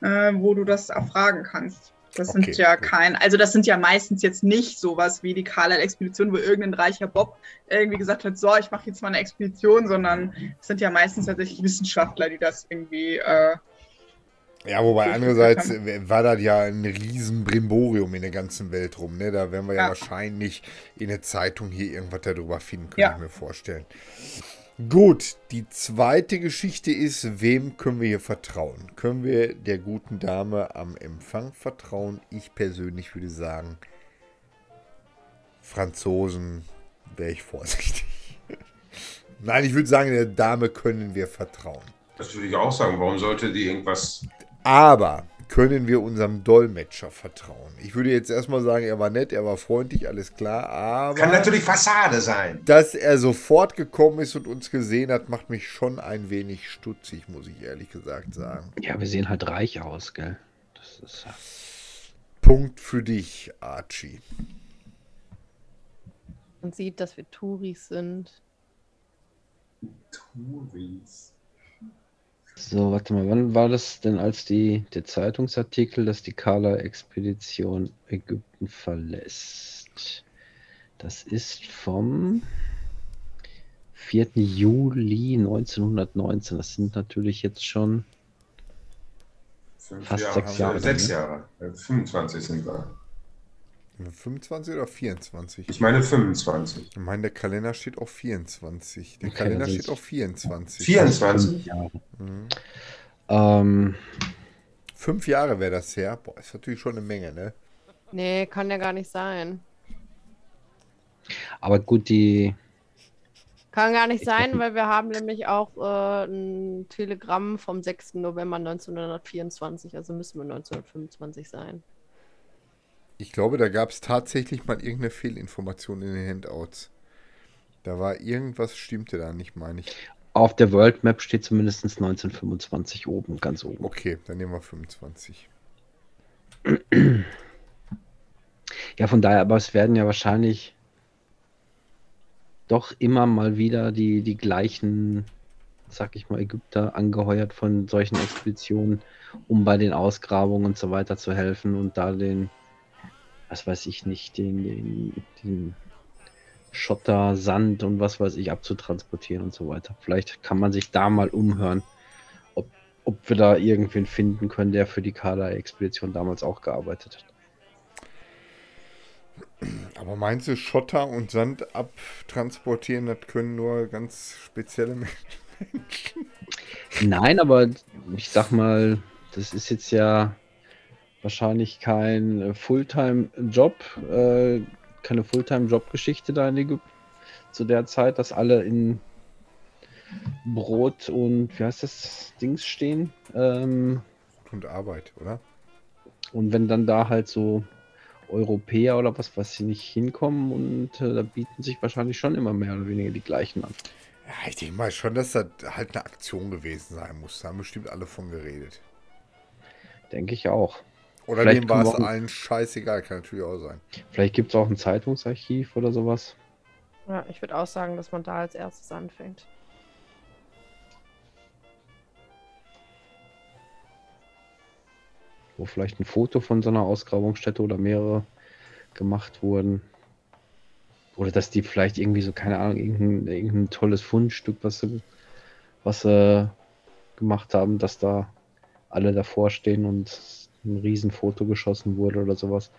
äh, wo du das erfragen kannst. Das Okay, sind ja kein, also das sind ja meistens jetzt nicht sowas wie die Carlyle-Expedition, wo irgendein reicher Bob irgendwie gesagt hat, so, ich mache jetzt mal eine Expedition, sondern es sind ja meistens tatsächlich Wissenschaftler, die das irgendwie äh, Ja, wobei [laughs] andererseits war das ja ein riesen Brimborium in der ganzen Welt rum. Ne? Da werden wir ja. Ja. wahrscheinlich in der Zeitung hier irgendwas darüber finden, kann Ja. ich mir vorstellen. Gut, die zweite Geschichte ist, wem können wir hier vertrauen? Können wir der guten Dame am Empfang vertrauen? Ich persönlich würde sagen, Franzosen wäre ich vorsichtig. [laughs] Nein, ich würde sagen, der Dame können wir vertrauen. Das würde ich auch sagen. Warum sollte die irgendwas. Aber können wir unserem Dolmetscher vertrauen? Ich würde jetzt erstmal sagen, er war nett, er war freundlich, alles klar, aber Kann natürlich Fassade sein. dass er sofort gekommen ist und uns gesehen hat, macht mich schon ein wenig stutzig, muss ich ehrlich gesagt sagen. Ja, wir sehen halt reich aus, gell? Das ist. Punkt für dich, Archie. Man sieht, dass wir Touris sind. So, warte mal, wann war das denn, als die, der Zeitungsartikel, dass die Kala-Expedition Ägypten verlässt? Das ist vom 4. Juli 1919. Das sind natürlich jetzt schon. Fünf Fast Jahre, sechs Jahre, Sechs ne? Jahre. Äh, 25 sind wir. 25 oder 24? Ich meine 25. Ich meine, der Kalender steht auf 24. Der Okay, Kalender steht auf 24. 24? fünf Jahre. Mhm. Ähm, Fünf Jahre wäre das her. Boah, ist natürlich schon eine Menge, ne? Nee, kann ja gar nicht sein. aber gut, die. Kann gar nicht sein, weil wir haben nämlich auch äh, ein Telegramm vom 6. November 1924, also müssen wir 1925 sein. Ich glaube, da gab es tatsächlich mal irgendeine Fehlinformation in den Handouts. Da war irgendwas, stimmte da nicht, meine ich. Auf der World Map steht zumindest 1925 oben, ganz oben. Okay, dann nehmen wir 25. Ja, von daher, aber es werden ja wahrscheinlich doch immer mal wieder die, die gleichen sag ich mal, Ägypter angeheuert von solchen Expeditionen, um bei den Ausgrabungen und so weiter zu helfen und da den, was weiß ich nicht, den, den, den Schotter, Sand und was weiß ich abzutransportieren und so weiter. Vielleicht kann man sich da mal umhören, ob, ob wir da irgendwen finden können, der für die Kader-Expedition damals auch gearbeitet hat. Aber meinst du, Schotter und Sand abtransportieren, das können nur ganz spezielle Menschen? Nein, aber ich sag mal, das ist jetzt ja wahrscheinlich kein äh, Fulltime-Job, äh, keine Fulltime-Job-Geschichte da in Ägypten zu der Zeit, dass alle in Brot und wie heißt das Dings stehen. Ähm, Und Arbeit, oder? und wenn dann da halt so Europäer oder was, was sie nicht hinkommen und äh, da bieten sich wahrscheinlich schon immer mehr oder weniger die gleichen an. Ja, ich denke mal schon, dass das halt eine Aktion gewesen sein muss. Da haben bestimmt alle von geredet. Denke ich auch. Oder Vielleicht dem war es allen scheißegal, kann natürlich auch sein. Vielleicht gibt es auch ein Zeitungsarchiv oder sowas. Ja, ich würde auch sagen, dass man da als erstes anfängt. wo vielleicht ein Foto von so einer Ausgrabungsstätte oder mehrere gemacht wurden. Oder dass die vielleicht irgendwie so, keine Ahnung, irgendein, irgendein tolles Fundstück, was sie, was sie gemacht haben, dass da alle davor stehen und ein Riesenfoto geschossen wurde oder sowas.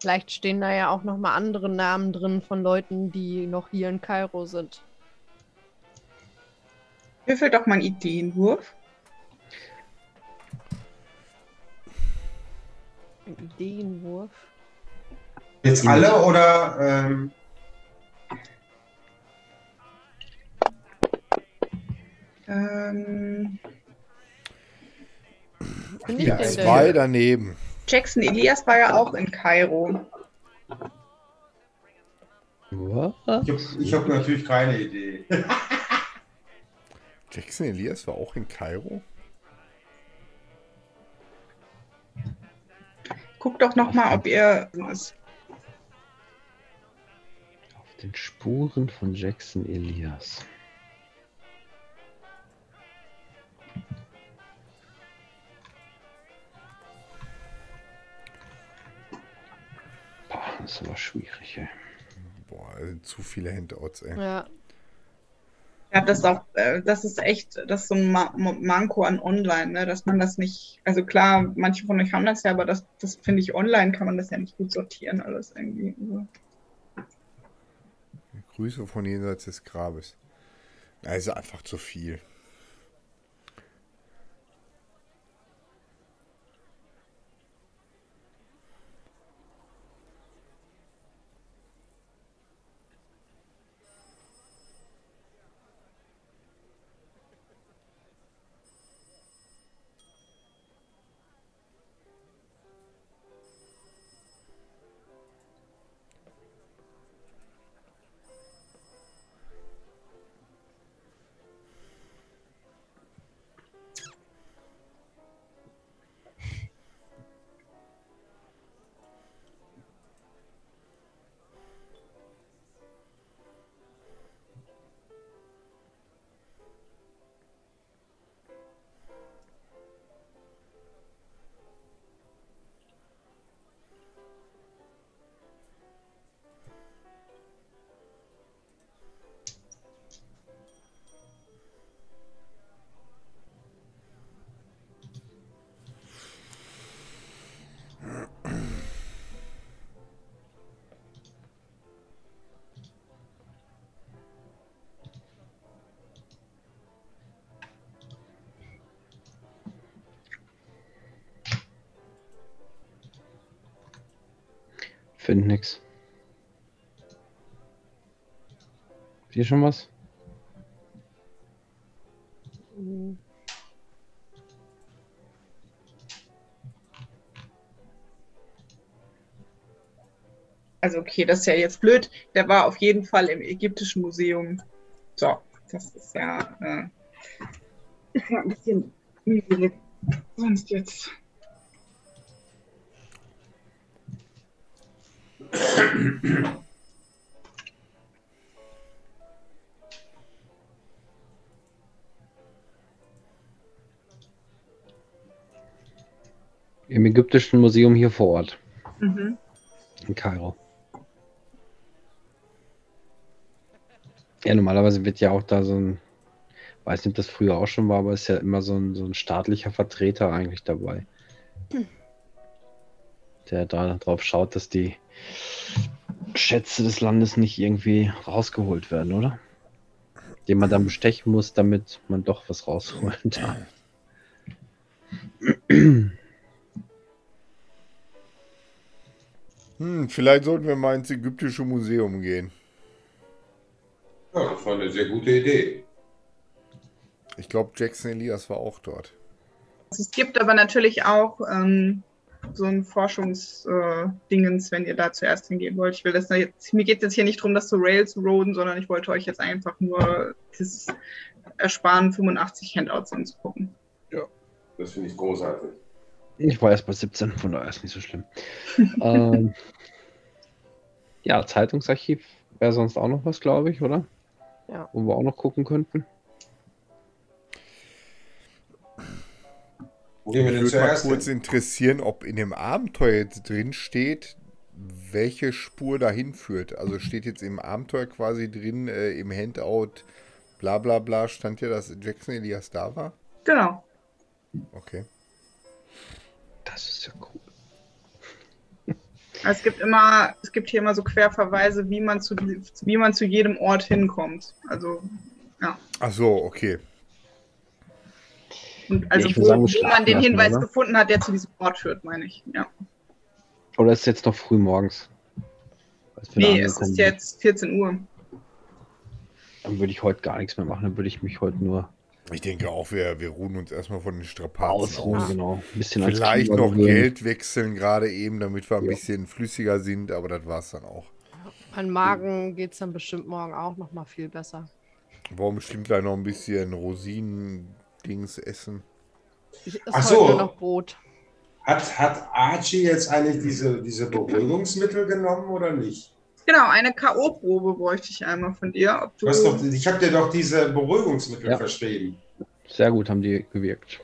Vielleicht stehen da ja auch nochmal andere Namen drin von Leuten, die noch hier in Kairo sind. Würfel doch mal einen Ideenwurf. Ein Ideenwurf. Jetzt alle oder ähm, Ähm, Bin ich Ja, denn Zwei der? daneben. Jackson Elias war ja auch in Kairo. Was? ich habe hab natürlich keine Idee. [laughs] Jackson Elias war auch in Kairo? Guckt doch noch mal, ob ihr Auf den Spuren von Jackson Elias. Ist aber schwierig, ey. Boah, also zu viele Handouts, ey. Ja, Ja, das ist auch, äh, das ist echt, das ist so ein Ma Ma- Manko an Online, ne? dass man das nicht, also klar, manche von euch haben das ja, aber das, das finde ich online kann man das ja nicht gut sortieren, alles irgendwie. Also, Grüße von jenseits des Grabes. Also einfach zu viel. Find nix. Hier schon was? Mhm. also okay, das ist ja jetzt blöd. Der war auf jeden Fall im Ägyptischen Museum. So, das ist ja, äh, ist [laughs] ja ein bisschen mühselig. Sonst jetzt. Im ägyptischen Museum hier vor Ort. Mhm. In Kairo. Ja, normalerweise wird ja auch da so ein, weiß nicht, ob das früher auch schon war, aber ist ja immer so ein, so ein staatlicher Vertreter eigentlich dabei. Hm. Der da drauf schaut, dass die Schätze des Landes nicht irgendwie rausgeholt werden, oder? Den man dann bestechen muss, damit man doch was rausholen darf. Hm, vielleicht sollten wir mal ins ägyptische Museum gehen. Ja, das war eine sehr gute Idee. Ich glaube, Jackson Elias war auch dort. Es gibt aber natürlich auch ähm, so ein Forschungsdingens, wenn ihr da zuerst hingehen wollt. Ich will das da jetzt, mir geht es jetzt hier nicht darum, das zu Rails zu roden, sondern ich wollte euch jetzt einfach nur das ersparen, 85 Handouts anzugucken. Das finde ich großartig. Ich war erst bei 17, von daher ist nicht so schlimm. [laughs] ähm, ja, Zeitungsarchiv wäre sonst auch noch was, glaube ich, oder? Ja. Wo wir auch noch gucken könnten. Gehen wir würde mal kurz hin? interessieren, ob in dem Abenteuer jetzt drin steht, welche Spur dahin führt. Also steht jetzt im Abenteuer quasi drin, äh, im Handout, bla bla bla, stand ja, dass Jackson Elias da war? Genau. Okay. Das ist ja cool. Also Es gibt immer, es gibt hier immer so Querverweise, wie man zu, wie man zu jedem Ort hinkommt. Also, Ach so, okay. Und also ich wo, sagen, wo man den Hinweis oder? gefunden hat, der zu diesem Ort führt, meine ich. Ja. Oder ist es jetzt noch früh morgens? Nee, es ist jetzt 14 Uhr. Dann würde ich heute gar nichts mehr machen. Dann würde ich mich heute nur Ich denke auch, wir, wir ruhen uns erstmal von den Strapazen ausruhen. aus. Genau. Ein bisschen Vielleicht noch gewöhnen. Geld wechseln, gerade eben, damit wir ein Ja. bisschen flüssiger sind, aber das war es dann auch. Mein Magen geht es dann bestimmt morgen auch noch mal viel besser. Warum bestimmt gleich noch ein bisschen Rosinen-Dings essen? Ich esse Ach heute so. noch Brot. Hat, hat Archie jetzt eigentlich diese, diese Beruhigungsmittel genommen oder nicht? Genau, eine K.O.-Probe bräuchte ich einmal von dir. Ob du, Du hast doch, ich habe dir doch diese Beruhigungsmittel Ja. verschrieben. Sehr gut haben die gewirkt.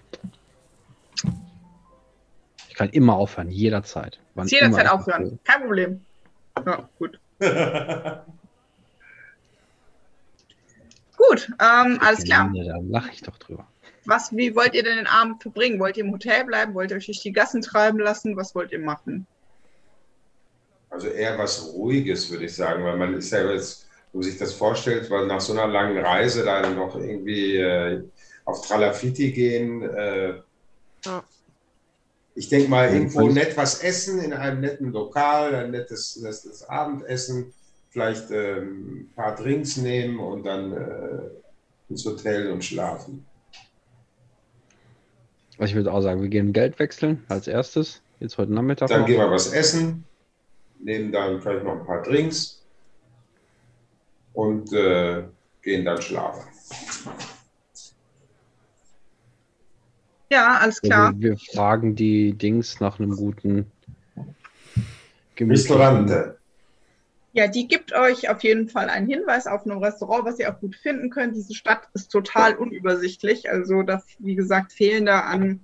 Ich kann immer aufhören, jederzeit. Wann jederzeit aufhören. will. Kein Problem. Ja, gut. [laughs] Gut, ähm, alles klar. Ja, da lache ich doch drüber. Was, wie wollt ihr denn den Abend verbringen? Wollt ihr im Hotel bleiben? Wollt ihr euch durch die Gassen treiben lassen? Was wollt ihr machen? Also eher was Ruhiges, würde ich sagen, weil man ist ja jetzt, wenn man sich das vorstellt, weil nach so einer langen Reise dann noch irgendwie äh, auf Tralafiti gehen. Äh, Ja. Ich denke mal, irgendwo nett was essen in einem netten Lokal, ein nettes, nettes Abendessen, vielleicht ähm, ein paar Drinks nehmen und dann äh, ins Hotel und schlafen. Also ich würde auch sagen, wir gehen Geld wechseln als erstes. Jetzt heute Nachmittag. Dann noch. gehen wir was essen, nehmen dann vielleicht noch ein paar Drinks und äh, gehen dann schlafen. Ja, alles klar. Also wir fragen die Dings nach einem guten gemütlichen- Restaurante. Ja, die gibt euch auf jeden Fall einen Hinweis auf ein Restaurant, was ihr auch gut finden könnt. Diese Stadt ist total unübersichtlich. Also, das, wie gesagt, fehlen da an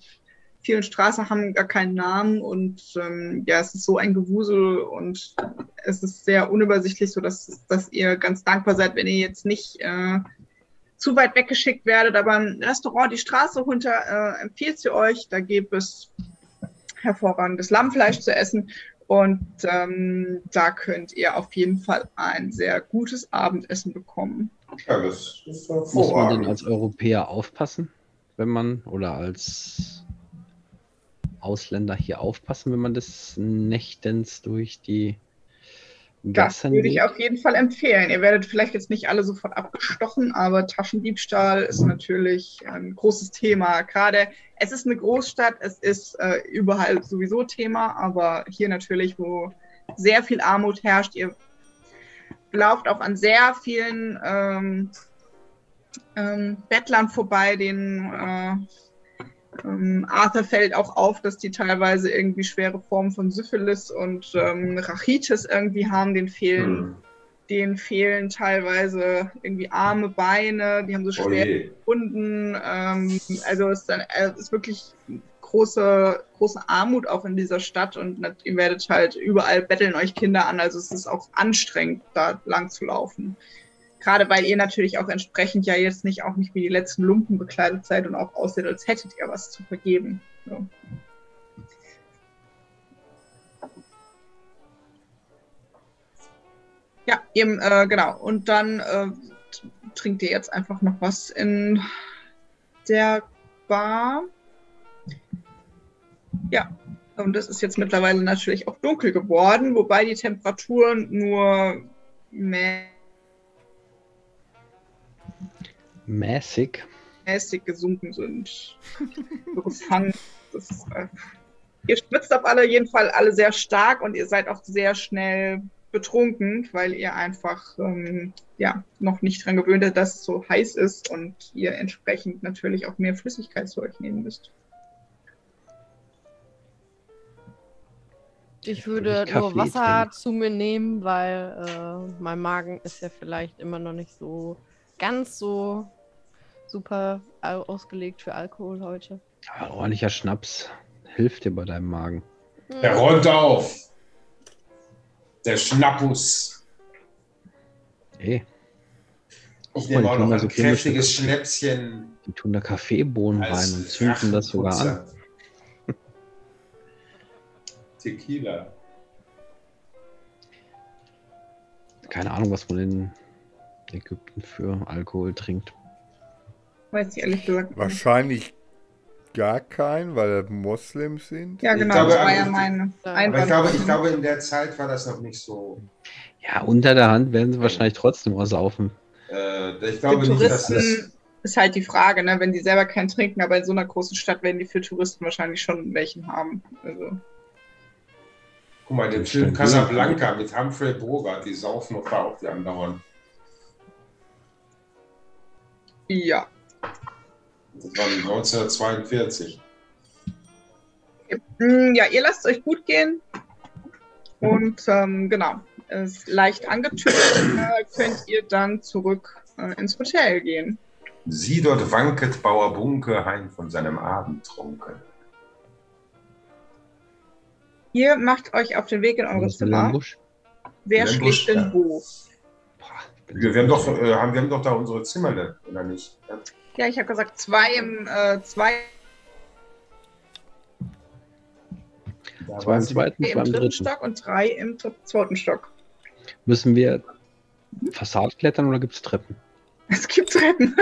vielen Straßen, haben gar keinen Namen und ähm, ja, es ist so ein Gewusel und es ist sehr unübersichtlich, sodass dass ihr ganz dankbar seid, wenn ihr jetzt nicht äh, zu weit weggeschickt werdet. Aber ein Restaurant, die Straße runter, äh, empfiehlt sie euch. Da gibt es hervorragendes Lammfleisch zu essen. Und ähm, da könnt ihr auf jeden Fall ein sehr gutes Abendessen bekommen. Ja, das ist Muss man denn als Europäer aufpassen, wenn man oder als Ausländer hier aufpassen, wenn man des Nächtens durch die Das Gassen würde ich auf jeden Fall empfehlen. Ihr werdet vielleicht jetzt nicht alle sofort abgestochen, aber Taschendiebstahl ist natürlich ein großes Thema. Gerade es ist eine Großstadt, es ist äh, überall sowieso Thema, aber hier natürlich, wo sehr viel Armut herrscht, ihr lauft auch an sehr vielen ähm, ähm, Bettlern vorbei, den äh, ähm, Arthur fällt auch auf, dass die teilweise irgendwie schwere Formen von Syphilis und ähm, Rachitis irgendwie haben. Den fehlen, Hm. denen fehlen teilweise irgendwie Arme, Beine, die haben so Oh schwere. Wunden. Ähm, also es ist, dann, äh, es ist wirklich große, große Armut auch in dieser Stadt und ihr werdet halt überall betteln euch Kinder an. Also es ist auch anstrengend, da lang zu laufen. Gerade weil ihr natürlich auch entsprechend ja jetzt nicht auch nicht wie die letzten Lumpen bekleidet seid und auch aussieht, als hättet ihr was zu vergeben. So. Ja, eben, äh, genau. Und dann äh, trinkt ihr jetzt einfach noch was in der Bar. Ja, und es ist jetzt mittlerweile natürlich auch dunkel geworden, wobei die Temperaturen nur mä- Mäßig. mäßig gesunken sind. so gefangen. Das ist, äh, ihr schwitzt auf alle jeden Fall alle sehr stark und ihr seid auch sehr schnell betrunken, weil ihr einfach ähm, ja, noch nicht dran gewöhnt seid, dass es so heiß ist und ihr entsprechend natürlich auch mehr Flüssigkeit zu euch nehmen müsst. Ich würde ich nur Wasser trinken. zu mir nehmen, weil äh, mein Magen ist ja vielleicht immer noch nicht so ganz so super au- ausgelegt für Alkohol heute. Ja, ordentlicher Schnaps hilft dir bei deinem Magen. Der räumt auf. Der Schnappus. Ey, Ich nehme auch noch ein so kräftiges Schnäpschen. die tun da Kaffeebohnen rein und zünden das sogar an. Tequila. Keine Ahnung, was man in Ägypten für Alkohol trinkt. Weiß ich ehrlich gesagt. nicht. Wahrscheinlich gar kein, weil Moslems sind. Ja, Ich genau, glaube, das war ja meine. Aber ich Einwand. glaube, ich glaube, in der Zeit war das noch nicht so. Ja, unter der Hand werden sie wahrscheinlich trotzdem was saufen. Äh, ich Für glaube nicht, dass das. Touristen ist halt die Frage, ne? wenn die selber keinen trinken, aber in so einer großen Stadt werden die für Touristen wahrscheinlich schon welchen haben. Also, Guck mal, den Film. Casablanca mit Humphrey Bogart, die saufen doch da auch die andauern. ja. Das war 1942. Mm, Ja, ihr lasst euch gut gehen. Und ähm, genau, es leicht angetütet äh, könnt ihr dann zurück äh, ins Hotel gehen. Sieh dort wanket Bauer Bunke heim von seinem Abendtrunken. Ihr macht euch auf den Weg in eure Zimmer. Wer Lambusch, schlägt denn ja. wo? Wir, haben doch, äh, haben, wir haben doch da unsere Zimmerle, oder nicht? Ja. Ja, ich habe gesagt, zwei im, äh, zwei Da Zwei im zweiten, zwei im im dritten dritten. Stock und drei im zweiten Stock. Müssen wir Fassade klettern oder gibt es Treppen? [laughs] Es gibt Treppen. [laughs]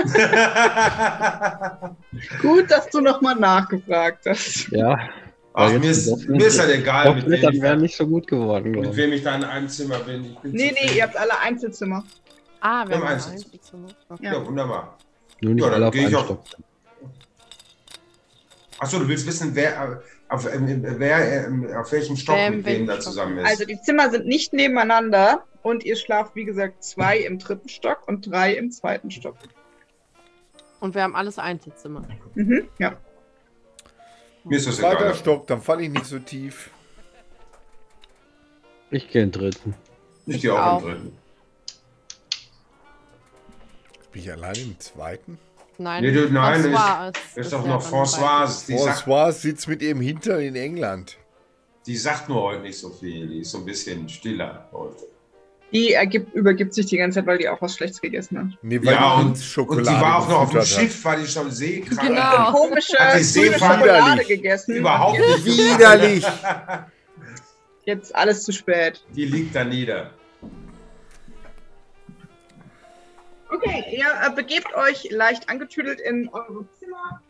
Gut, dass du nochmal nachgefragt hast. Ja, Ach, mir ist, mir ist halt egal, mit wem, ich, wäre nicht so gut geworden, mit wem ich da in einem Zimmer bin. Ich bin Nee, nee, ihr habt alle Einzelzimmer. Ah, wir haben ein Einzel- Einzelzimmer. Ja. Ja, wunderbar. Nur nicht Ja, dann alle auf ich einen auch- Stock. Achso, du willst wissen, wer, äh, auf, ähm, wer, ähm, auf welchem Stock im mit wem da zusammen ist. Also die Zimmer sind nicht nebeneinander und ihr schlaft, wie gesagt, zwei im dritten Stock und drei im zweiten Stock. Und wir haben alles Einzelzimmer. Mhm, ja. Mir ist das Zweiter egal. Stock, dann falle ich nicht so tief. Ich gehe in den dritten. Ich gehe auch auch. im dritten. Bin ich alleine im zweiten? Nein, Nee, du- nein, François ist, ist ist doch noch Françoise. Die sagt, François sitzt mit ihrem Hintern in England. die sagt nur heute nicht so viel. Die ist so ein bisschen stiller heute. Die ergibt, übergibt sich die ganze Zeit, weil die auch was Schlechtes gegessen hat. Nee, weil Ja, und, Schokolade und die war auch noch auf dem hat. Schiff, war die schon seekrank. Genau. Komische Schokolade gegessen. Überhaupt nicht. Widerlich! jetzt alles zu spät. Die liegt da nieder. Okay, ihr äh, begebt euch leicht angetüdelt in eure Zimmer.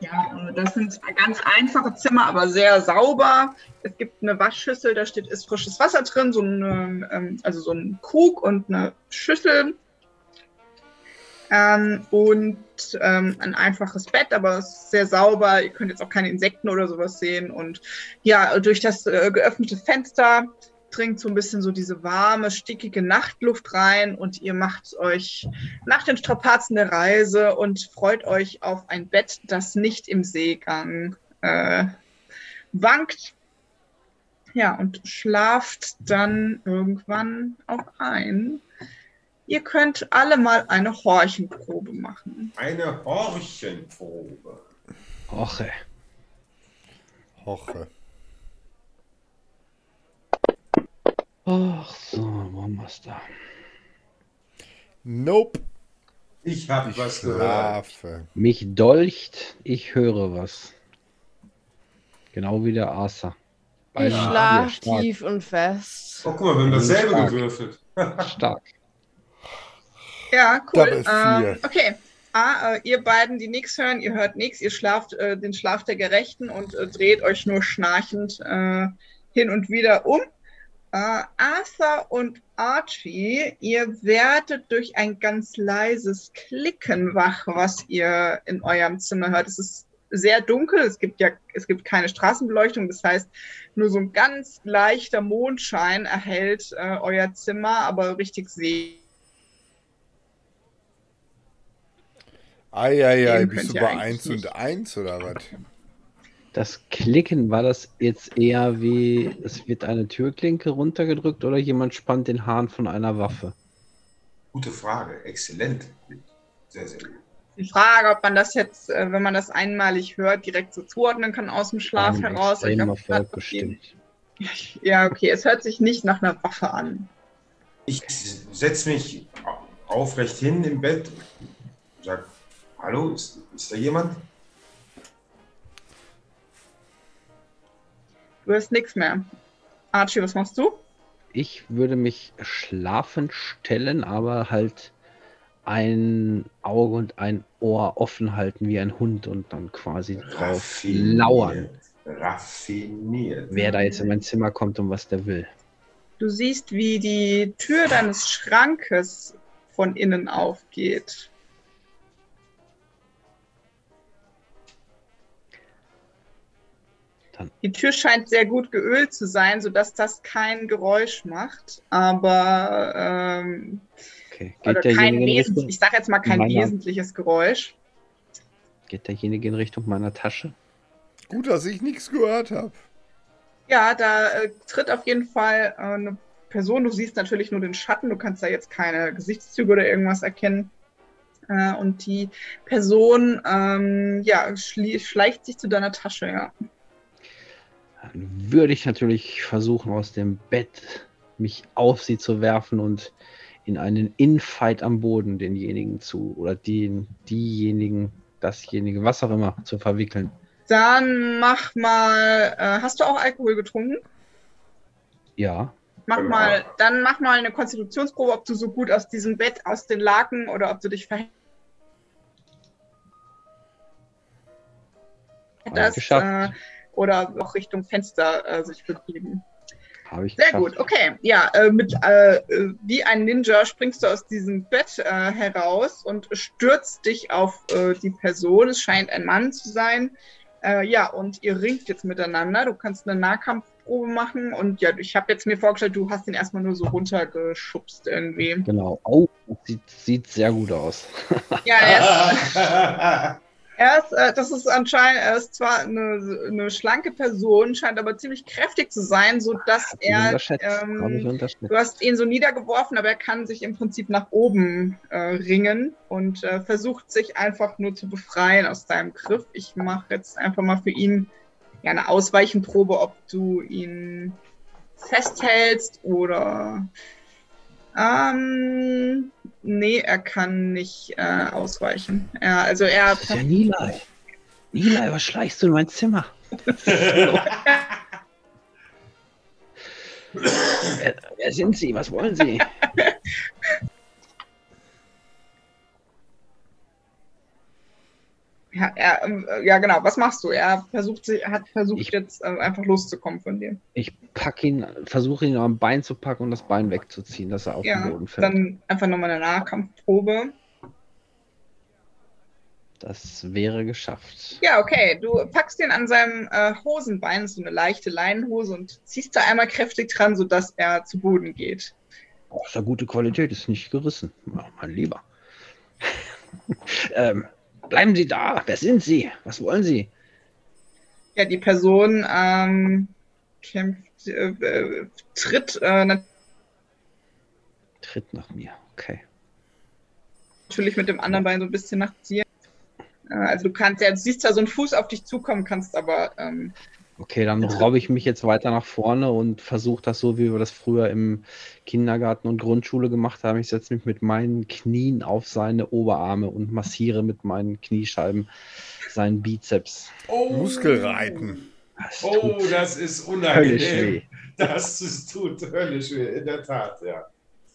Ja, äh, das sind ganz einfache Zimmer, aber sehr sauber. Es gibt eine Waschschüssel, da steht ist frisches Wasser drin, so eine, ähm, also so ein Krug und eine Schüssel. Ähm, und ähm, ein einfaches Bett, aber es ist sehr sauber. Ihr könnt jetzt auch keine Insekten oder sowas sehen. Und ja, durch das äh, geöffnete Fenster dringt so ein bisschen so diese warme, stickige Nachtluft rein und ihr macht euch nach den Strapazen der Reise und freut euch auf ein Bett, das nicht im Seegang äh, wankt. Ja, und schlaft dann irgendwann auch ein. Ihr könnt alle mal eine Horchenprobe machen. Eine Horchenprobe. Och, ey. Ach so, wo haben wir's da? Nope. Ich habe Ich was gehört. schlafe. Mich dolcht, ich höre was. Genau wie der Arthur. Ich schlaf tief und fest. Oh, guck mal, wir haben dasselbe Stark. gewürfelt. [laughs] Stark. Ja, cool. Ähm, okay. Ah, äh, ihr beiden, die nichts hören, ihr hört nichts, ihr schlaft äh, den Schlaf der Gerechten und äh, dreht euch nur schnarchend äh, hin und wieder um. Äh, Arthur und Archie, ihr werdet durch ein ganz leises Klicken wach, was ihr in eurem Zimmer hört. Es ist sehr dunkel, es gibt ja, es gibt keine Straßenbeleuchtung, das heißt, nur so ein ganz leichter Mondschein erhellt äh, euer Zimmer, aber richtig sehen Eieiei, bist du bei eigentlich 1 und nicht. 1 oder was? Das Klicken, war das jetzt eher wie, es wird eine Türklinke runtergedrückt oder jemand spannt den Hahn von einer Waffe? Gute Frage. Exzellent. Sehr, sehr gut. Die Frage, ob man das jetzt, äh, wenn man das einmalig hört, direkt so zuordnen kann aus dem Schlaf Einem heraus. Ich grad bestimmt. [laughs] Ja, okay, es hört sich nicht nach einer Waffe an. Ich setze mich aufrecht hin im Bett und sage, hallo, ist, ist da jemand? Du hörst nichts mehr. Archie, was machst du? Ich würde mich schlafend stellen, aber halt ein Auge und ein Ohr offen halten wie ein Hund und dann quasi drauf lauern, Raffiniert. wer da jetzt in mein Zimmer kommt und was der will. Du siehst, wie die Tür deines Schrankes von innen aufgeht. Dann- Die Tür scheint sehr gut geölt zu sein, sodass das kein Geräusch macht, aber ähm, Okay. oder kein wesentlich, Richtung, ich sage jetzt mal kein meiner- wesentliches Geräusch. geht derjenige in Richtung meiner Tasche? Gut, dass ich nichts gehört habe. Ja, da äh, tritt auf jeden Fall äh, eine Person. Du siehst natürlich nur den Schatten. Du kannst da jetzt keine Gesichtszüge oder irgendwas erkennen. Äh, und die Person, ähm, ja, schleicht sich zu deiner Tasche, ja. Dann würde ich natürlich versuchen, aus dem Bett mich auf sie zu werfen und in einen Infight am Boden denjenigen zu oder den, diejenigen, dasjenige, was auch immer, zu verwickeln. Dann mach mal, äh, hast du auch Alkohol getrunken? Ja, Mach mal, dann mach mal eine Konstitutionsprobe, ob du so gut aus diesem Bett, aus den Laken oder ob du dich verhältst. Ich geschafft. äh, oder auch Richtung Fenster äh, sich begeben. Sehr geschafft. gut, okay. Ja, äh, mit, äh, äh, wie ein Ninja springst du aus diesem Bett äh, heraus und stürzt dich auf äh, die Person. Es scheint ein Mann zu sein. Äh, ja, und ihr ringt jetzt miteinander. Du kannst eine Nahkampfprobe machen. Und ja, ich habe jetzt mir vorgestellt, du hast ihn erstmal nur so runtergeschubst irgendwie. Genau. Oh, das sieht, sieht sehr gut aus. Ja, er ist, [laughs] er ist äh, das ist anscheinend, er ist zwar eine, eine schlanke Person, scheint aber ziemlich kräftig zu sein, sodass Hab ich er ähm. Du hast ihn so niedergeworfen, aber er kann sich im Prinzip nach oben äh, ringen und äh, versucht sich einfach nur zu befreien aus deinem Griff. Ich mache jetzt einfach mal für ihn ja, eine Ausweichenprobe, ob du ihn festhältst oder. Ähm, nee, er kann nicht äh, ausweichen. Er, also er. Das ist ja Nilay. Nilay, was schleichst du in mein Zimmer? [laughs] wer, wer sind Sie? Was wollen Sie? [laughs] Ja, er, ähm, ja, genau. Was machst du? Er versucht, sich, hat versucht Ich- jetzt äh, einfach loszukommen von dir. Ich pack ihn, versuche ihn am Bein zu packen und das Bein wegzuziehen, dass er auf Ja, den Boden fällt. Dann einfach nochmal eine Nahkampfprobe. Das wäre geschafft. Ja, okay. Du packst ihn an seinem äh, Hosenbein, so eine leichte Leinenhose, und ziehst da einmal kräftig dran, sodass er zu Boden geht. Oh, ist ja gute Qualität, ist nicht gerissen. Ja, mein Lieber. [laughs] ähm, bleiben Sie da. Wer sind Sie? Was wollen Sie? Ja, die Person ähm, kämpft, äh, äh, tritt äh, Tritt nach mir. Okay. natürlich mit dem anderen Bein so ein bisschen nach dir. Äh, also du kannst ja, du siehst zwar so einen Fuß auf dich zukommen, kannst aber ähm, Okay, dann robbe ich mich jetzt weiter nach vorne und versuche das so, wie wir das früher im Kindergarten und Grundschule gemacht haben. Ich setze mich mit meinen Knien auf seine Oberarme und massiere mit meinen Kniescheiben seinen Bizeps. Oh, Muskelreiten. Das Oh, das ist unangenehm. Das ist, tut höllisch weh, in der Tat, ja.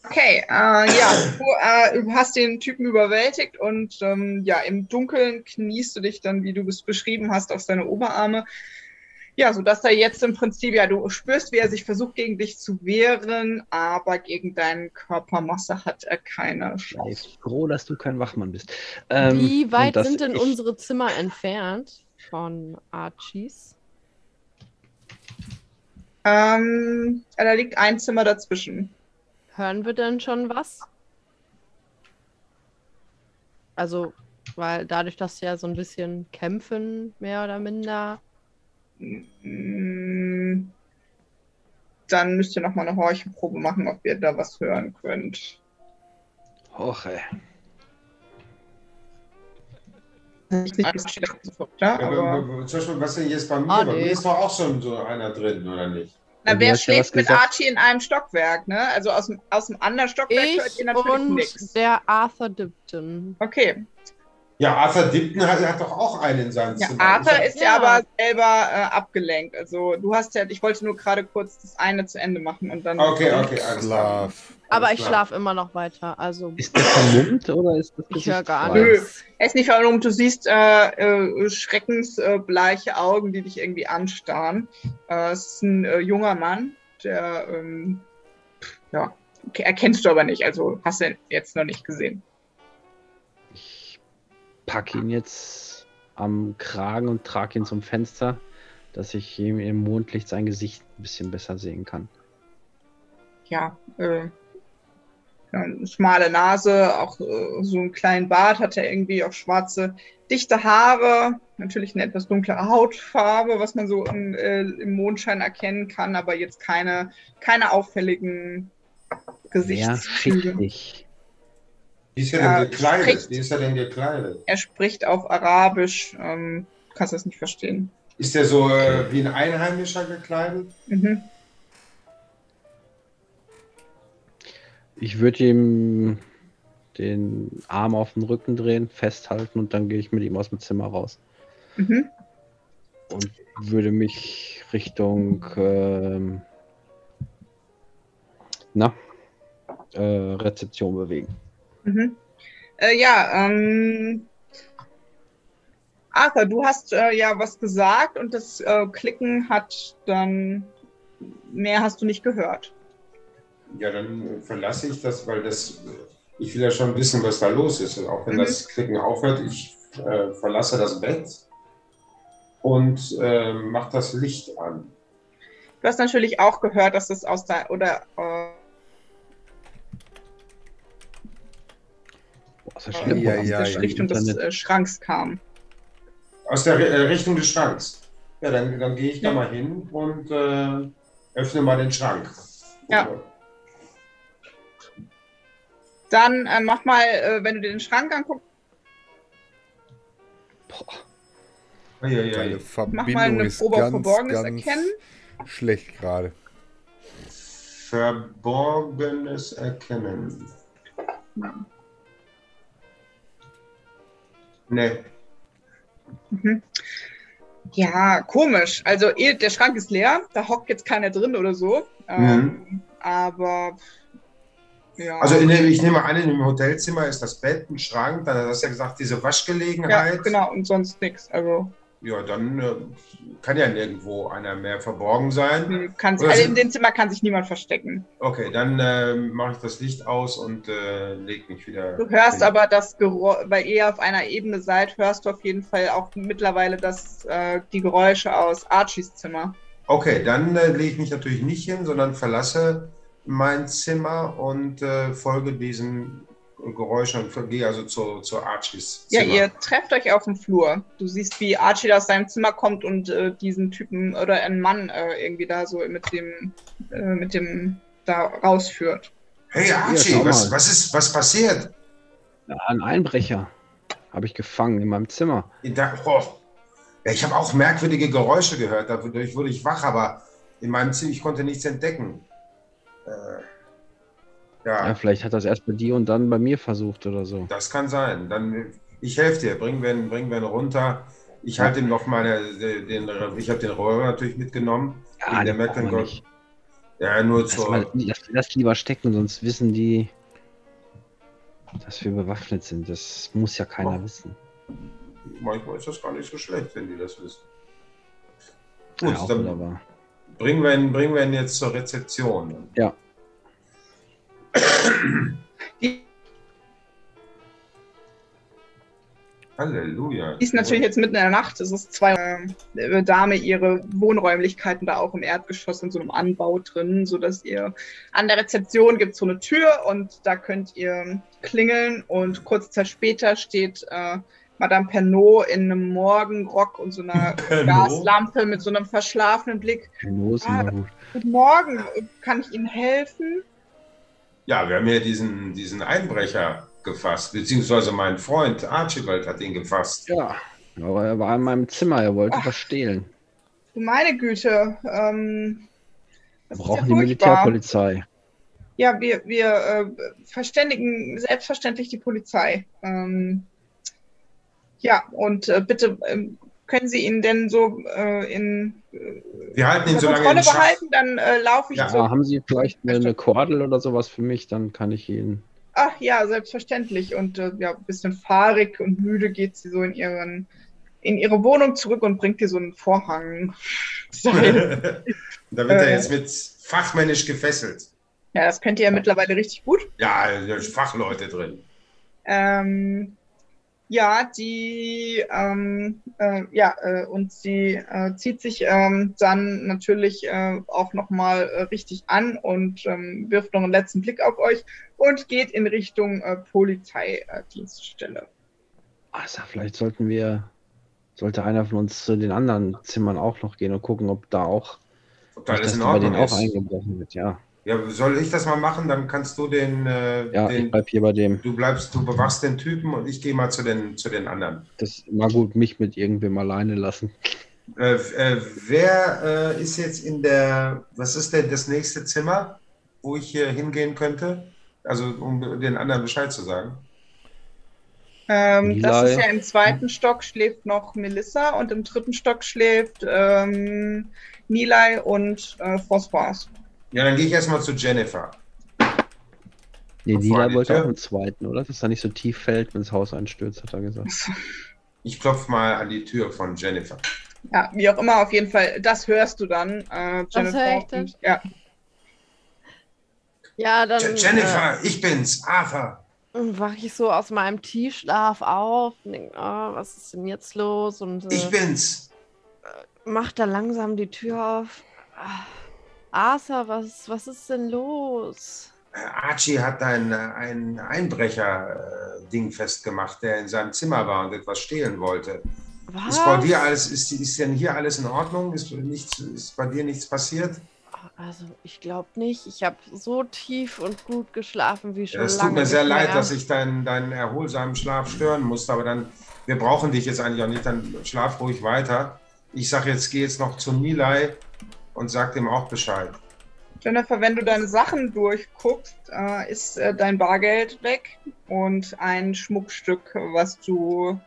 Okay, äh, ja, du äh, hast den Typen überwältigt und ähm, ja, im Dunkeln kniest du dich dann, wie du es beschrieben hast, auf seine Oberarme. Ja, sodass er jetzt im Prinzip, ja, du spürst, wie er sich versucht, gegen dich zu wehren, aber gegen deine Körpermasse hat er keine Ich Chance. bin froh, dass du kein Wachmann bist. Ähm, Wie weit dass sind denn ich- unsere Zimmer entfernt von Archies? Ähm, ja, da liegt ein Zimmer dazwischen. Hören wir denn schon was? Also, weil dadurch, dass wir ja so ein bisschen kämpfen, mehr oder minder. Mm, Dann müsst ihr nochmal eine Horchenprobe machen, ob ihr da was hören könnt. Sofort, ja, Ja, aber aber, aber, zum Beispiel, was denn jetzt bei mir? Ah, bei nee. mir ist doch auch schon so einer drin, oder nicht? Na, wer schläft mit gesagt. Archie in einem Stockwerk, ne? Also aus dem, aus dem anderen Stockwerk hört Ich ihr natürlich und nichts. der Arthur Dipton. Okay. Ja, Arthur Dipton hat, hat doch auch einen in seinem Ja, Zimmer. Arthur ist ja, Ja. aber selber äh, abgelenkt. Also du hast ja, ich wollte nur gerade kurz das eine zu Ende machen und dann. okay, okay, alles klar. Schlaf. Aber ich schlafe immer noch weiter. Also, Ist der vermummt oder ist das ich höre gar nichts. Er ist nicht verloren, du siehst äh, äh, schreckensbleiche Augen, die dich irgendwie anstarren. Äh, es ist ein äh, junger Mann, der, ähm, ja, erkennst du aber nicht, also hast du jetzt noch nicht gesehen. Ich packe ihn jetzt am Kragen und trage ihn zum Fenster, dass ich ihm im Mondlicht sein Gesicht ein bisschen besser sehen kann. ja, äh, eine schmale Nase, auch äh, so einen kleinen Bart, hat er irgendwie auch schwarze, dichte Haare, natürlich eine etwas dunklere Hautfarbe, was man so im, äh, im Mondschein erkennen kann, aber jetzt keine, keine auffälligen Gesichtszüge. schickt dich? Wie ist er Ja, denn gekleidet? spricht- Wie ist er denn gekleidet? Er spricht auf Arabisch, ähm, du kannst das nicht verstehen. Ist er so äh, wie ein Einheimischer gekleidet? Mhm. Ich würde ihm den Arm auf den Rücken drehen, festhalten und dann gehe ich mit ihm aus dem Zimmer raus. Mhm. Und würde mich Richtung ähm, na, äh, Rezeption bewegen. Mhm. Äh, ja, ähm, Arthur, du hast äh, ja was gesagt und das äh, Klicken hat dann mehr hast du nicht gehört. Ja, dann äh, verlasse ich das, weil das, ich will ja schon wissen, was da los ist. Und auch wenn Mhm. das Klicken aufhört, ich äh, verlasse das Bett und äh, mache das Licht an. Du hast natürlich auch gehört, dass das aus der oder äh, das äh, schlimm. Ja, aus ja, der ja. Richtung des Internet. äh, Schranks kam. Aus der äh, Richtung des Schranks. Ja, dann, dann gehe ich da Ja. mal hin und äh, öffne mal den Schrank. Ja. Dann äh, mach mal, äh, wenn du dir den Schrank anguckst, Boah. Deine mach mal Verbindung eine Probe auf ganz, Verborgenes ganz erkennen. schlecht gerade. Verborgenes Erkennen. Nee. Mhm. Ja, komisch. Also eh, der Schrank ist leer, da hockt jetzt keiner drin oder so. Ähm, Aber ja. Also in ich nehme an, in dem Hotelzimmer ist das Bett, ein Schrank, dann hast du ja gesagt, diese ja, Waschgelegenheit. genau, und sonst nichts. Also Ja, dann äh, kann ja nirgendwo einer mehr verborgen sein. hm, kann, Oder also in dem Zimmer kann sich niemand verstecken. Okay, dann äh, mache ich das Licht aus und äh, leg mich wieder. Du hörst hin. aber das Geräusch, weil ihr auf einer Ebene seid, hörst du auf jeden Fall auch mittlerweile das, äh, die Geräusche aus Archies Zimmer. Okay, dann äh, lege ich mich natürlich nicht hin, sondern verlasse mein Zimmer und äh, folge diesen Geräuschen und gehe also zu, zu Archies Ja, Zimmer. ihr trefft euch auf dem Flur. Du siehst, wie Archie aus seinem Zimmer kommt und äh, diesen Typen oder einen Mann äh, irgendwie da so mit dem, äh, mit dem da rausführt. Hey Archie, was, mal. was ist, was passiert? ja, ein Einbrecher habe ich gefangen in meinem Zimmer. Da, oh, Ja, ich habe auch merkwürdige Geräusche gehört, dadurch wurde ich wach, aber in meinem Zimmer, ich konnte nichts entdecken. Äh, ja, Ja, vielleicht hat er es erst bei dir und dann bei mir versucht oder so. das kann sein. Dann, ich helfe dir, bringen wir ihn, bringen wir ihn runter. Ich halte ihm noch meine, den, ich habe den Rohrer natürlich mitgenommen. Ja, der nicht. Ja, nur Lass, mal, zur. lass, lass lieber stecken, sonst wissen die, dass wir bewaffnet sind. Das muss ja keiner Oh. wissen. Manchmal ist das gar nicht so schlecht, wenn die das wissen. Ja, Gut, auch dann wunderbar. bringen wir, ihn, bringen wir ihn jetzt zur Rezeption. Ja. [coughs] Halleluja. Die ist natürlich jetzt mitten in der Nacht. Es ist zwei äh, Dame ihre Wohnräumlichkeiten da auch im Erdgeschoss in so einem Anbau drin, sodass ihr an der Rezeption gibt so eine Tür und da könnt ihr klingeln und kurze Zeit später steht äh, Madame Pernod in einem Morgenrock und so einer [laughs] Pernod? Gaslampe mit so einem verschlafenen Blick. Los, Ah, immer gut. Guten Morgen, kann ich Ihnen helfen? Ja, wir haben hier diesen, diesen Einbrecher gefasst, beziehungsweise mein Freund Archibald hat ihn gefasst. Ja, aber er war in meinem Zimmer, er wollte Ach. was stehlen. Du meine Güte. Ähm, Wir brauchen ja die. Militärpolizei. Ja, wir, wir äh, verständigen selbstverständlich die Polizei. Ähm, ja, und äh, bitte ähm, können Sie ihn denn so äh, in äh, Wir halten ihn so lange Kontrolle behalten? Dann äh, laufe ich Ja. Ah, haben Sie vielleicht eine, eine Kordel oder sowas für mich? Dann kann ich ihn. Ach ja, selbstverständlich. Und äh, ja, ein bisschen fahrig und müde geht sie so in ihren in ihre Wohnung zurück und bringt dir so einen Vorhang. [laughs] Da wird er Äh. jetzt mit fachmännisch gefesselt. ja, das könnt ihr ja mittlerweile richtig gut. Ja, da sind Fachleute drin. Ähm, ja, die, ähm, äh, ja, äh, und sie äh, zieht sich ähm, dann natürlich äh, auch nochmal äh, richtig an und ähm, wirft noch einen letzten Blick auf euch und geht in Richtung äh, Polizeidienststelle. Also, vielleicht sollten wir. Sollte einer von uns zu den anderen Zimmern auch noch gehen und gucken, ob da auch. Ob da alles in bei denen Ordnung auch ist. eingebrochen wird. Ja, Ja, soll ich das mal machen? Dann kannst du den, äh, ja ich den bleib hier bei dem. du bleibst, du bewachst den Typen und ich gehe mal zu den, zu den anderen. Das ist immer gut, mich mit irgendwem alleine lassen. Äh, äh, wer äh, ist jetzt in der, was ist denn das nächste Zimmer, wo ich hier hingehen könnte? Also, um den anderen Bescheid zu sagen. Ähm, das ist ja im zweiten Stock schläft noch Melissa und im dritten Stock schläft ähm, Nilay und äh, Phosphorus. Ja, dann gehe ich erstmal zu Jennifer. Nee, die wollte auch im zweiten, oder? Dass da nicht so tief fällt, wenn das Haus einstürzt, hat er gesagt. [laughs] Ich klopfe mal an die Tür von Jennifer. Ja, wie auch immer, auf jeden Fall, das hörst du dann, äh, Jennifer. hör ich denn? und, ja. Ja, dann Je- Jennifer, ich bin's, Arthur. äh, wache ich so aus meinem Tiefschlaf auf und denke, oh, was ist denn jetzt los? Und Ich äh, bin's. mach da langsam die Tür auf. Ah, Arthur, was, was ist denn los? Archie hat ein, äh, ein Einbrecher-Ding festgemacht, der in seinem Zimmer war und etwas stehlen wollte. Was? Ist bei dir alles, ist, ist denn hier alles in Ordnung? Ist, nichts, ist bei dir nichts passiert? Also, ich glaube nicht. Ich habe so tief und gut geschlafen wie schon Ja, es lange tut mir sehr leid, mehr. dass ich deinen, deinen erholsamen Schlaf stören musste, aber dann, wir brauchen dich jetzt eigentlich auch nicht, dann schlaf ruhig weiter. Ich sage jetzt, geh jetzt noch zu Nilay und sag dem auch Bescheid. Jennifer, wenn du deine Sachen durchguckst, äh, ist äh, dein Bargeld weg und ein Schmuckstück, was du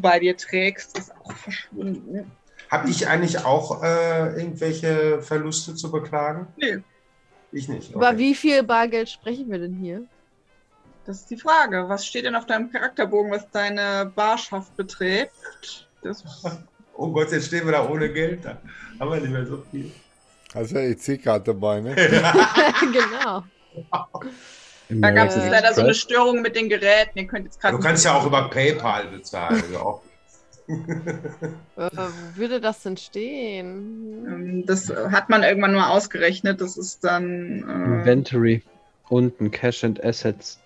bei dir trägst, ist auch verschwunden. Habe ich eigentlich auch äh, irgendwelche Verluste zu beklagen? Nee. Ich nicht. Über Okay. wie viel Bargeld sprechen wir denn hier? Das ist die Frage. Was steht denn auf deinem Charakterbogen, was deine Barschaft betrifft? Das [laughs] Oh Gott, jetzt stehen wir da ohne Geld da. Haben wir nicht mehr so viel. Also ja EC-Karte dabei, ne? [laughs] genau. Da gab es leider so eine. Störung mit den Geräten. Ihr könnt jetzt gerade. Du kannst ja auch über PayPal bezahlen. Also auch. [laughs] Äh, wo würde das denn stehen? Ähm, Das hat man irgendwann mal ausgerechnet. Das ist dann. Äh, Inventory. Unten Cash and Assets.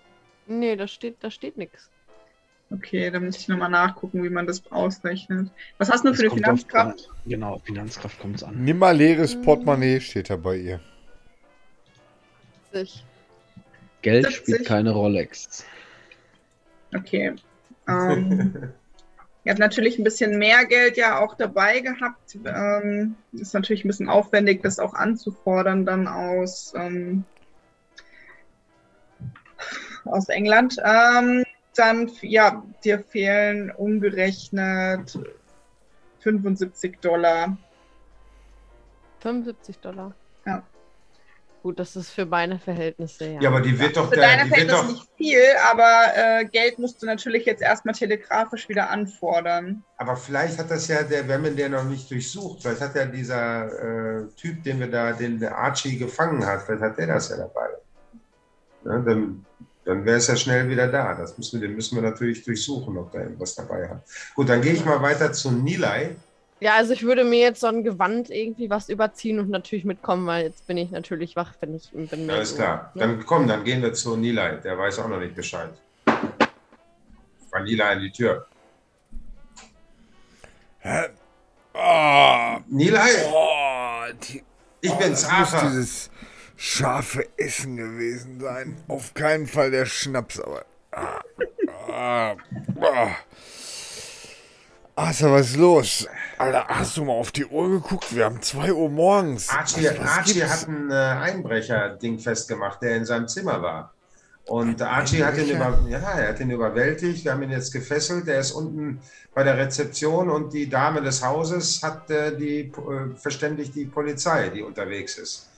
Nee, da steht, da steht nichts. Okay, da müsste ich nochmal nachgucken, wie man das ausrechnet. Was hast du für eine kommt auf- Finanzkraft? Genau, Finanzkraft kommt es an. Nimm mal leeres Portemonnaie, steht da bei ihr. Ich. Geld 70. spielt keine Rolex. Okay. Ähm, [laughs] Ihr habt natürlich ein bisschen mehr Geld ja auch dabei gehabt. Ähm, ist natürlich ein bisschen aufwendig, das auch anzufordern dann aus, ähm, aus England. Ähm, dann, ja, dir fehlen umgerechnet 75 Dollar. 75 Dollar. Ja. Gut, das ist für meine Verhältnisse, ja. Ja, aber die wird doch, Für der, deine die wird Verhältnisse doch, nicht viel, aber äh, Geld musst du natürlich jetzt erstmal telegrafisch wieder anfordern. aber vielleicht hat das ja der, wenn man der noch nicht durchsucht, vielleicht hat ja dieser äh, Typ, den wir da, den der Archie gefangen hat, vielleicht hat der das ja dabei. Ja, dann dann wäre es ja schnell wieder da. Das müssen wir, den müssen wir natürlich durchsuchen, ob da irgendwas dabei hat. Gut, dann gehe ich mal weiter zu Nilay. Ja, also ich würde mir jetzt so ein Gewand irgendwie was überziehen und natürlich mitkommen, weil jetzt bin ich natürlich wach, wenn ich wenn mir Alles so, klar. ne? Dann komm, dann gehen wir zu Nilay. Der weiß auch noch nicht Bescheid. War Nilay an die Tür. Oh, Nilay, oh, die, ich oh, bin's, muss Arthur. dieses scharfe Essen gewesen sein. Auf keinen Fall der Schnaps, aber. Ah, ah, ah. Arthur, was ist los? Alter, hast du mal auf die Uhr geguckt? Wir haben 2 Uhr morgens. Archie, Was- was Archie hat ein äh, Einbrecher-Ding festgemacht, der in seinem Zimmer war. Und Archie hat ihn, über, ja, er hat ihn überwältigt. Wir haben ihn jetzt gefesselt. Er ist unten bei der Rezeption und die Dame des Hauses hat äh, die, äh, verständigt die Polizei, die unterwegs ist.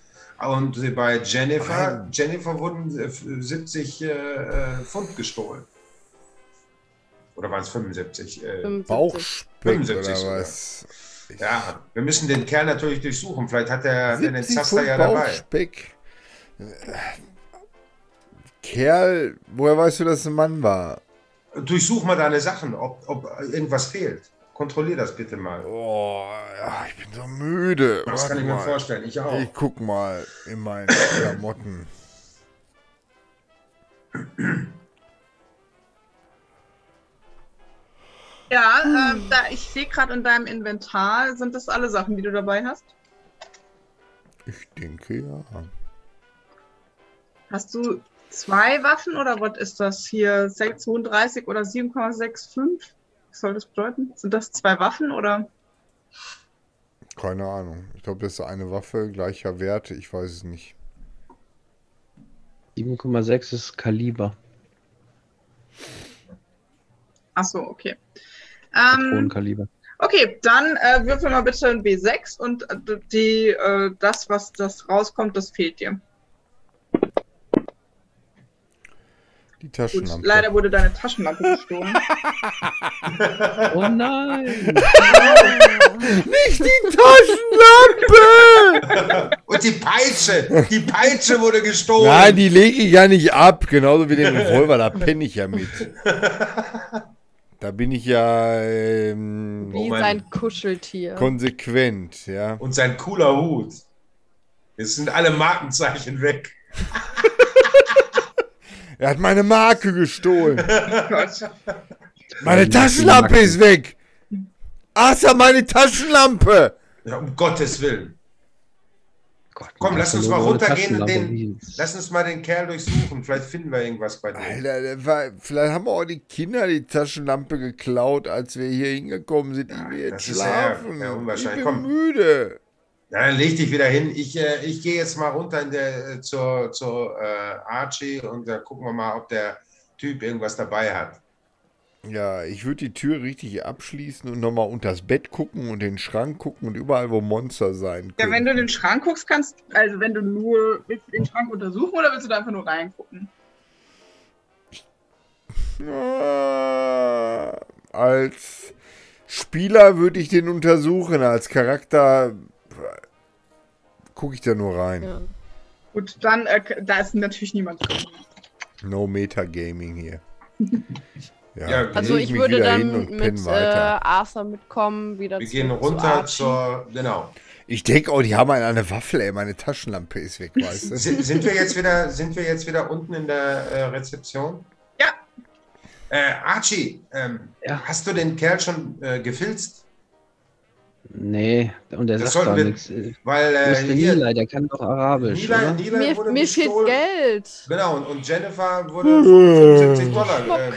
Und bei Jennifer, Nein. Jennifer wurden äh, 70 äh, äh, Pfund gestohlen. Oder waren es 75? Äh, 75. Bauchspeck 75 oder was? Ja, wir müssen den Kerl natürlich durchsuchen. Vielleicht hat er den 70 Zaster ja dabei. Bauchspeck. Kerl, woher weißt du, dass es ein Mann war? Durchsuch mal deine Sachen, ob, ob irgendwas fehlt. Kontrollier das bitte mal. Oh, ja, ich bin so müde. Das Warte kann ich mir mal. vorstellen. Ich auch. Ich guck mal in meine Klamotten. Ja, Hm. ähm, da, ich sehe gerade in deinem Inventar, sind das alle Sachen, die du dabei hast? Ich denke ja. Hast du zwei Waffen oder was ist das hier? 632 oder 7,65? Was soll das bedeuten? Sind das zwei Waffen oder? Keine Ahnung. Ich glaube, das ist eine Waffe gleicher Werte. Ich weiß es nicht. 7,6 ist Kaliber. Achso, okay. Ähm, Patronenkaliber. okay, dann äh, würfel mal bitte ein B6 und äh, die, äh, das, was das rauskommt, das fehlt dir. Die Gut, Taschenlampe. leider wurde deine Taschenlampe gestohlen. [laughs] Oh nein! Nicht die Taschenlampe! Und die Peitsche! Die Peitsche wurde gestohlen! Nein, die lege ich ja nicht ab. Genauso wie den Revolver, da [laughs] penne ich ja mit. Da bin ich ja ähm, Wie Mann. sein Kuscheltier. konsequent, ja. Und sein cooler Hut. Jetzt sind alle Markenzeichen weg. [laughs] Er hat meine Marke gestohlen. [laughs] Meine Taschenlampe ist weg. Asa, meine Taschenlampe. Ja, um Gottes Willen. Gott, Komm, lass uns mal runtergehen und den, lass uns mal den Kerl durchsuchen. Vielleicht finden wir irgendwas bei dem. Alter, der war, vielleicht haben auch die Kinder die Taschenlampe geklaut, als wir hier hingekommen sind. Ich will jetzt das ist ja- schlafen. ja unwahrscheinlich. Ich bin Komm. müde. Ja, dann leg dich wieder hin. Ich, äh, ich gehe jetzt mal runter in der, äh, zur, zur äh, Archie und da gucken wir mal, ob der Typ irgendwas dabei hat. Ja, ich würde die Tür richtig abschließen und nochmal unters Bett gucken und den Schrank gucken und überall, wo Monster sein Ja, können. wenn du in den Schrank guckst, kannst, also wenn du nur, willst du den Schrank untersuchen oder willst du da einfach nur reingucken? Ah, als Spieler würde ich den untersuchen, als Charakter gucke ich da nur rein. Ja. Gut, dann, äh, da ist natürlich niemand drin. No Metagaming hier. [laughs] Ja, Ja, Also ich würde dann mit äh. Arthur mitkommen, wieder Wir zurück gehen zu runter Archie. zur. Genau. Ich denke, oh, die haben eine, eine Waffel, ey. Meine Taschenlampe ist weg, weißt du? [laughs] Sind, sind, wir jetzt wieder, sind wir jetzt wieder unten in der äh, Rezeption? Ja. Äh, Archie, ähm, Ja. hast du den Kerl schon äh, gefilzt? Nee, und er Das sagt gar wir- nichts. Äh, Weil äh, ist der hier, Nilay? Der kann doch Arabisch, Nila, oder? Nila Mir, wurde mir fehlt. Geld. Genau, und, und Jennifer wurde 75 Dollar, äh,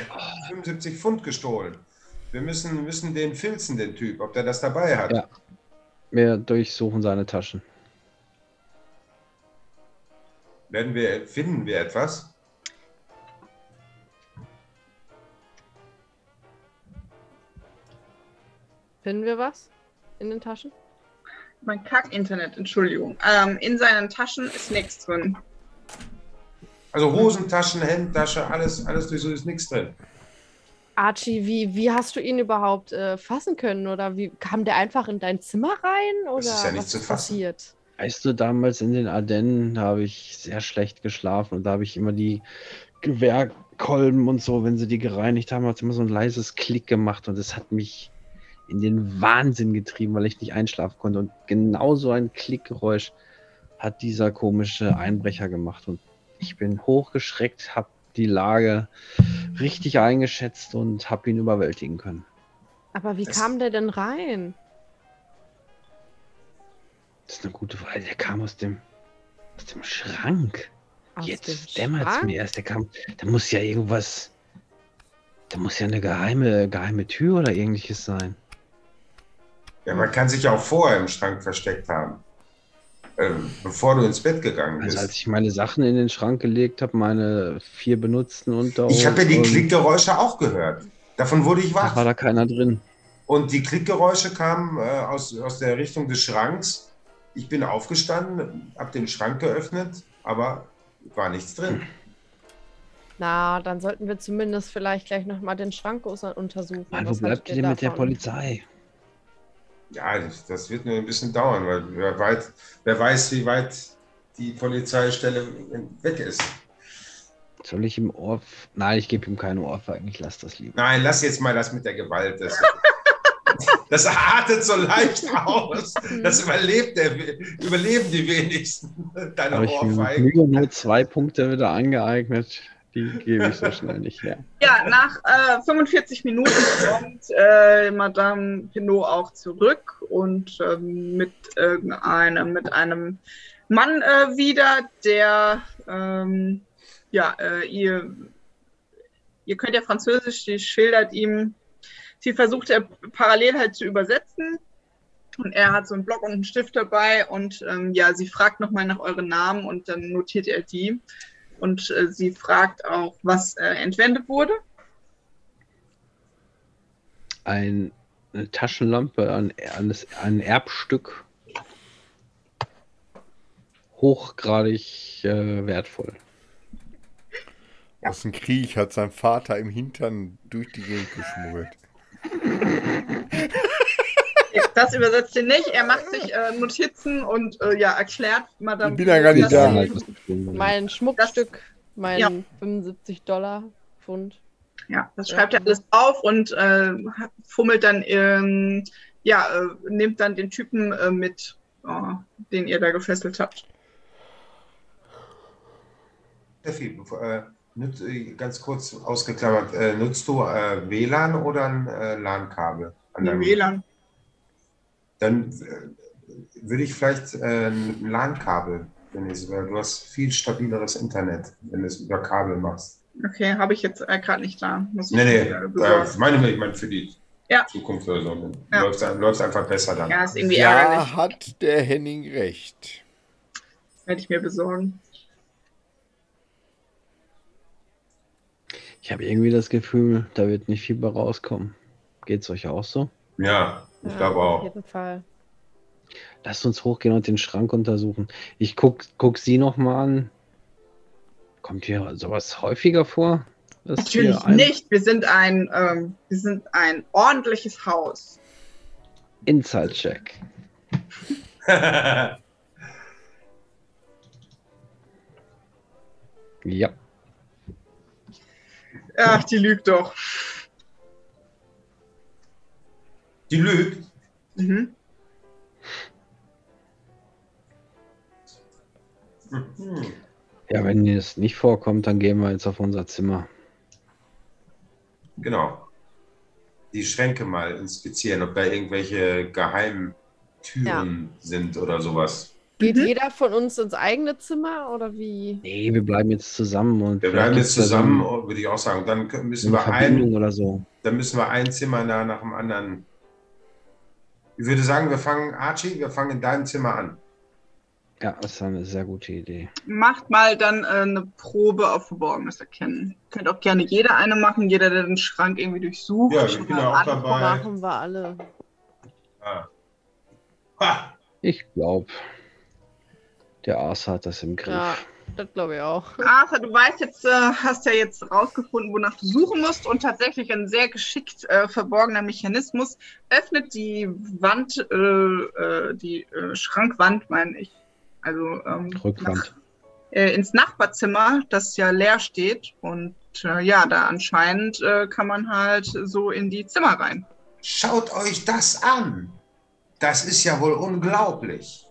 75 Pfund gestohlen. wir müssen, müssen den filzen, den Typ, ob der das dabei hat. Ja. Wir durchsuchen seine Taschen. Werden wir, finden wir etwas? Finden wir was in den Taschen? Mein Kack-Internet, Entschuldigung. Ähm, in seinen Taschen ist nichts drin. Also Hosentaschen, Hemdtasche, alles, alles durch so ist nichts drin. Archie, wie, wie hast du ihn überhaupt äh, fassen können? Oder wie kam der einfach in dein Zimmer rein? Oder ist ja nicht was zu fassen. passiert? Weißt du, damals in den Ardennen habe ich sehr schlecht geschlafen und da habe ich immer die Gewehrkolben und so, wenn sie die gereinigt haben, hat es immer so ein leises Klick gemacht und es hat mich in den Wahnsinn getrieben, weil ich nicht einschlafen konnte. Und genau so ein Klickgeräusch hat dieser komische Einbrecher gemacht und ich bin hochgeschreckt, habe die Lage richtig eingeschätzt und habe ihn überwältigen können. Aber wie Das- kam der denn rein? Das ist eine gute Frage. Der kam aus dem, aus dem Schrank. Aus Jetzt dämmert es mir erst. Der kam, da muss ja irgendwas. Da muss ja eine geheime, geheime Tür oder ähnliches sein. Ja, man kann sich ja auch vorher im Schrank versteckt haben. Ähm, bevor du ins Bett gegangen Also als bist. ich meine Sachen in den Schrank gelegt habe, meine vier benutzten Unterhosen. Ich habe ja die Klickgeräusche auch gehört. Davon wurde ich Da war wach. da keiner drin. Und die Klickgeräusche kamen äh, aus, aus der Richtung des Schranks. Ich bin aufgestanden, habe den Schrank geöffnet, aber war nichts drin. Na, dann sollten wir zumindest vielleicht gleich nochmal den Schrank untersuchen. Mann, wo Was bleibt ihr denn mit der? Polizei? Ja, das, wird nur ein bisschen dauern, weil wer, weit, wer weiß, wie weit die Polizeistelle weg ist. Soll ich ihm Ohr. Nein, ich gebe ihm keine Ohrfeigen. Ich lasse das lieber. Nein, lass jetzt mal das mit der Gewalt. Das, [laughs] das artet so leicht aus. Das überlebt der, überleben die wenigsten. Deine Habe ich mir mit Ohrfeigen. Mühe nur zwei Punkte wieder angeeignet. Die gebe ich so schnell nicht her. Ja, nach äh, 45 Minuten kommt äh, Madame Pinot auch zurück und ähm, mit irgendeinem, mit einem Mann äh, wieder, der ähm, ja, äh, ihr, ihr könnt ja Französisch, die schildert ihm, sie versucht er parallel halt zu übersetzen. Und er hat so einen Block und einen Stift dabei und ähm, ja, sie fragt nochmal nach euren Namen und dann notiert er die. Und äh, sie fragt auch, was äh, entwendet wurde. Ein, eine Taschenlampe, ein, ein, Erbstück. Hochgradig äh, wertvoll. Aus dem Krieg hat sein Vater im Hintern durch die Gegend geschmuggelt. [laughs] Das übersetzt ihr nicht. Er macht sich äh, Notizen und äh, ja, erklärt Madame. Ich bin ja gar nicht dass da. Halt. Mein Schmuckstück, mein Ja. 75 Dollar Pfund. Ja, das schreibt er alles auf und äh, fummelt dann, ähm, ja, äh, nimmt dann den Typen äh, mit, äh, den ihr da gefesselt habt. Steffi, äh, ganz kurz ausgeklammert, äh, nutzt du äh, WLAN oder ein äh, LAN-Kabel? WLAN. Dann äh, würde ich vielleicht äh, ein LAN-Kabel benutzen, weil du hast viel stabileres Internet, wenn du es über Kabel machst. Okay, habe ich jetzt äh, gerade nicht da. Muss ich Nee, nee, äh, meine ich meine für die Ja. Zukunft oder so. Ja. läuft es einfach besser dann. ja, ist irgendwie ärgerlich. Ja, hat der Henning recht. Werde ich mir besorgen. Ich habe irgendwie das Gefühl, da wird nicht viel bei rauskommen. Geht's euch auch so? Ja, ich Ja, glaube Auf auch. jeden Fall. Lasst uns hochgehen und den Schrank untersuchen. Ich guck, guck sie noch mal an. Kommt hier sowas häufiger vor? Natürlich nicht. Wir sind ein, ähm, wir sind ein ordentliches Haus. Inside-Check. [laughs] Ja. Ach, die lügt doch. Die lügt. Mhm. Mhm. Ja, wenn es nicht vorkommt, dann gehen wir jetzt auf unser Zimmer. Genau. Die Schränke mal inspizieren, ob da irgendwelche geheimen Türen sind oder sowas. Geht Mhm. jeder von uns ins eigene Zimmer oder wie? Nee, wir bleiben jetzt zusammen und Wir bleiben jetzt zusammen, würde ich auch sagen. Dann müssen wir Verbindung ein, oder so. dann müssen wir ein Zimmer nach dem anderen. Ich würde sagen, wir fangen, Archie, wir fangen in deinem Zimmer an. Ja, das ist eine sehr gute Idee. Macht mal dann äh, eine Probe auf Verborgenes erkennen. Könnt auch gerne jeder eine machen, jeder, der den Schrank irgendwie durchsucht. Ja, ich bin ja auch dabei. Machen wir alle. Ah. Ha! Ich glaube, der Arthur hat das im Griff. Ja, das glaube ich auch. Arthur, du weißt jetzt, äh, hast ja jetzt rausgefunden, wonach du suchen musst und tatsächlich ein sehr geschickt äh, verborgener Mechanismus öffnet die Wand, äh, äh, die äh, Schrankwand, meine ich. Also ähm, Rückwand. Nach, äh, ins Nachbarzimmer, das ja leer steht und äh, ja, da anscheinend äh, kann man halt so in die Zimmer rein. Schaut euch das an. Das ist ja wohl unglaublich.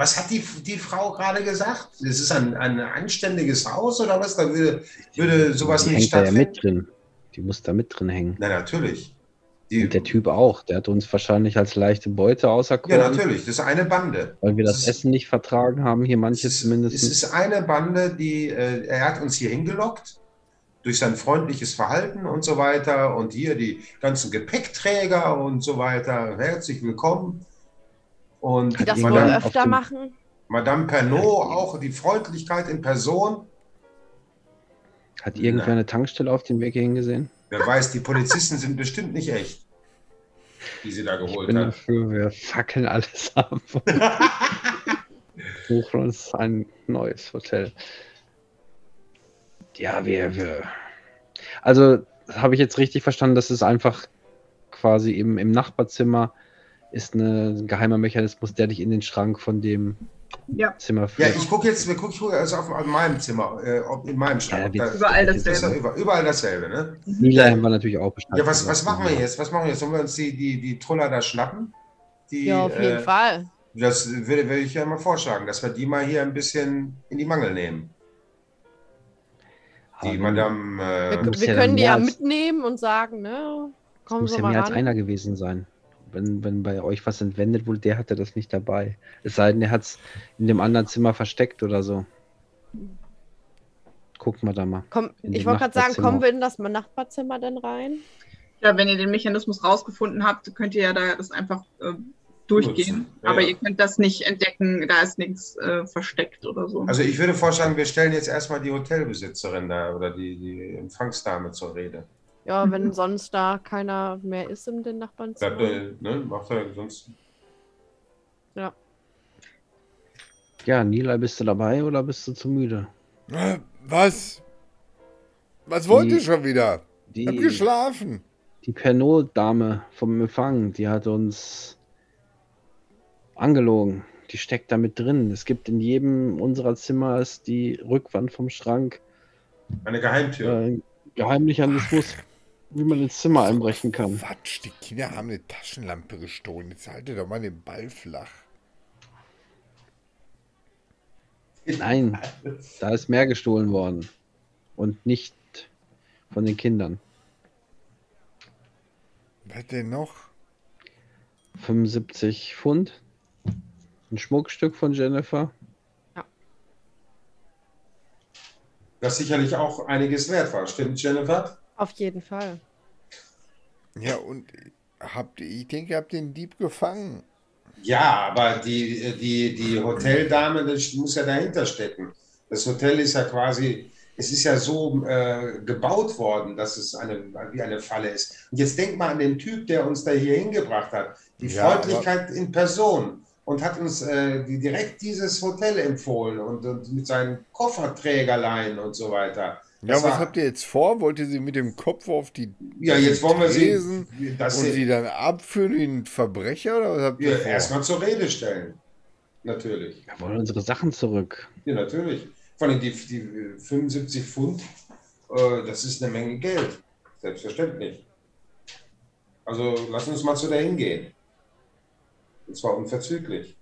Was hat die, die Frau gerade gesagt? Das ist ein, ein anständiges Haus oder was? Da würde, würde sowas die nicht hängt da ja stattfinden. mit drin. Die muss da mit drin hängen. Na, natürlich. Die, Und der Typ auch. Der hat uns wahrscheinlich als leichte Beute ja, auserkoren, natürlich. Das ist eine Bande. weil wir das Das ist- Essen nicht vertragen haben. Hier manche Es ist, zumindest. es ist eine Bande, die, äh, er hat uns hier hingelockt durch sein freundliches Verhalten und so weiter und hier die ganzen Gepäckträger und so weiter. Herzlich willkommen. Und Die das Madame, auf öfter machen. Madame Pernod, auch die Freundlichkeit in Person. Hat irgendwer eine Tankstelle auf dem Weg hierhin gesehen? Wer weiß, die Polizisten sind bestimmt nicht echt, die sie da Ich geholt bin hat. dafür, wir fackeln alles [laughs] ab. Buchen uns ein neues Hotel. Ja, wir, wir. Also, habe ich jetzt richtig verstanden, dass es einfach quasi im, im Nachbarzimmer ist eine, ein geheimer Mechanismus, der dich in den Schrank von dem Ja. Zimmer Ja, führt. ich gucke jetzt, wir gucken ich gucke also auf, auf meinem Zimmer, äh, ob in meinem Schrank. Ja, Da- Überall das ist ja dasselbe. über, überall dasselbe, ne? Nila haben wir natürlich auch Bescheid. Ja, was, was machen wir jetzt? Was machen wir jetzt? Sollen wir uns die, die, die Truller da schnappen? Die, Ja, auf jeden äh, Fall. Das würde, würde ich ja mal vorschlagen, dass wir die mal hier ein bisschen in die Mangel nehmen. Die Aber Madame. Wir, Äh, muss wir ja können die ja mitnehmen und sagen, ne? Kommen muss Sie ja mal mehr als einer gewesen sein. Wenn, wenn bei euch was entwendet wurde, der hatte das nicht dabei. Es sei denn, er hat es in dem anderen Zimmer versteckt oder so. Gucken wir da mal. Komm, ich wollte gerade sagen, kommen wir in das Nachbarzimmer denn rein? Ja, wenn ihr den Mechanismus rausgefunden habt, könnt ihr ja da das einfach äh, durchgehen. Ja, Aber ja. ihr könnt das nicht entdecken, da ist nichts äh, versteckt oder so. also ich würde vorschlagen, wir stellen jetzt erstmal die Hotelbesitzerin da oder die, die Empfangsdame zur Rede. Ja, Mhm. wenn sonst da keiner mehr ist in den Nachbarnzimmer. Bleibt, ne, macht er sonst. Ja, Nila, bist du dabei oder bist du zu müde? Äh, Was? Was wollt Die- ihr schon wieder? Ich hab Die, geschlafen. die Pernod-Dame vom Empfang, die hat uns angelogen. Die steckt da mit drin. Es gibt in jedem unserer Zimmer ist die Rückwand vom Schrank Eine Geheimtür. äh, Geheimmechanismus, wie man ins Zimmer einbrechen kann. Quatsch, die Kinder haben eine Taschenlampe gestohlen. Jetzt haltet doch mal den Ball flach. Nein, da ist mehr gestohlen worden. Und nicht von den Kindern. Was denn noch? 75 Pfund. Ein Schmuckstück von Jennifer. Das sicherlich auch einiges wert war. Stimmt, Jennifer? Auf jeden Fall. Ja, und habt ich denke, ihr habt den Dieb gefangen. Ja, aber die, die, die Hoteldame, das muss ja dahinter stecken. Das Hotel ist ja quasi, es ist ja so äh, gebaut worden, dass es eine, wie eine Falle ist. Und jetzt denk mal an den Typ, der uns da hier hingebracht hat. Die Ja, Freundlichkeit in Person und hat uns äh, die, direkt dieses Hotel empfohlen und, und mit seinen Kofferträgerlein und so weiter. Ja, Das was war- habt ihr jetzt vor? Wollt ihr sie mit dem Kopf auf die Ja, jetzt wollen wir Tresen sie, dass und sie sie dann abführen wie ein Verbrecher oder was habt ihr ja, erstmal zur Rede stellen. Natürlich. Wir wollen unsere Sachen zurück. Ja, natürlich. Vor allem die, die 75 Pfund, äh, das ist eine Menge Geld. Selbstverständlich. Also lass uns mal zu der hingehen. Und zwar unverzüglich.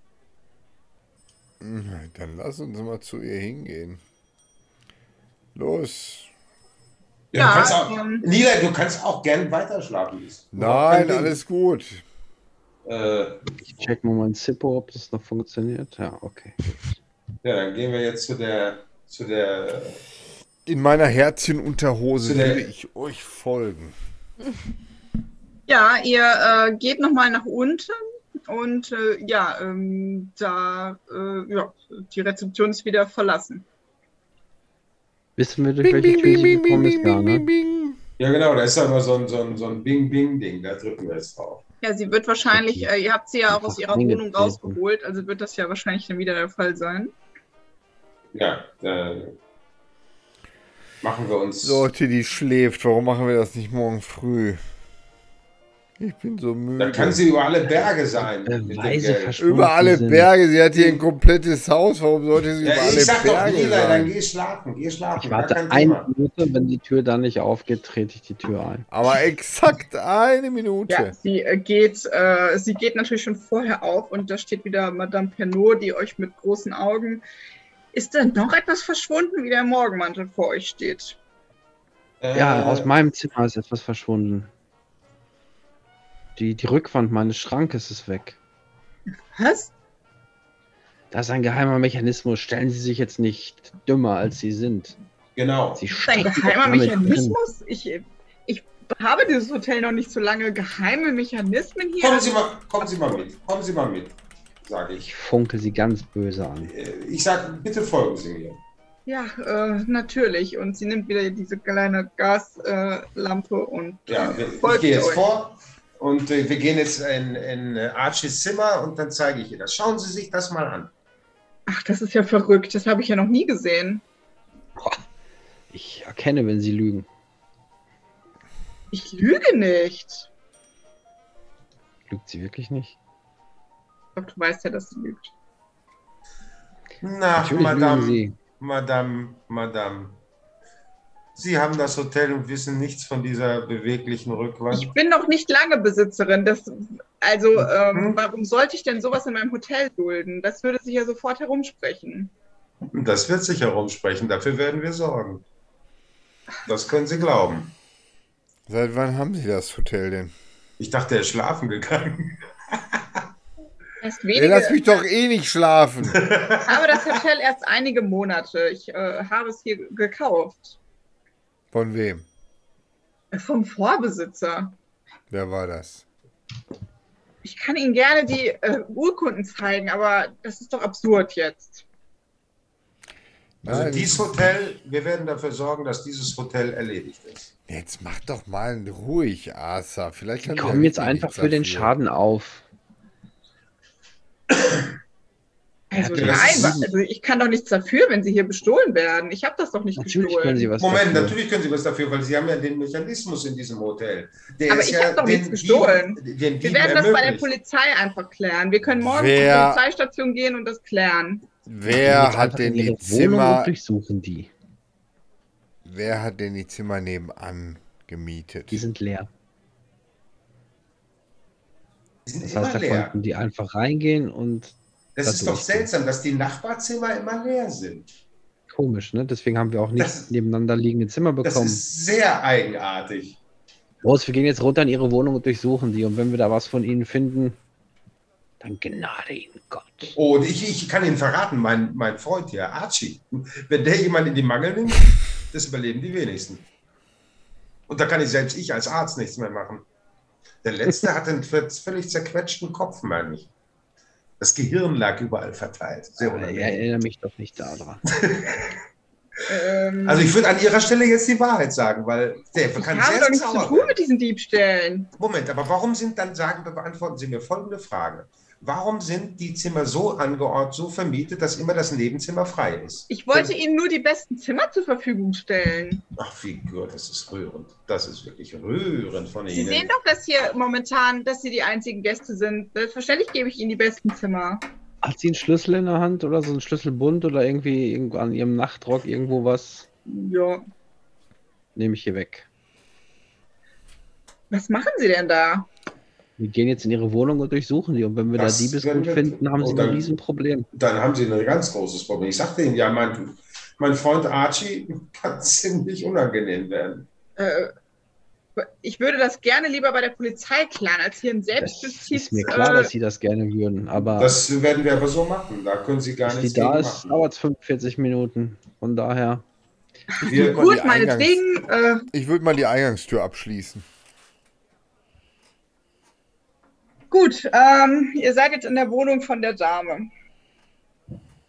Dann lass uns mal zu ihr hingehen. Los. Ja, Ja, du kannst auch, ähm, Nila, du kannst auch gern weiterschlafen. Nein, alles gut. Äh, Ich check mal mein Zippo, ob das noch funktioniert. Ja, okay. ja, dann gehen wir jetzt zu der, zu der, In meiner Herzchenunterhose würde ich euch folgen. [laughs] Ja, ihr äh, geht nochmal nach unten und äh, ja, ähm, da, äh, ja, die Rezeption ist wieder verlassen. Wissen wir, durch welche Tür sie gekommen ist? Ja, ne? bing. ja genau, da ist aber so ein, so ein, so ein Bing-Bing-Ding, da drücken wir jetzt drauf. Ja, sie wird wahrscheinlich, äh, ihr habt sie ja auch aus ihrer Wohnung rausgeholt, also wird das ja wahrscheinlich dann wieder der Fall sein. Ja, dann machen wir uns. Leute, die schläft, warum machen wir das nicht morgen früh? Ich bin so müde. Dann kann sie über alle Berge sein. über alle sind. Berge, sie hat hier ein komplettes Haus, warum sollte sie Ja, über ich alle sag doch, Berge Lila, dann sein? geh schlafen, geh schlafen. Ich warte eine Thema. Minute, wenn die Tür dann nicht aufgeht, trete ich die Tür ein. Aber exakt eine Minute. Ja, sie äh, geht, äh, sie geht natürlich schon vorher auf und da steht wieder Madame Pernod, die euch mit großen Augen. Ist denn noch etwas verschwunden, wie der Morgenmantel vor euch steht? Ja, Äh, aus meinem Zimmer ist etwas verschwunden. Die, die Rückwand meines Schrankes ist weg. Was? Das ist ein geheimer Mechanismus. Stellen Sie sich jetzt nicht dümmer, als Sie sind. Genau. Sie Das ist ein geheimer drin. Mechanismus? Ich, ich habe dieses Hotel noch nicht so lange. Geheime Mechanismen hier? Kommen Sie mal, kommen Sie mal mit, kommen Sie mal mit, sage ich. Ich funke Sie ganz böse an. Äh, Ich sage, bitte folgen Sie mir. Ja, äh, natürlich. Und sie nimmt wieder diese kleine Gaslampe äh, und Ja, äh, ich folgt gehe jetzt euch. vor und äh, wir gehen jetzt in, in äh, Archies Zimmer und dann zeige ich ihr das. Schauen Sie sich das mal an. Ach, das ist ja verrückt. Das habe ich ja noch nie gesehen. Ich erkenne, wenn Sie lügen. Ich lüge nicht. Lügt sie wirklich nicht? Doch, du weißt ja, dass sie lügt. Na, Natürlich lügen Madame, Sie. Madame, Madame. Sie haben das Hotel und wissen nichts von dieser beweglichen Rückwand. Ich bin noch nicht lange Besitzerin. Das, also, ähm, Mhm. warum sollte ich denn sowas in meinem Hotel dulden? Das würde sich ja sofort herumsprechen. Das wird sich herumsprechen, dafür werden wir sorgen. Das können Sie glauben. Seit wann haben Sie das Hotel denn? Ich dachte, er ist schlafen gegangen. [laughs] Wenige, lass mich doch eh nicht schlafen. ich habe das Hotel erst einige Monate. Ich äh, habe es hier gekauft. Von wem? Vom Vorbesitzer. Wer war das? Ich kann Ihnen gerne die äh, Urkunden zeigen, aber das ist doch absurd jetzt. Also Nein. dieses Hotel, wir werden dafür sorgen, dass dieses Hotel erledigt ist. Jetzt mach doch mal ruhig, Asa. Vielleicht kann kommen ja jetzt einfach für den. Schaden auf. Also Ja, nein, also ich kann doch nichts dafür, wenn sie hier bestohlen werden. Ich habe das doch nicht Natürlich gestohlen. können Sie was Moment, dafür. natürlich können Sie was dafür, weil Sie haben ja den Mechanismus in diesem Hotel. Der Aber ist ich ja hab doch nichts gestohlen. Dieben- den Wir werden das bei der ermöglicht. Polizei einfach klären. Wir können morgen Wer- zur Polizeistation gehen und das klären. Wer hat denn die Zimmer, und durchsuchen die. wer hat denn die Zimmer nebenan gemietet? Die sind leer. Die sind Das heißt, da leer. konnten die einfach reingehen und Das da ist doch seltsam, dass die Nachbarzimmer immer leer sind. komisch, ne? Deswegen haben wir auch nicht Das- nebeneinander liegende Zimmer Das bekommen. ist sehr eigenartig. Los, wir gehen jetzt runter in ihre Wohnung und durchsuchen die. Und wenn wir da was von ihnen finden, dann gnade ihnen Gott. Oh, und ich, ich kann Ihnen verraten, mein, mein Freund hier, Archie, wenn der jemand in die Mangel nimmt, das überleben die wenigsten. Und da kann ich selbst ich als Arzt nichts mehr machen. Der letzte hat einen völlig zerquetschten Kopf, meine ich. Das Gehirn lag überall verteilt. Sehr ich unangenehm. erinnere mich doch nicht daran. [laughs] Ähm, Also ich würde an Ihrer Stelle jetzt die Wahrheit sagen, weil der ich kann habe sehr doch nichts zu tun mit diesen Diebstählen. Moment, aber warum sind dann, sagen, beantworten Sie mir folgende Frage. Warum sind die Zimmer so angeordnet, so vermietet, dass immer das Nebenzimmer frei ist? Ich wollte Ihnen nur die besten Zimmer zur Verfügung stellen. Ach, wie gut, das ist rührend. Das ist wirklich rührend von Sie Ihnen. sehen doch, dass hier momentan, dass Sie die einzigen Gäste sind. Selbstverständlich gebe ich Ihnen die besten Zimmer. Hat sie einen Schlüssel in der Hand oder so einen Schlüsselbund oder irgendwie irgendwo an ihrem Nachtrock irgendwo was? Ja. Nehme ich hier weg. Was machen Sie denn da? Wir gehen jetzt in ihre Wohnung und durchsuchen die. Und wenn wir Das da Diebesgut wir- finden, haben sie Oh, ein dann- Riesenproblem. Dann haben Sie ein ganz großes Problem. Ich sagte Ihnen ja, mein, mein Freund Archie kann [laughs] ziemlich unangenehm werden. Äh, Ich würde das gerne lieber bei der Polizei klären, als hier ein Das Selbstjustiz. ist mir klar, äh, dass Sie das gerne würden, aber Das werden wir aber so machen. Da können Sie gar die nichts da ist, machen. dauert es 45 Minuten. Von daher, Gut, Eingangs- meinetwegen. Äh, Ich würde mal die Eingangstür abschließen. Gut, ähm, ihr seid jetzt in der Wohnung von der Dame.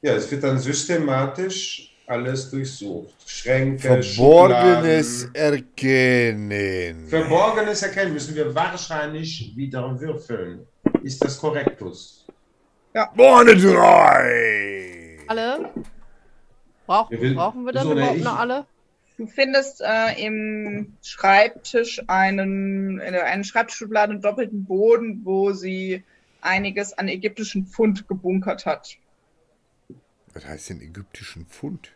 ja, es wird dann systematisch alles durchsucht. Schränke, Verborgenes Schubladen. Erkennen. Verborgenes Erkennen müssen wir wahrscheinlich wieder würfeln. Ist das korrektus? Vorne drei. Alle? Brauch, Wir will- brauchen wir dann so, ne, überhaupt ich- noch alle? Du findest äh, im Schreibtisch einen, in einen Schreibtischschublade einen doppelten Boden, wo sie einiges an ägyptischen Pfund gebunkert hat. Was heißt denn ägyptischen Pfund?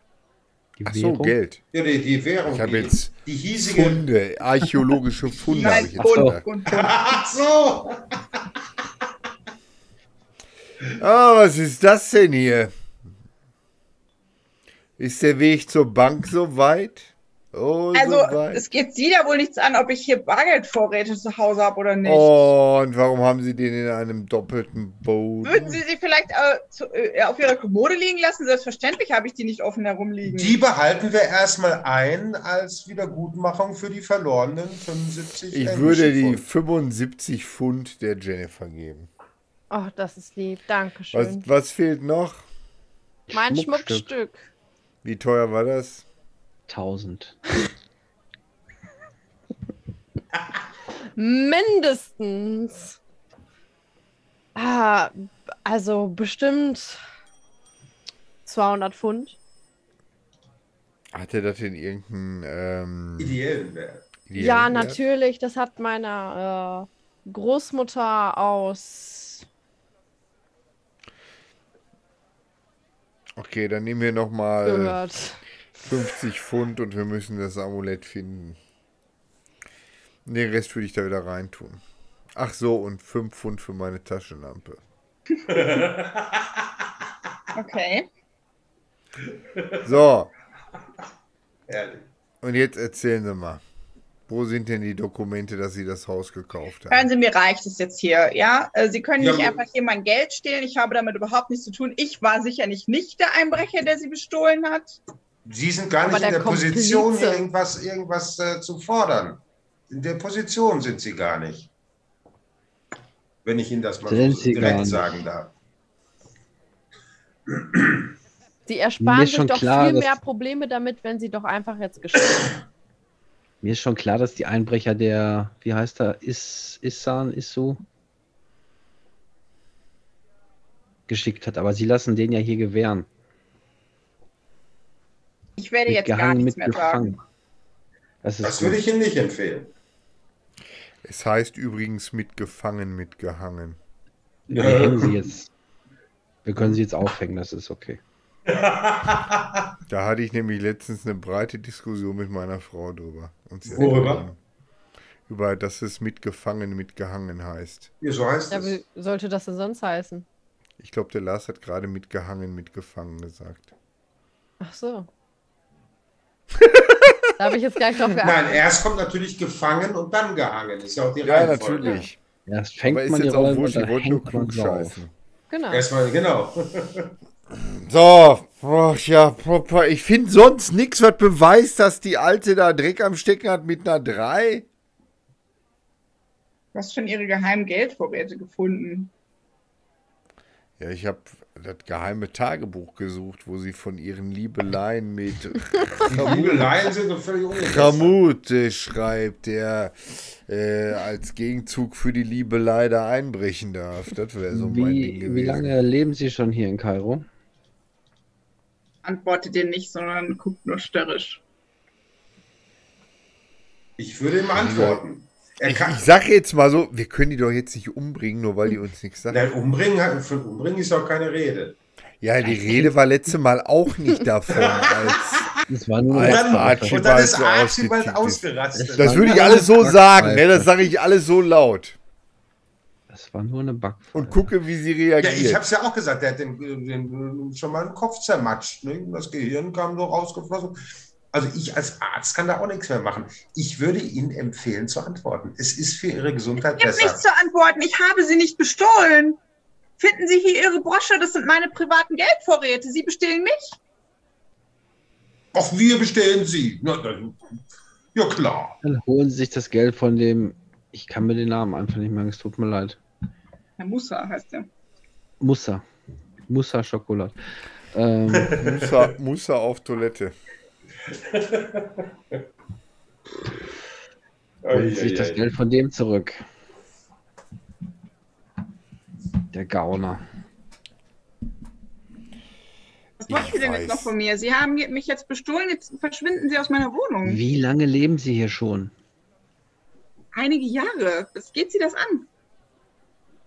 die Ach so, Währung. Geld. Ja, die, die Währung. Ich habe jetzt die hiesige. Funde, archäologische Funde habe Nein, ich jetzt Pfund. Pfund, Pfund. Ach so! Ah, was ist das denn hier? Ist der Weg zur Bank so weit? Oh, Also, so es geht Sie da wohl nichts an, ob ich hier Bargeldvorräte zu Hause habe oder nicht. Oh, und warum haben Sie den in einem doppelten Boden? Würden Sie sie vielleicht äh, zu, äh, auf Ihrer Kommode liegen lassen? Selbstverständlich habe ich die nicht offen herumliegen. Die behalten wir erstmal ein als Wiedergutmachung für die verlorenen 75 Ich englische würde die Pfund. 75 Pfund der Jennifer geben. Oh, das ist lieb. Was, Dankeschön. was fehlt noch? mein Schmuckstück. Schmuckstück. Wie teuer war das? 1000. Mindestens. Ah, also bestimmt 200 Pfund. Hatte das denn irgendeinen ähm, ideellen Wert. ideellen Ja, Wert? natürlich. Das hat meine äh, Großmutter aus. Okay, dann nehmen wir nochmal gehört. 50 Pfund und wir müssen das Amulett finden. Den Rest würde ich da wieder reintun. Ach so, und 5 Pfund für meine Taschenlampe. [laughs] Okay. So, Ehrlich. und jetzt erzählen Sie mal. Wo sind denn die Dokumente, dass Sie das Haus gekauft Hören haben? Sie, mir reicht es jetzt hier. Ja, Äh, Sie können Ja, nicht aber- einfach hier mein Geld stehlen. Ich habe damit überhaupt nichts zu tun. Ich war sicherlich nicht der Einbrecher, der Sie bestohlen hat. Sie sind gar nicht in der der Position, irgendwas, irgendwas äh, zu fordern. In der Position sind Sie gar nicht. Wenn ich Ihnen das mal Sind so direkt sagen darf. Sie ersparen sich doch klar, viel mehr Probleme damit, wenn Sie doch einfach jetzt gestehen. Mir ist schon klar, dass die Einbrecher der, wie heißt er, Is, Issan, Issu, geschickt hat. Aber sie lassen den ja hier gewähren. Ich werde Mit jetzt gar nichts mit mehr sagen. Das ist Das würde ich Ihnen nicht empfehlen. Es heißt übrigens mitgefangen, mitgehangen. Ja, wir hängen [laughs] sie jetzt. Wir können sie jetzt aufhängen, das ist okay. [laughs] Da hatte ich nämlich letztens eine breite Diskussion mit meiner Frau drüber. Und sie hat Worüber? Über, dass es mitgefangen, mitgehangen heißt. Ja, so heißt Ja, es. wie sollte das denn sonst heißen? Ich glaube, der Lars hat gerade mitgehangen, mitgefangen gesagt. Ach so. Da habe ich jetzt gar nicht drauf Nein, geachtet. erst kommt natürlich gefangen und dann gehangen. Ist ja auch die Ja, Reihenfolge. natürlich. Erst fängt Aber ist man die jetzt auch wurscht, und ich dann wollte nur hängt man klug sie auf. scheißen. Genau. Erstmal, genau. So, boah, ja, proper. Ich finde sonst nichts, was beweist, dass die Alte da Dreck am Stecken hat mit einer 3. Du hast schon ihre geheimen Geldvorräte gefunden. Ja, ich habe das geheime Tagebuch gesucht, wo sie von ihren Liebeleien mit [laughs] Liebeleien sind doch völlig. Ramut äh, schreibt, der äh, als Gegenzug für die Liebelei da einbrechen darf. Das wäre so mein Ding Wie, gewesen. wie lange leben Sie schon hier in Kairo? Antwortet dir nicht, sondern guckt nur störrisch. Ich würde ihm antworten. Er Ich, kann, ich sage jetzt mal so, wir können die doch jetzt nicht umbringen, nur weil die uns nichts sagen. Nein, umbringen, von umbringen ist auch keine Rede. Ja, die Rede war letzte Mal auch nicht davon, [laughs] als Das war nur Als eine Archie- Backpfeife. Und dann ist Archibald ausgerastet. Das würde ich alles so sagen, ne? Das sage ich alles so laut. Das war nur eine Backpfeife. Und gucke, wie sie ja, reagiert. ich habe es ja auch gesagt, der hat den, den, schon mal den Kopf zermatscht. Ne? Das Gehirn kam so rausgeflossen. Also ich als Arzt kann da auch nichts mehr machen. Ich würde Ihnen empfehlen zu antworten. Es ist für Ihre Gesundheit Ich habe besser. nichts zu antworten. Ich habe sie nicht bestohlen. Finden Sie hier Ihre Brosche? Das sind meine privaten Geldvorräte. Sie bestehlen mich? Ach, wir bestellen Sie. Na, dann, ja klar. Dann holen sie sich das Geld von dem. Ich kann mir den Namen einfach nicht merken, es tut mir leid. Herr Musa heißt er. Mussa. Mussa Schokolade. Ähm, [laughs] Musa, Musa auf Toilette. [laughs] sie sich das. Geld von dem zurück. Der Gauner. Was wollen Sie denn weiß. jetzt noch von mir? Sie haben mich jetzt bestohlen, jetzt verschwinden Sie aus meiner Wohnung. Wie lange leben Sie hier schon? Einige Jahre. Was geht Sie das an?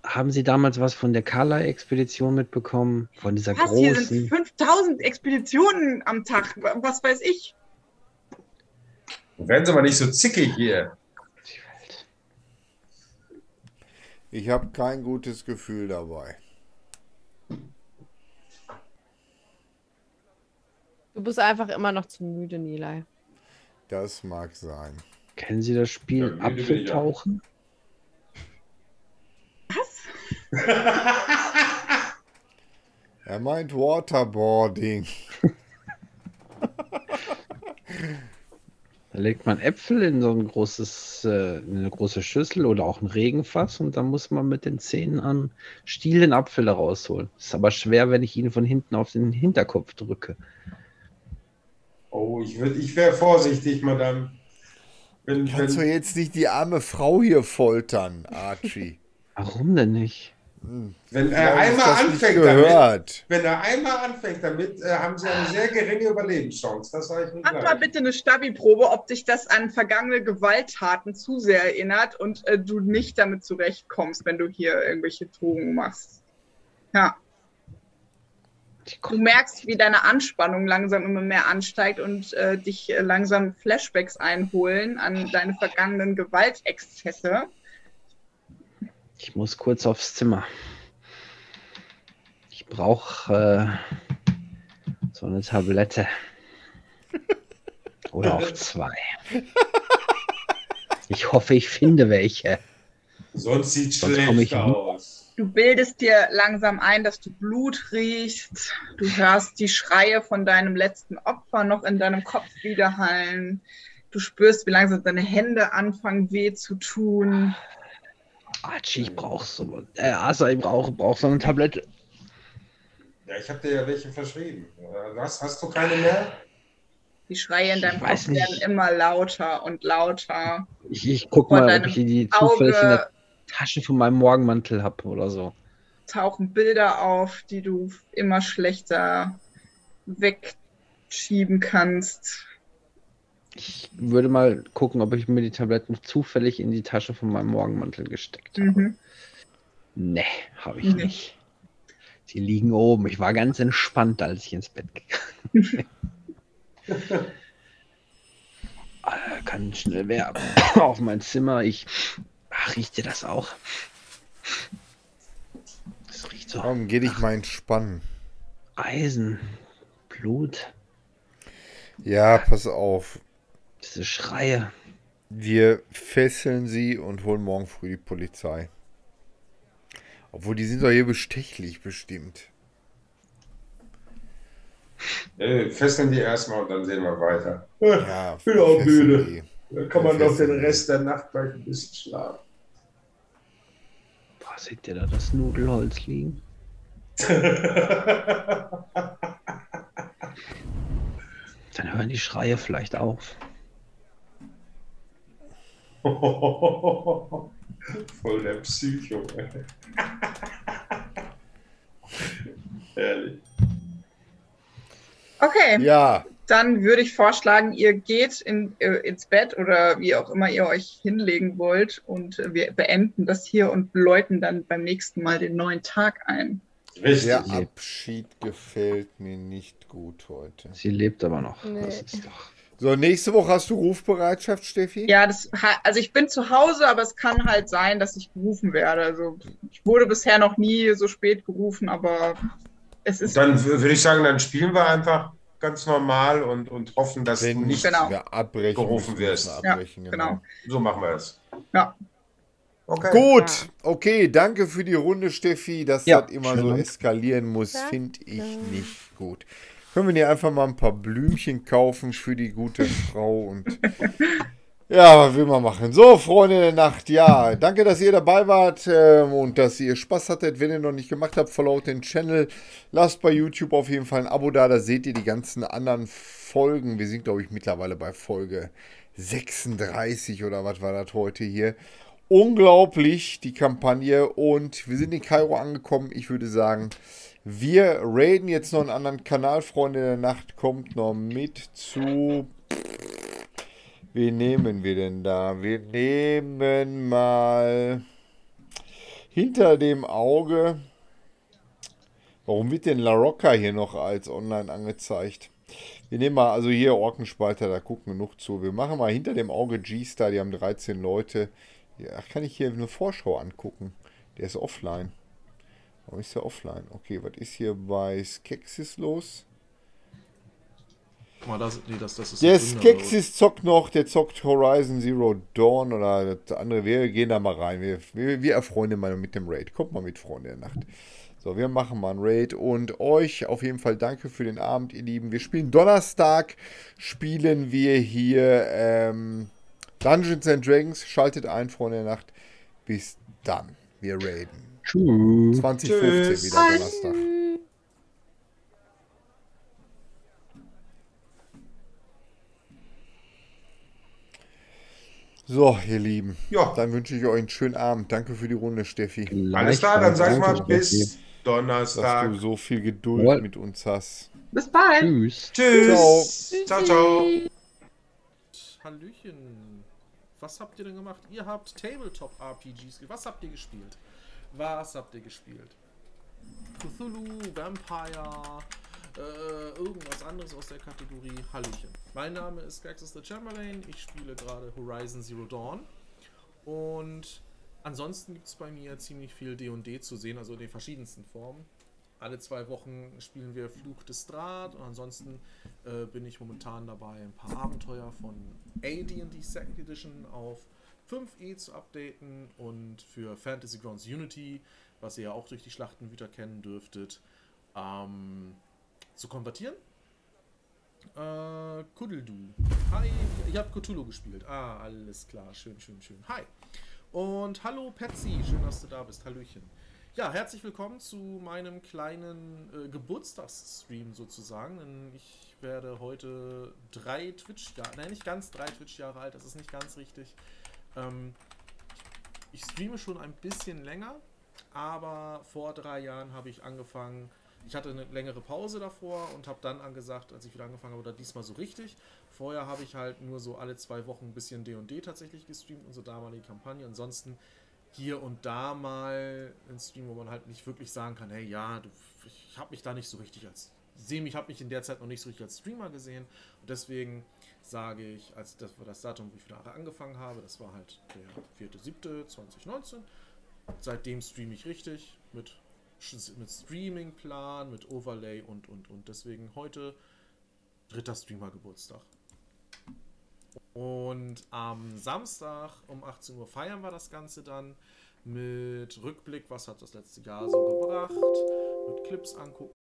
Haben Sie damals was von der Carla-Expedition mitbekommen? Von dieser Was? Hier sind großen. 5000 Expeditionen am Tag. Was weiß ich? Werden Sie mal nicht so zickig hier. Ich habe kein gutes Gefühl dabei. Du bist einfach immer noch zu müde, Nilay. Das mag sein. Kennen Sie das Spiel Ja. Apfeltauchen? [laughs] Er meint Waterboarding. Da legt man Äpfel in so ein großes, äh, in eine große Schüssel oder auch ein Regenfass und dann muss man mit den Zähnen an Stiel den Apfel rausholen. Ist aber schwer, wenn ich ihn von hinten auf den Hinterkopf drücke. Oh, ich, würd- ich wäre vorsichtig, Madame. Wenn, Kannst du wenn, jetzt nicht die arme Frau hier foltern, Archie? Warum denn nicht? Wenn er einmal anfängt damit, wenn er einmal anfängt damit, äh, haben Sie eine sehr geringe Überlebenschance. Das sage ich Ihnen Mach mal gleich. bitte eine Stabi-Probe, ob dich das an vergangene Gewalttaten zu sehr erinnert und äh, du nicht damit zurechtkommst, wenn du hier irgendwelche Drogen machst. Ja. Du merkst, wie deine Anspannung langsam immer mehr ansteigt und äh, dich äh, langsam Flashbacks einholen an deine vergangenen Gewaltexzesse. Ich muss kurz aufs Zimmer. Ich brauche äh, so eine Tablette. [laughs] Oder auch zwei. Ich hoffe, ich finde welche. Sonst sieht Sonst ich schlecht aus. Du bildest dir langsam ein, dass du Blut riechst. Du hörst die Schreie von deinem letzten Opfer noch in deinem Kopf widerhallen. Du spürst, wie langsam deine Hände anfangen weh zu tun. Archie, ich brauche so. Äh, Asa, ich brauche brauch so eine Tablette. Ja, ich habe dir ja welche verschrieben. Äh, Hast, du keine mehr? Die Schreie in deinem Kopf werden immer lauter und lauter. Ich, ich guck Vor mal, ob ich die zufällig in der Tasche von meinem Morgenmantel habe oder so. tauchen Bilder auf, die du immer schlechter wegschieben kannst. Ich würde mal gucken, ob ich mir die Tabletten zufällig in die Tasche von meinem Morgenmantel gesteckt habe. Mhm. Nee, habe ich Nee. nicht. Die liegen oben. Ich war ganz entspannt, als ich ins Bett gegangen bin. Äh, [laughs] Kann schnell werden. [coughs] Auf mein Zimmer. Ich. Ach, riecht ihr das auch? Das riecht so. Komm, geh dich mal entspannen. Eisen. Blut. Ja, pass auf. Diese Schreie. Wir fesseln sie und holen morgen früh die Polizei. Obwohl, die sind doch hier bestechlich bestimmt. Äh, fesseln die erstmal und dann sehen wir weiter. Ja, Ich bin auch müde. die. Dann kann man noch den Rest der Nacht gleich ein bisschen schlafen. Boah, seht ihr da das Nudelholz liegen? [laughs] Dann hören die Schreie vielleicht auf. [laughs] Voll der Psycho. ey. [laughs] Ehrlich. Okay, Ja, dann würde ich vorschlagen, ihr geht in, äh, ins Bett oder wie auch immer ihr euch hinlegen wollt und äh, wir beenden das hier und läuten dann beim nächsten Mal den neuen Tag ein. Richtig. der Abschied gefällt mir nicht gut heute. Sie lebt aber noch. Nee. Das ist doch. So, nächste Woche hast du Rufbereitschaft, Steffi? Ja, das, also ich bin zu Hause, aber es kann halt sein, dass ich gerufen werde. Also ich wurde bisher noch nie so spät gerufen, aber es ist Dann würde ich sagen, dann spielen wir einfach. ganz normal und, und hoffen, dass Wenn du nicht. Genau. wir abbrechen, gerufen müssen wir wirst. abbrechen, Ja, genau. genau. So machen wir es. Ja. Okay. Gut, okay, danke für die Runde, Steffi. Dass Ja, das immer schönen so Dank. eskalieren muss, finde ich nicht gut. Können wir dir einfach mal ein paar Blümchen kaufen für die gute Frau und [laughs] ja, was will man machen? So, Freunde der Nacht, ja, danke, dass ihr dabei wart ähm, und dass ihr Spaß hattet. Wenn ihr noch nicht gemacht habt, followt den Channel. Lasst bei YouTube auf jeden Fall ein Abo da, da seht ihr die ganzen anderen Folgen. Wir sind, glaube ich, mittlerweile bei Folge 36 oder was war das heute hier. Unglaublich, die Kampagne. Und wir sind in Kairo angekommen. Ich würde sagen, wir raiden jetzt noch einen anderen Kanal. Freunde der Nacht kommt noch mit zu. Wen nehmen wir denn da? Wir nehmen mal hinter dem Auge. Warum wird denn La Rocca hier noch als online angezeigt? Wir nehmen mal, also hier Orkenspalter, da gucken genug zu. Wir machen mal hinter dem Auge G-Star, die haben 13 Leute. Ja, kann ich hier eine Vorschau angucken? Der ist offline. Warum ist der offline? Okay, was ist hier bei Skexis los? Guck mal, das, nee, das, das ist Der? Skexis zockt noch, der zockt Horizon Zero Dawn oder das andere. Wir gehen da mal rein. Wir, wir, wir erfreuen mal mit dem Raid. Kommt mal mit, Freunde der Nacht. So, wir machen mal ein Raid und euch auf jeden Fall danke für den Abend, ihr Lieben. Wir spielen Donnerstag, spielen wir hier ähm, Dungeons and Dragons. Schaltet ein, Freunde der Nacht. Bis dann. Wir raiden. Tschüss. 2015 Tschüss. wieder Donnerstag. So, ihr Lieben. Ja, Dann wünsche ich euch einen schönen Abend. Danke für die Runde, Steffi. alles klar, dann sag ich mal Danke. bis Dass Donnerstag. du so viel Geduld Jawohl. mit uns hast. Bis bald. Tschüss. Tschüss. Ciao, ciao. Hallöchen. Was habt ihr denn gemacht? Ihr habt Tabletop-RPGs gespielt. Was habt ihr gespielt? Was habt ihr gespielt? Cthulhu, Vampire, äh, irgendwas anderes aus der Kategorie. Hallöchen. Mein Name ist Gaxus the Chamberlain. Ich spiele gerade Horizon Zero Dawn. Und ansonsten gibt es bei mir ziemlich viel D&D zu sehen, also in den verschiedensten Formen. Alle zwei Wochen spielen wir Fluch des Draht und ansonsten äh, bin ich momentan dabei, ein paar Abenteuer von AD&D Second Edition auf 5e zu updaten und für Fantasy Grounds Unity, was ihr ja auch durch die Schlachtenwüter kennen dürftet, ähm, zu konvertieren. Äh, Kuddeldu. Hi, ihr habt Cthulhu gespielt. Ah, alles klar. Schön, schön, schön. Hi. Und hallo Patsy, schön, dass du da bist. Hallöchen. Ja, herzlich willkommen zu meinem kleinen äh, Geburtstagsstream sozusagen. Denn ich werde heute drei Twitch-Jahre, nein, nicht ganz drei Twitch-Jahre alt, das ist nicht ganz richtig. Ähm, ich streame schon ein bisschen länger, aber vor drei Jahren habe ich angefangen. Ich hatte eine längere Pause davor und habe dann angesagt, als ich wieder angefangen habe, oder diesmal so richtig. Vorher habe ich halt nur so alle zwei Wochen ein bisschen D&D tatsächlich gestreamt, unsere damalige Kampagne. Ansonsten hier und da mal ein Stream, wo man halt nicht wirklich sagen kann, hey, ja, du, ich habe mich da nicht so richtig als sehe mich, habe mich in der Zeit noch nicht so richtig als Streamer gesehen und deswegen sage ich, als das war das Datum, wo ich wieder angefangen habe, das war halt der 4.7.2019. Seitdem streame ich richtig mit, mit Streamingplan, mit Overlay und und und deswegen heute dritter Streamer-Geburtstag. Und am Samstag um 18 Uhr feiern wir das Ganze dann mit Rückblick, was hat das letzte Jahr so gebracht, mit Clips angucken.